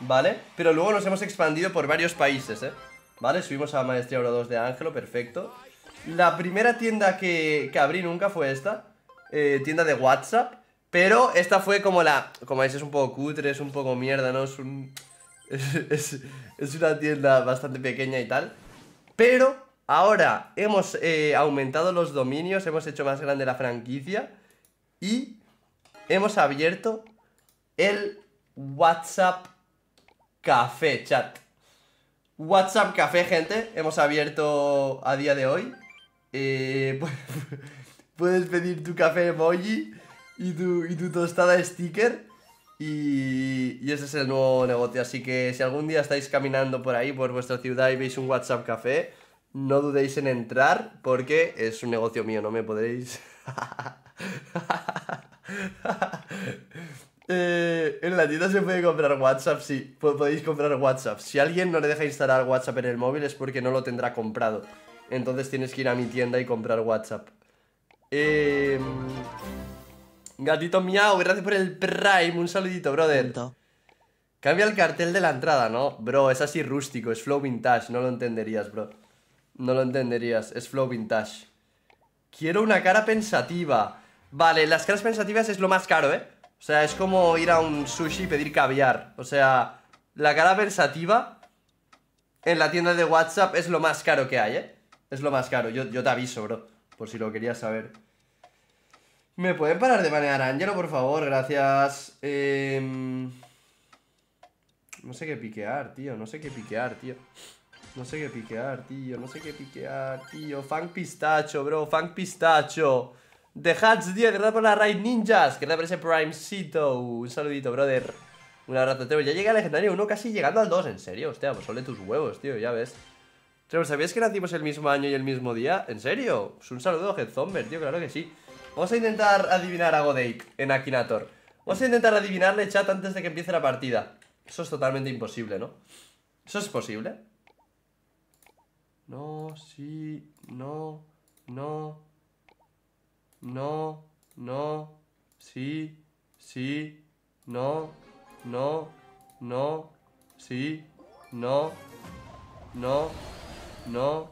¿Vale? Pero luego nos hemos expandido por varios países, ¿eh? ¿Vale? Subimos a Maestría Oro 2 de Ángelo, perfecto La primera tienda que, que abrí nunca fue esta eh, Tienda de WhatsApp Pero esta fue como la... Como veis es un poco cutre, es un poco mierda, ¿no? Es un... Es, es- una tienda bastante pequeña y tal Pero ahora hemos eh, aumentado los dominios Hemos hecho más grande la franquicia Y hemos abierto el WhatsApp Café, chat. WhatsApp Café, gente. Hemos abierto a día de hoy. Eh, pu- puedes pedir tu café emoji y tu, y tu tostada sticker. Y, y ese es el nuevo negocio. Así que si algún día estáis caminando por ahí, por vuestra ciudad y veis un WhatsApp Café, no dudéis en entrar porque es un negocio mío, no me podréis... Eh, en la tienda se puede comprar WhatsApp, sí, po- podéis comprar WhatsApp. Si alguien no le deja instalar WhatsApp en el móvil es porque no lo tendrá comprado. Entonces tienes que ir a mi tienda y comprar WhatsApp. Eh, gatito miau, gracias por el Prime. Un saludito, brother. Punto. Cambia el cartel de la entrada, ¿no? Bro, es así rústico, es flow vintage, no lo entenderías, bro. No lo entenderías, es flow vintage. Quiero una cara pensativa. Vale, las caras pensativas es lo más caro, ¿eh? O sea, es como ir a un sushi y pedir caviar. O sea, la cara pensativa en la tienda de WhatsApp es lo más caro que hay, ¿eh? Es lo más caro, yo, yo te aviso, bro. Por si lo querías saber. ¿Me pueden parar de banear a Angelo, por favor? Gracias. Eh... No sé qué piquear, tío. No sé qué piquear, tío. No sé qué piquear, tío. No sé qué piquear, tío. Funk pistacho, bro. Funk pistacho. The Hats 10, gracias por la Raid Ninjas. Gracias por ese Primecito. Un saludito, brother. Un abrazo, Trevor. Ya llegué al legendario 1 casi llegando al 2, en serio. Hostia, pues ole tus huevos, tío, ya ves. Trevor, ¿sabías que nacimos el mismo año y el mismo día? ¿En serio? Pues un saludo, Headzomber, tío, claro que sí. Vamos a intentar adivinar a Godake en Akinator. Vamos a intentar adivinarle chat antes de que empiece la partida. Eso es totalmente imposible, ¿no? ¿Eso es posible? No, sí, no, no, no, no, sí, sí, no, no, no, sí, no, no, no,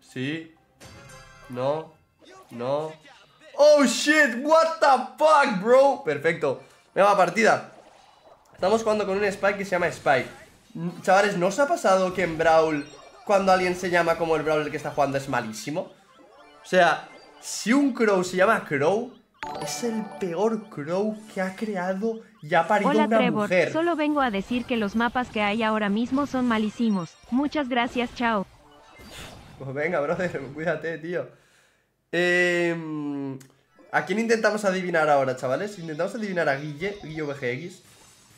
sí, no, no. Oh shit, what the fuck, bro. Perfecto. Venga, partida. Estamos jugando con un Spike que se llama Spike. Chavales, ¿no os ha pasado que en Brawl, cuando alguien se llama como el Brawler que está jugando, es malísimo? O sea, si un Crow se llama Crow, es el peor Crow que ha creado y ha parido Hola una Trevor, mujer. solo vengo a decir que los mapas que hay ahora mismo son malísimos. Muchas gracias, chao. Pues venga, brother, cuídate, tío. Eh, ¿A quién intentamos adivinar ahora, chavales? Intentamos adivinar a Guille, Guille VGX.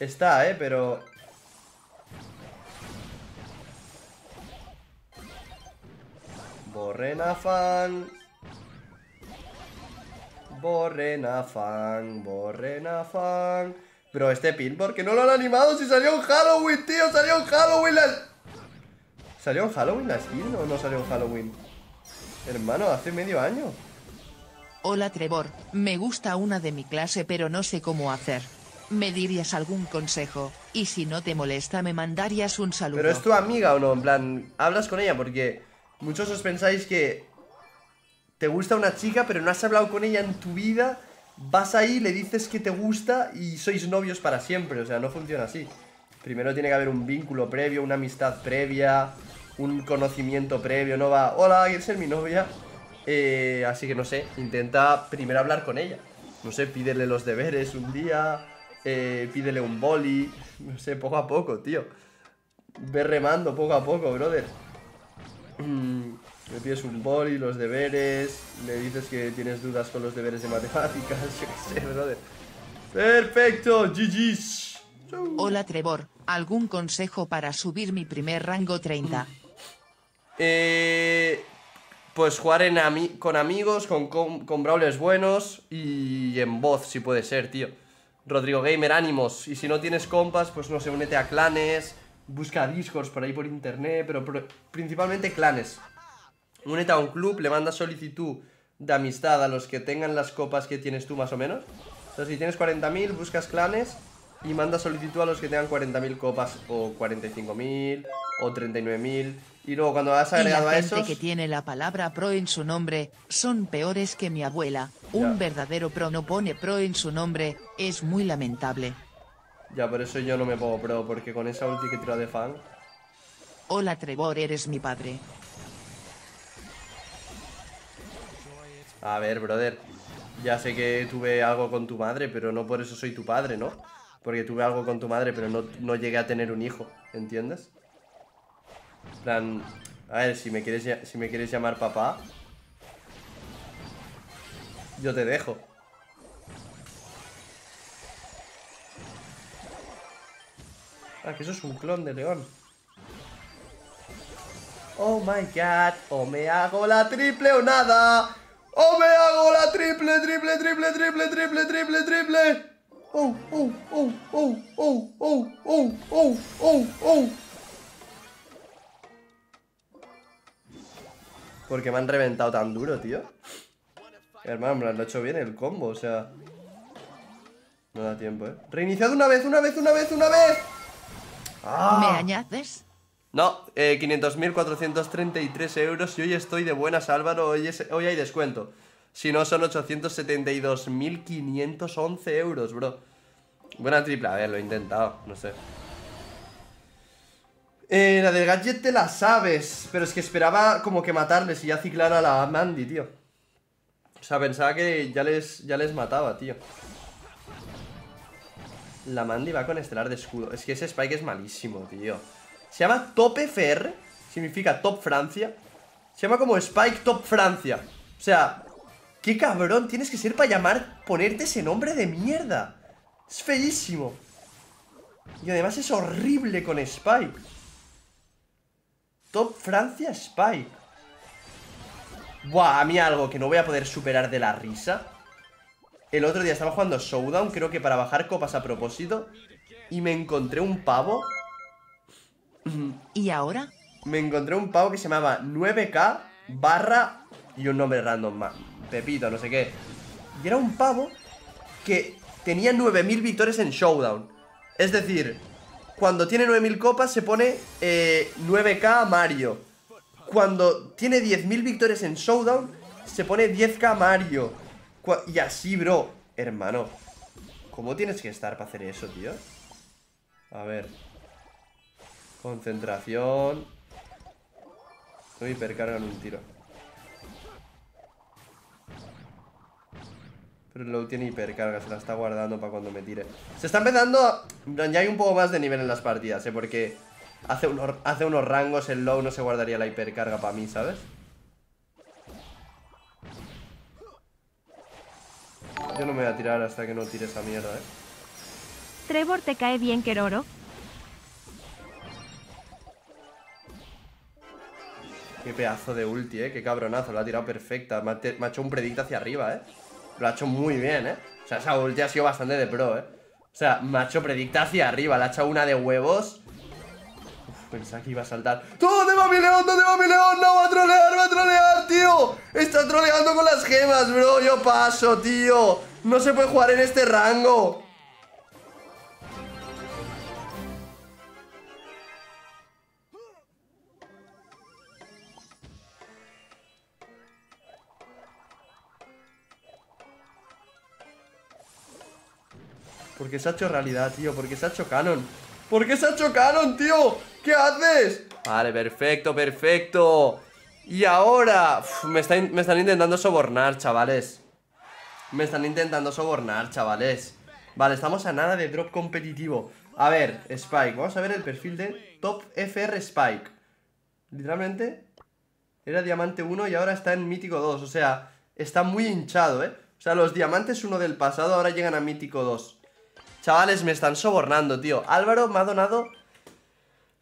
Está, eh, pero... Borrena fan. Borrena fan, borrena fan. Pero este pin, ¿por qué no lo han animado? Si salió en Halloween, tío, salió en Halloween la... ¿Salió en Halloween la skin o no salió en Halloween? Hermano, hace medio año. Hola Trevor, me gusta una de mi clase pero no sé cómo hacer. ¿Me dirías algún consejo? Y si no te molesta me mandarías un saludo. Pero es tu amiga o no, en plan, hablas con ella porque muchos os pensáis que te gusta una chica pero no has hablado con ella en tu vida, vas ahí, le dices que te gusta y sois novios para siempre, o sea, no funciona así. Primero tiene que haber un vínculo previo, una amistad previa, un conocimiento previo, no va, hola, ¿quieres ser mi novia? Eh, así que no sé, intenta primero hablar con ella. No sé, pídele los deberes un día, eh, pídele un boli, no sé, poco a poco, tío. Ve remando poco a poco, brother. Mm, Le pides un boli, los deberes, le dices que tienes dudas con los deberes de matemáticas, yo qué sé, brother. Perfecto, GG's. Hola Trevor, ¿algún consejo para subir mi primer rango 30? Eh, pues jugar en ami- con amigos, con, con, con brawlers buenos y en voz, si puede ser, tío. Rodrigo Gamer, ánimos. Y si no tienes compas, pues no sé, únete a clanes, busca discords por ahí por internet, pero principalmente clanes. Únete a un club, le mandas solicitud de amistad a los que tengan las copas que tienes tú más o menos. O sea, si tienes 40.000, buscas clanes y mandas solicitud a los que tengan 40.000 copas o 45.000 o 39.000. Y luego cuando has Y la agregado a gente esos... que tiene la palabra pro en su nombre, son peores que mi abuela. Un verdadero pro no pone pro en su nombre, es muy lamentable. Ya, por eso yo no me pongo pro, porque con esa ulti que tiro de fan... Hola Trevor, eres mi padre. A ver, brother, ya sé que tuve algo con tu madre, pero no por eso soy tu padre, ¿no? Porque tuve algo con tu madre, pero no, no llegué a tener un hijo, ¿entiendes? En plan, a ver, si me quieres, si me quieres llamar papá, yo te dejo. Ah, que eso es un clon de león. Oh my god, o me hago la triple o nada. O me hago la triple, triple, triple, triple, triple, triple, triple. Oh, oh, oh, oh, oh, oh, oh, oh, oh, oh. Porque me han reventado tan duro, tío. Hermano, me lo han hecho bien el combo, o sea... No da tiempo, ¿eh? Reiniciado una vez, una vez, una vez, una vez. ¡Ah! ¿Me añades? No, eh, 500.433 euros y hoy estoy de buenas, Álvaro. Hoy, hay descuento. Si no, son 872.511 euros, bro. Buena triple, a ver, lo he intentado, no sé. Eh, la del gadget te la sabes, pero es que esperaba como que matarles y ya ciclar a la Mandy, tío. O sea, pensaba que ya les, ya les mataba, tío. La Mandy va con estelar de escudo. Es que ese Spike es malísimo, tío. Se llama Top FR, significa Top Francia. Se llama como Spike Top Francia. O sea, qué cabrón tienes que ser para llamar, ponerte ese nombre de mierda. Es feísimo. Y además es horrible con Spike. Top Francia Spike. Buah, a mí algo que no voy a poder superar de la risa. El otro día estaba jugando Showdown, creo que para bajar copas a propósito. Y me encontré un pavo. ¿Y ahora? Me encontré un pavo que se llamaba 9K barra y un nombre random, ma- Pepito, no sé qué. Y era un pavo que tenía 9000 victorias en Showdown. Es decir, cuando tiene 9000 copas se pone eh, 9K Mario. Cuando tiene 10.000 victorias en Showdown, se pone 10k Mario. Y así, bro. Hermano, ¿cómo tienes que estar para hacer eso, tío? A ver. Concentración. No hipercargan un tiro. Pero el low tiene hipercarga, se la está guardando para cuando me tire. Se está empezando Ya hay un poco más de nivel en las partidas, ¿eh? Porque hace unos, hace unos rangos el low no se guardaría la hipercarga para mí, ¿sabes? Yo no me voy a tirar hasta que no tire esa mierda, ¿eh? Trevor, ¿te cae bien Keroro? Qué pedazo de ulti, eh. Qué cabronazo. Lo ha tirado perfecta. Me ha, hecho un predict hacia arriba, eh. Lo ha hecho muy bien, eh. O sea, esa ulti ha sido bastante de pro, eh. O sea, me ha hecho predict hacia arriba. Le ha echado una de huevos. Uf, pensaba que iba a saltar. ¿Dónde va mi león? ¿Dónde va mi león? No, va a trolear, va a trolear, tío. Está troleando con las gemas, bro. Yo paso, tío. No se puede jugar en este rango. ¿Por qué se ha hecho realidad, tío? ¿Por qué se ha hecho canon? ¿Por qué se ha hecho canon, tío? ¿Qué haces? Vale, perfecto, perfecto Y ahora me, están, me están intentando sobornar, chavales Me están intentando sobornar, chavales Vale, estamos a nada de drop competitivo A ver, Spike Vamos a ver el perfil de Top FR Spike Literalmente Era diamante 1 y ahora está en mítico 2 O sea, está muy hinchado, ¿eh? O sea, los diamantes 1 del pasado ahora llegan a mítico 2 Chavales, me están sobornando, tío Álvaro me ha donado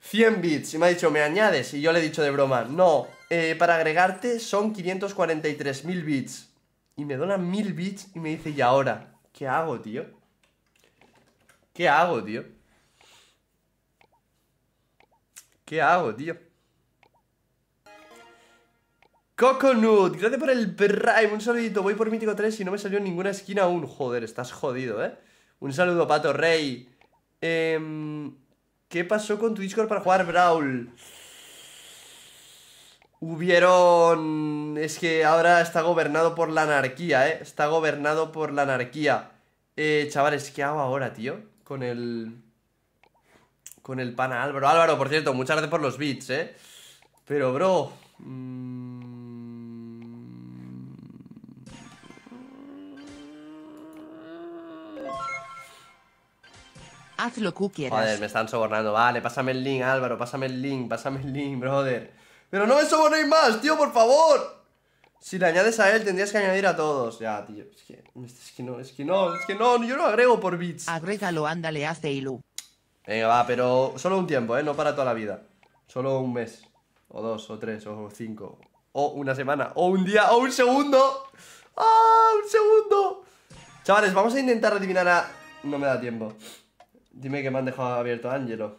100 bits y me ha dicho, ¿me añades? Y yo le he dicho de broma, no, eh, para agregarte son 543.000 bits Y me donan 1000 bits y me dice, ¿y ahora? ¿Qué hago, tío? ¿Qué hago, tío? ¿Qué hago, tío? Coconut, gracias por el Prime, un saludito, voy por Mítico 3 y no me salió ninguna esquina aún Joder, estás jodido, ¿eh? Un saludo, Pato Rey Em, ¿Qué pasó con tu Discord para jugar Brawl? Hubieron... Es que ahora está gobernado por la anarquía, ¿eh? Está gobernado por la anarquía Eh, chavales, ¿qué hago ahora, tío? Con el... Con el pana Álvaro Álvaro, por cierto, muchas gracias por los beats, ¿eh? Pero, bro... mm, Haz lo que quieras. Joder, me están sobornando. Vale, pásame el link, Álvaro, pásame el link, pásame el link, brother. Pero no me sobornéis más, tío, por favor. Si le añades a él, tendrías que añadir a todos. Ya, tío, es que, es que no, es que no, es que no, yo no agrego por bits. Agrégalo, ándale, hace Ilu. Venga, va, pero solo un tiempo, ¿eh? No para toda la vida. Solo un mes. O dos, o tres, o cinco. O una semana, o un día, o un segundo. ¡Ah! ¡Un segundo! Chavales, vamos a intentar adivinar a... No me da tiempo. Dime que me han dejado abierto Ángelo.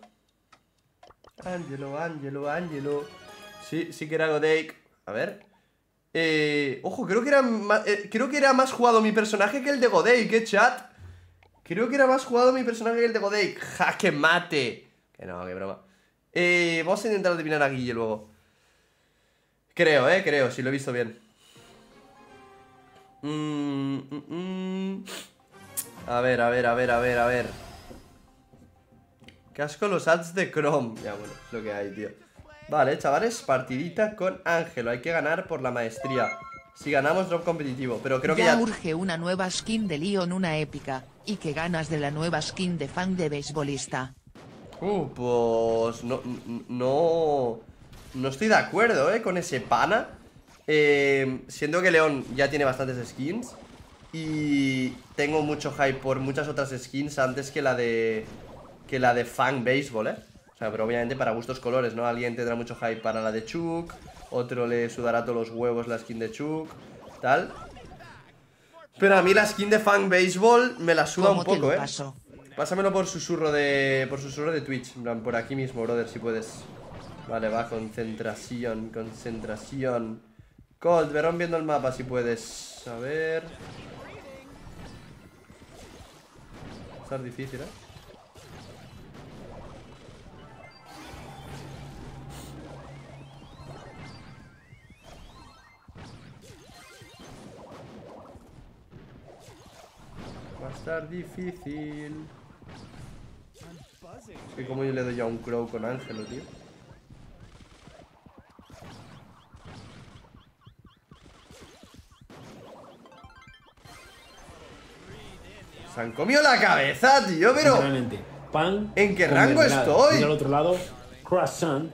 Ángelo, Ángelo, Ángelo. Sí, sí que era Godake. A ver. Eh, ojo, creo que, era ma- eh, creo que era más jugado mi personaje que el de Godei, ¿qué chat? Creo que era más jugado mi personaje que el de Godei. ¡Ja, que mate! Que no, que broma. Eh, vamos a intentar adivinar a Guille luego. Creo, eh, creo, si lo he visto bien. Mm, mm, mm. A ver, a ver, a ver, a ver, a ver. Casco los ads de Chrome. Ya, bueno, es lo que hay, tío. Vale, chavales, partidita con Ángelo. Hay que ganar por la maestría. Si ganamos, drop competitivo. Pero creo que ya urge una nueva skin de Leon, una épica. Y que ganas de la nueva skin de fan de beisbolista. Uh, pues. No. No. No estoy de acuerdo, eh, con ese pana. Eh, siento que León ya tiene bastantes skins. Y tengo mucho hype por muchas otras skins antes que la de. Que la de Fan Baseball, eh. O sea, pero obviamente para gustos colores, ¿no? Alguien tendrá mucho hype para la de Chuk. Otro le sudará todos los huevos la skin de Chuk. Tal. Pero a mí la skin de Fan Baseball me la suda un ¿Cómo te poco, eh. paso? Pásamelo por susurro de. por susurro de Twitch. Por aquí mismo, brother, si puedes. Vale, va, concentración, concentración. Colt, ve rompiendo el mapa si puedes. A ver. Va a estar difícil, eh. Va a estar difícil. Es que como yo le doy ya un crow con Ángelo, tío. Se han comido la cabeza, tío, pero. Pan. ¿En qué rango mermelada. estoy? Mira al otro lado. Croissant.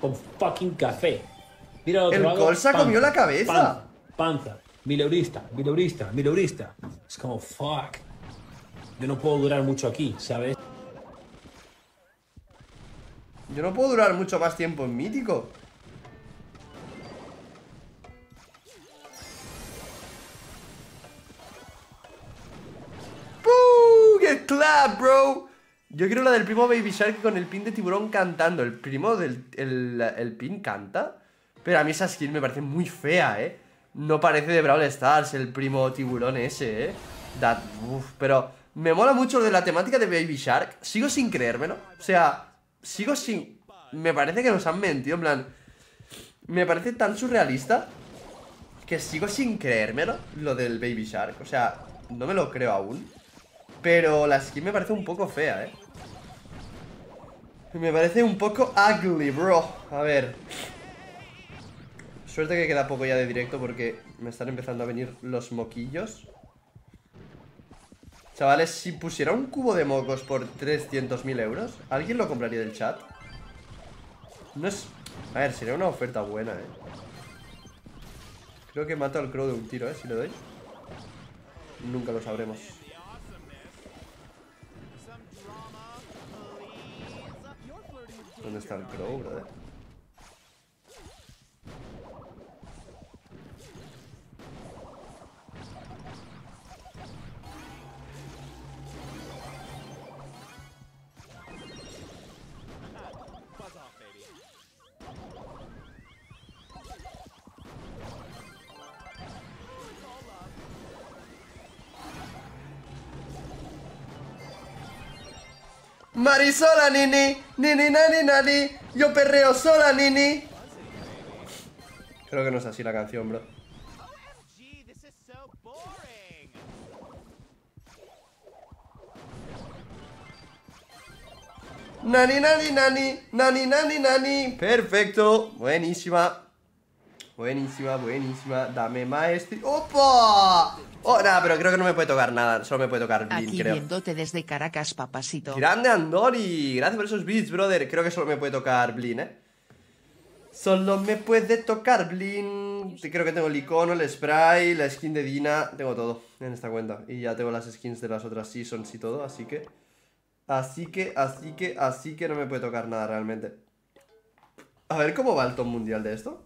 Con fucking café. Mira al otro El lado. Col se ha panza, comido la cabeza. Panza. panza. Mileurista. Mileurista. Mileurista. Es como fuck. Yo no puedo durar mucho aquí, ¿sabes? Yo no puedo durar mucho más tiempo en mítico. ¡Puu! ¡Qué clap, bro! Yo quiero la del primo Baby Shark con el pin de tiburón cantando. ¿El primo del el, el pin canta? Pero a mí esa skin me parece muy fea, ¿eh? No parece de Brawl Stars el primo tiburón ese, ¿eh? That, pero me mola mucho lo de la temática de Baby Shark. Sigo sin creérmelo. O sea, sigo sin... Me parece que nos han mentido, en plan... Me parece tan surrealista que sigo sin creérmelo lo del Baby Shark. O sea, no me lo creo aún. Pero la skin me parece un poco fea, ¿eh? Me parece un poco ugly, bro. A ver. Suerte que queda poco ya de directo porque me están empezando a venir los moquillos. Chavales, si pusiera un cubo de mocos por 300.000 euros, ¿alguien lo compraría del chat? No es... A ver, sería una oferta buena, eh. Creo que mato al crow de un tiro, eh, si le doy. Nunca lo sabremos. ¿Dónde está el crow, brother? Marisola, nini, nini, nani, nani, yo perreo sola, nini. Creo que no es así la canción, bro. Nani, nani, nani, nani, nani, nani. Perfecto, buenísima. Buenísima, buenísima. Dame maestri. ¡Opa! Oh, nada, pero creo que no me puede tocar nada. Solo me puede tocar Blin, Aquí creo. viéndote desde Caracas, papasito. Grande Andori, gracias por esos beats, brother. Creo que solo me puede tocar Blin, eh. Solo me puede tocar Blin. Creo que tengo el icono, el spray, la skin de Dina. Tengo todo en esta cuenta. Y ya tengo las skins de las otras seasons y todo, así que. Así que, así que, así que no me puede tocar nada realmente. A ver cómo va el top mundial de esto.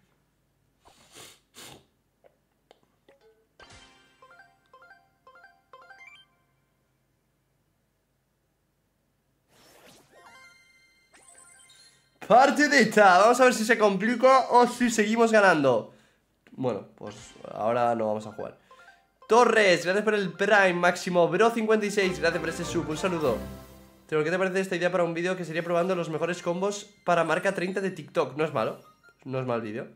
Partidita, vamos a ver si se complica o si seguimos ganando. Bueno, pues ahora no vamos a jugar. Torres, gracias por el Prime máximo. Bro56, gracias por ese sub. Un saludo. Pero, ¿qué te parece esta idea para un vídeo que sería probando los mejores combos para marca 30 de TikTok? No es malo. No es mal vídeo.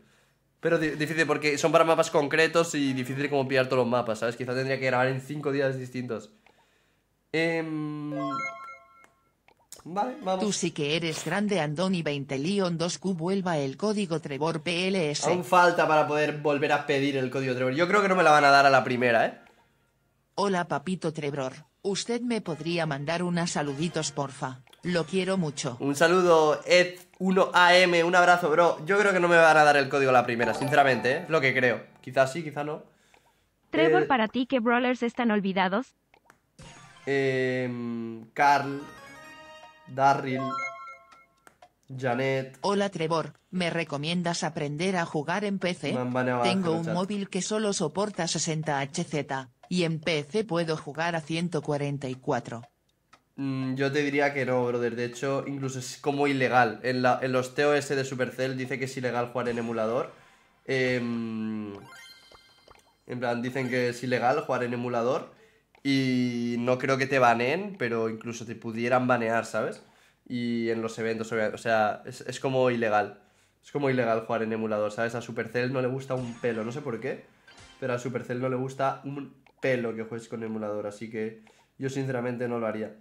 Pero di- difícil porque son para mapas concretos y difícil como pillar todos los mapas, ¿sabes? Quizá tendría que grabar en 5 días distintos. Em, Vale, vamos. Tú sí que eres grande Andoni 20 Leon 2Q vuelva el código Trevor PLS. Aún falta para poder volver a pedir el código Trevor. Yo creo que no me la van a dar a la primera, ¿eh? Hola papito Trevor. Usted me podría mandar unas saluditos porfa. Lo quiero mucho. Un saludo, Ed1AM, un abrazo, bro. Yo creo que no me van a dar el código a la primera, sinceramente, ¿eh? Lo que creo. Quizás sí, quizás no. Trevor, Eh, para ti, ¿qué brawlers están olvidados? Em, Carl, Darryl, Janet. Hola Trevor, ¿me recomiendas aprender a jugar en PC? Tengo un móvil que solo soporta 60 Hz, y en PC puedo jugar a 144. Mm, yo te diría que no, brother. De hecho, incluso es como ilegal. En, la- en los TOS de Supercell dice que es ilegal jugar en emulador. Em, en plan, dicen que es ilegal jugar en emulador. Y no creo que te baneen, pero incluso te pudieran banear, ¿sabes? Y en los eventos, o sea, es, es como ilegal. Es como ilegal jugar en emulador, ¿sabes? A Supercell no le gusta un pelo, no sé por qué. Pero a Supercell no le gusta un pelo que juegues con emulador, así que yo sinceramente no lo haría.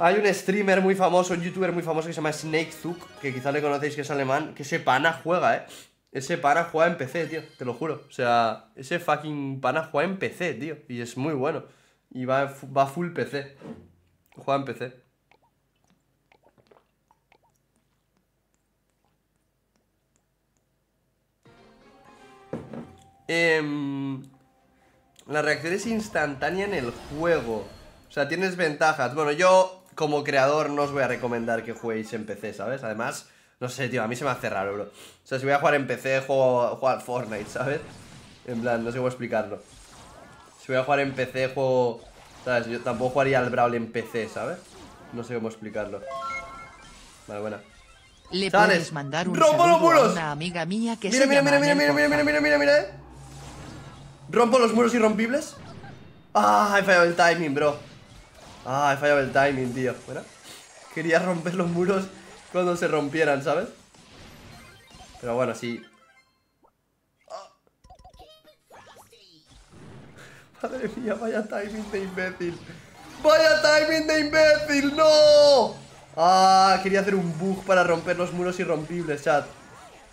Hay un streamer muy famoso, un youtuber muy famoso que se llama Snakezuk, que quizá le conocéis que es alemán, que ese pana juega, ¿eh? Ese pana juega en PC, tío, te lo juro. O sea, ese fucking pana juega en PC, tío, y es muy bueno. Y va, va full PC. Juega en PC. Em, la reacción es instantánea en el juego. O sea, tienes ventajas. Bueno, yo como creador no os voy a recomendar que juguéis en PC, ¿sabes? Además, no sé, tío, a mí se me hace raro, bro. O sea, si voy a jugar en PC, juego, juego al Fortnite, ¿sabes? En plan, no sé cómo explicarlo. Si voy a jugar en PC, juego... ¿Sabes? Yo tampoco jugaría al Brawl en PC, ¿sabes? No sé cómo explicarlo. Vale, buena. Le puedes mandar un ¡Rompo los a muros! una amiga mía que Mira, se mira, mira, mira, mira, mira, mira, mira, mira, mira, eh. Rompo los muros irrompibles. Ah, he fallado el timing, bro. Ah, he fallado el timing, tío. Bueno, quería romper los muros cuando se rompieran, ¿sabes? Pero bueno, sí. Ah. Madre mía, vaya timing de imbécil. ¡Vaya timing de imbécil! ¡No! Ah, quería hacer un bug para romper los muros irrompibles, chat.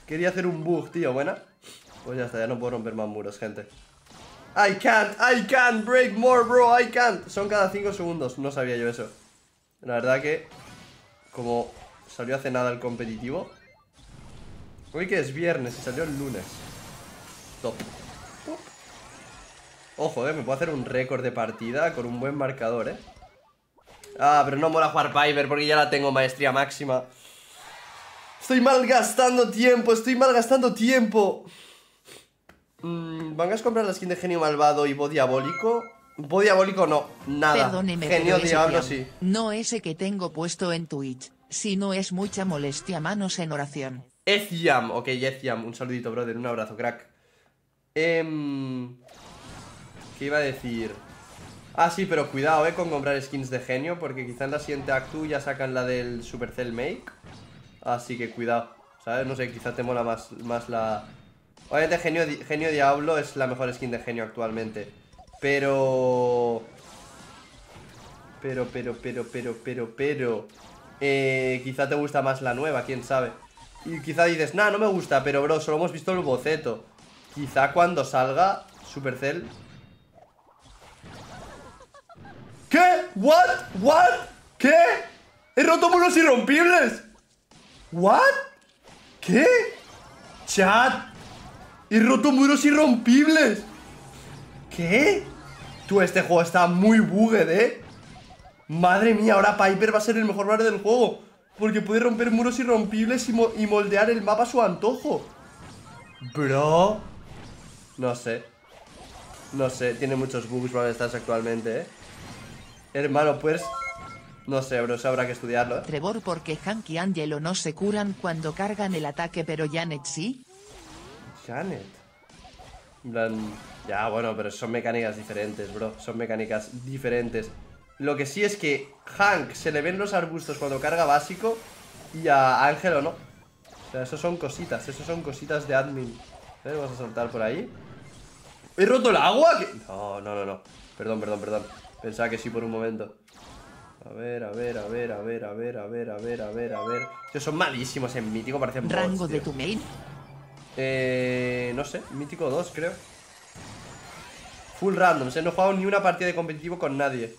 Quería hacer un bug, tío, ¿buena? Pues ya está, ya no puedo romper más muros, gente. I can't, I can't break more, bro, I can't. Son cada 5 segundos, no sabía yo eso. La verdad que, como salió hace nada el competitivo. Hoy que es viernes y salió el lunes. Top. Ojo, eh, me puedo hacer un récord de partida con un buen marcador, eh. Ah, pero no mola jugar Piper porque ya la tengo maestría máxima. Estoy malgastando tiempo, estoy malgastando tiempo. Mm, ¿Van a comprar la skin de genio malvado y bo diabólico? Bo diabólico no, nada. Perdóneme, genio diablo sí. No ese que tengo puesto en Twitch. Si no es mucha molestia, manos en oración. Ethiam, ok, Ethiam, un saludito, brother, un abrazo, crack. Em, ¿Qué iba a decir? Ah, sí, pero cuidado, eh, con comprar skins de genio, porque quizá en la siguiente actu ya sacan la del Supercell Make. Así que cuidado, ¿sabes? No sé, quizá te mola más, más la... Obviamente genio, genio Diablo es la mejor skin de genio actualmente. Pero... Pero, pero, pero, pero, pero, pero... Eh, quizá te gusta más la nueva, quién sabe. Y quizá dices, nah, no me gusta, pero bro, solo hemos visto el boceto. Quizá cuando salga Supercell. ¿Qué? ¿What? ¿What? ¿Qué? ¡He roto muros irrompibles! ¿What? ¿Qué? Chat. He roto muros irrompibles. ¿Qué? Tú, este juego está muy bugged, ¿eh? Madre mía, ahora Piper va a ser el mejor barrio del juego. Porque puede romper muros irrompibles y, mo- y moldear el mapa a su antojo. Bro. No sé. No sé, tiene muchos bugs Brawl Stars actualmente, ¿eh? Hermano, pues... No sé, bro, eso habrá que estudiarlo, ¿eh? Trevor porque Hank y Angelo no se curan cuando cargan el ataque pero Janet sí. Janet. Ya, bueno, pero son mecánicas diferentes, bro. Son mecánicas diferentes. Lo que sí es que Hank se le ven los arbustos cuando carga básico y a Ángelo no. O sea, eso son cositas, eso son cositas de admin. A ver, vamos a saltar por ahí. ¿He roto el agua? ¿Qué? No, no, no, no. Perdón, perdón, perdón. Pensaba que sí por un momento. A ver, a ver, a ver, a ver, a ver, a ver, a ver, a ver, a ver. Tío, son malísimos en mítico, parecen bots, Rango de tío. tu main. Eh, no sé, mítico 2 creo Full random, o sea, no he jugado ni una partida de competitivo con nadie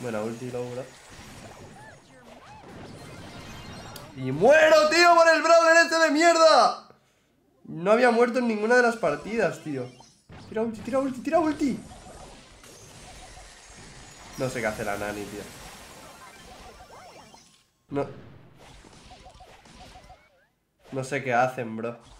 Buena ulti, Laura Y muero, tío, por el Brawler este de mierda. No había muerto en ninguna de las partidas, tío. Tira ulti, tira ulti, tira ulti. No sé qué hace la Nani, tío. No. No sé qué hacen, bro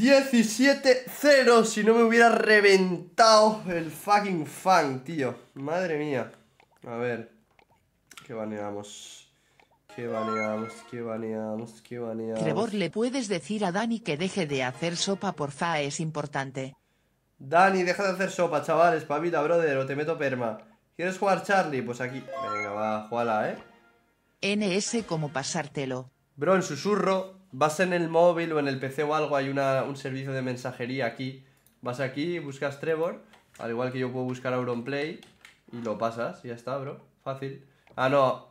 17-0 si no me hubiera reventado el fucking fan, tío. Madre mía. A ver. ¿Qué baneamos? ¿Qué baneamos? ¿Qué baneamos? ¿Qué baneamos? Trevor, ¿le puedes decir a Dani que deje de hacer sopa porfa? Es importante. Dani, deja de hacer sopa, chavales. Pavita, brother, o te meto perma. ¿Quieres jugar Charlie? Pues aquí. Venga, va, jugala, ¿eh? NS como pasártelo. Bro, en susurro, vas en el móvil o en el PC o algo, hay una, un servicio de mensajería aquí. Vas aquí, buscas Trevor, al igual que yo puedo buscar Auronplay, y lo pasas, y ya está, bro. Fácil. Ah, no.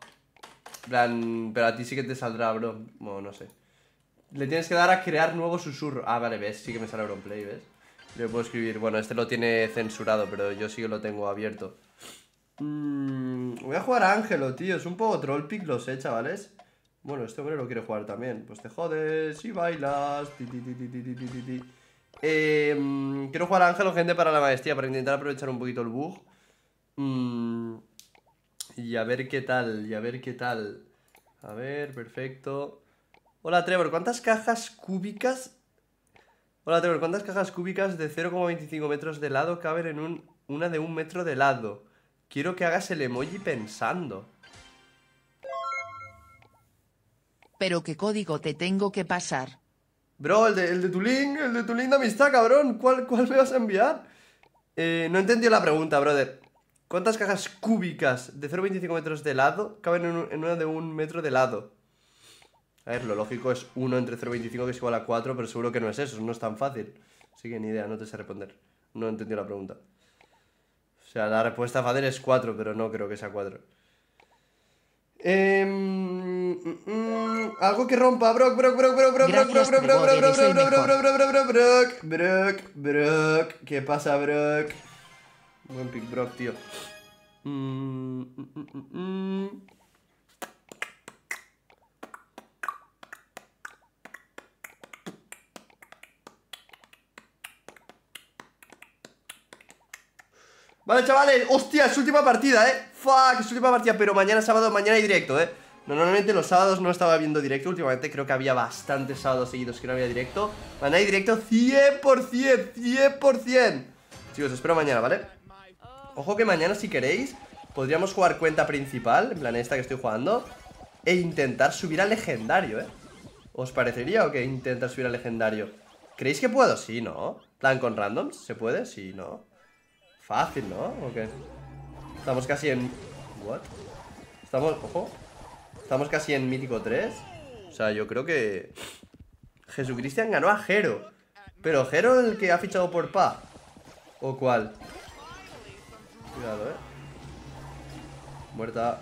Plan, pero a ti sí que te saldrá, bro. Bueno, no sé. Le tienes que dar a crear nuevo susurro. Ah, vale, ves, sí que me sale Auronplay, ¿ves? Le puedo escribir. Bueno, este lo tiene censurado, pero yo sí que lo tengo abierto. Mm, voy a jugar a Ángelo, tío. Es un poco troll pick, lo sé, chavales. Bueno, este obrero quiere jugar también. Pues te jodes y bailas. Quiero jugar a Ángel o gente para la maestría, para intentar aprovechar un poquito el bug. Mm, y a ver qué tal, y a ver qué tal. A ver, perfecto. Hola Trevor, ¿cuántas cajas cúbicas? Hola Trevor, ¿cuántas cajas cúbicas de 0,25 metros de lado caben en una de un metro de lado? Quiero que hagas el emoji pensando. Pero qué código te tengo que pasar. Bro, el de, el de tu link, el de tu link de amistad, cabrón. ¿Cuál, cuál me vas a enviar? Eh, no entendió la pregunta, brother. ¿Cuántas cajas cúbicas de 0,25 metros de lado caben en, un- en una de un metro de lado? A ver, lo lógico es 1 entre 0,25 que es igual a 4, pero seguro que no es eso, no es tan fácil. Así que ni idea, no te sé responder. No entendió la pregunta. O sea, la respuesta fácil es 4, pero no creo que sea 4. Mm, mm, algo que rompa, Brock, Brock, Brock, Brock, Brock, Brock, Brock, Brock, Brock, Brock, Brock, Brock, mejor. Brock, Brock, Brock, Brock, Brock, Brock, ¿qué pasa, Brock? Buen pick, Brock, tío. Mm. Vale, chavales, hostia, es última partida, eh Fuck, es última partida, pero mañana sábado, mañana hay directo, eh Normalmente los sábados no estaba viendo directo Últimamente creo que había bastantes sábados seguidos que no había directo Mañana hay directo 100%, 100% Chicos, espero mañana, ¿vale? Ojo que mañana si queréis Podríamos jugar cuenta principal En plan esta que estoy jugando e intentar subir al legendario, ¿eh? ¿Os parecería o qué intentar subir al legendario? ¿Creéis que puedo? Sí, ¿no? ¿Plan con randoms? ¿Se puede? Sí, ¿no? Fácil, ¿no? ¿O qué? Estamos casi en... ¿What? Estamos... Ojo. Estamos casi en mítico 3 O sea, yo creo que... Jesucristian ganó a Jero. Pero Jero el que ha fichado por Pa ¿O cuál? Cuidado, ¿eh? Muerta.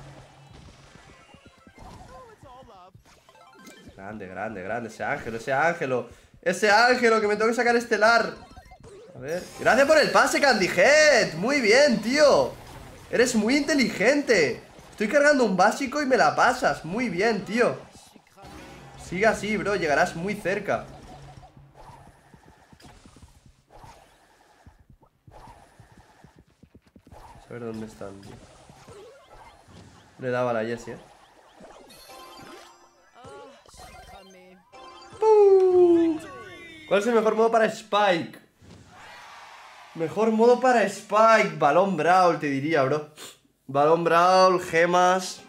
Grande, grande, grande. Ese ángelo, ese ángelo. Ese ángelo que me tengo que sacar estelar. A ver. Gracias por el pase, Candy Head. Muy bien, tío Eres muy inteligente. Estoy cargando un básico y me la pasas. Muy bien, tío. Sigue así, bro. Llegarás muy cerca. A ver dónde están, tío. Le daba a la Jessie, eh. ¡Pum! ¿Cuál es el mejor modo para Spike? Mejor modo para Spike Balón Brawl, te diría, bro Balón Brawl, gemas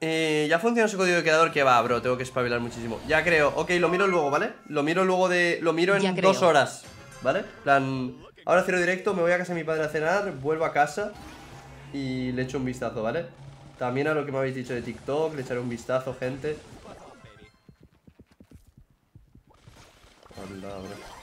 eh, Ya funciona su código de creador Que va, bro, tengo que espabilar muchísimo Ya creo, ok, lo miro luego, ¿vale? Lo miro luego de... Lo miro Ya en creo. dos horas ¿Vale? plan... Ahora cierro directo, me voy a casa de mi padre a cenar Vuelvo a casa Y le echo un vistazo, ¿vale? También a lo que me habéis dicho de TikTok Le echaré un vistazo, gente bro.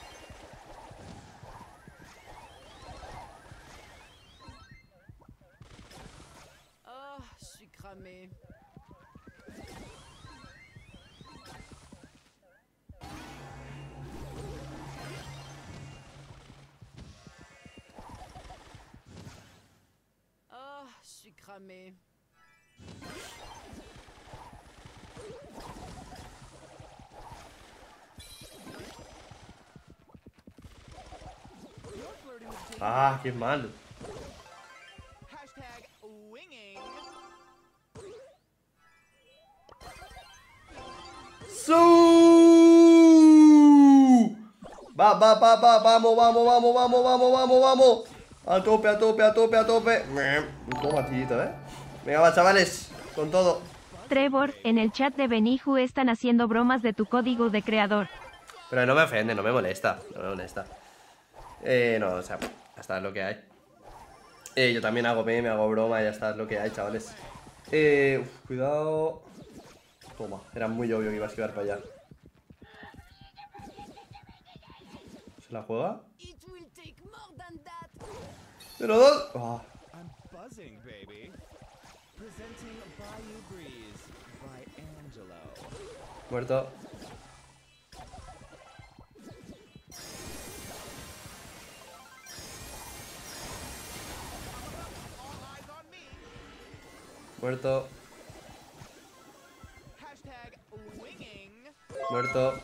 Cramé. Ah, qué mal Hashtag winging. ¡Su! Va, va, va, va, vamos, vamos, vamos, vamos, vamos, vamos, vamos A tope, a tope, a tope, a tope. Toma, tito, eh Venga, va, chavales, con todo. Trevor, en el chat de Beniju están haciendo bromas de tu código de creador. Pero no me ofende, no me molesta No me molesta. Eh, no, o sea, ya está, es lo que hay. Eh, yo también hago meme, hago broma, ya está, es lo que hay, chavales. Eh, uf, cuidado. Toma, era muy obvio que iba a esquivar para allá. ¿Se la juega? It will take more than that. Pero dos Ah, I'm buzzing, baby. Presenting Bayou Breeze by Angelo. Muerto. Muerto. Hashtag winging. Muerto.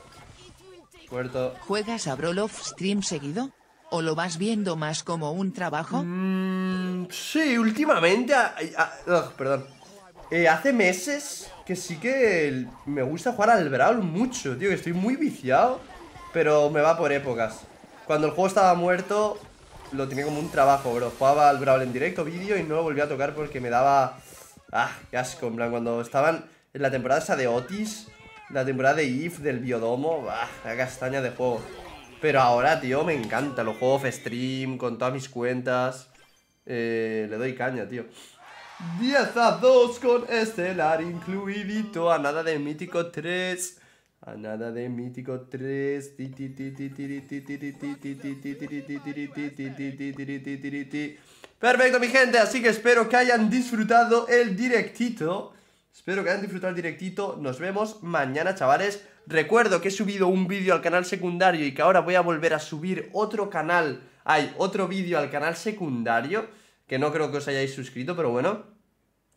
Muerto. ¿Juegas a Brawl of Stream seguido? ¿O lo vas viendo más como un trabajo? Mm, sí, últimamente Perdón. Eh, Hace meses que sí que me gusta jugar al Brawl mucho, tío Que estoy muy viciado Pero me va por épocas. Cuando el juego estaba muerto Lo tenía como un trabajo, bro. Jugaba al Brawl en directo, vídeo Y no lo volví a tocar porque me daba... Ah, qué asco, en plan Cuando estaban en la temporada esa de Otis La temporada de If, del Biodomo Ah, la castaña de juego Pero ahora, tío, me encanta Lo juego off-stream, con todas mis cuentas eh, Le doy caña, tío 10 a 2 con Estelar incluidito A nada de Mítico 3 A nada de Mítico 3 Ti, ti, ti, ti, tiri, ti, tiri, ti, ti, ti, ti, tiri, ti, tiri, ti, ti, ti, ti, tiri, ti, tiri, ti. Perfecto mi gente, así que espero que hayan disfrutado el directito Espero que hayan disfrutado el directito Nos vemos mañana chavales Recuerdo que he subido un vídeo al canal secundario Y que ahora voy a volver a subir otro canal. Hay otro vídeo al canal secundario Que no creo que os hayáis suscrito, pero bueno.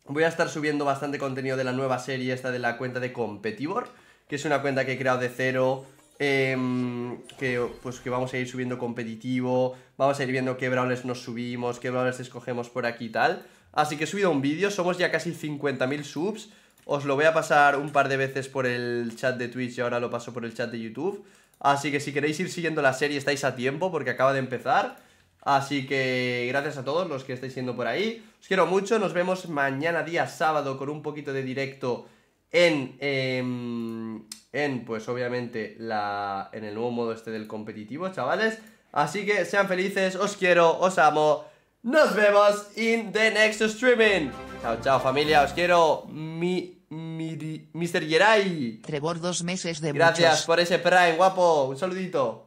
Voy a estar subiendo bastante contenido de la nueva serie esta de la cuenta de Competibor Que es una cuenta que he creado de cero em, que, pues, que vamos a ir subiendo competitivo Vamos a ir viendo qué brawlers nos subimos Qué brawlers escogemos por aquí y tal. Así que he subido un vídeo, somos ya casi 50.000 subs Os lo voy a pasar un par de veces por el chat de Twitch Y ahora lo paso por el chat de YouTube Así que si queréis ir siguiendo la serie estáis a tiempo porque acaba de empezar Así que gracias a todos los que estáis siendo por ahí. Os quiero mucho. Nos vemos mañana día sábado con un poquito de directo en, em, en pues obviamente, la, en el nuevo modo este del competitivo, chavales. Así que sean felices, os quiero, os amo. Nos vemos in the next streaming. Chao, chao familia, os quiero. Mi, mi, Mr. Yeray. Trevor dos meses de Gracias muchos. por ese Prime, guapo. Un saludito.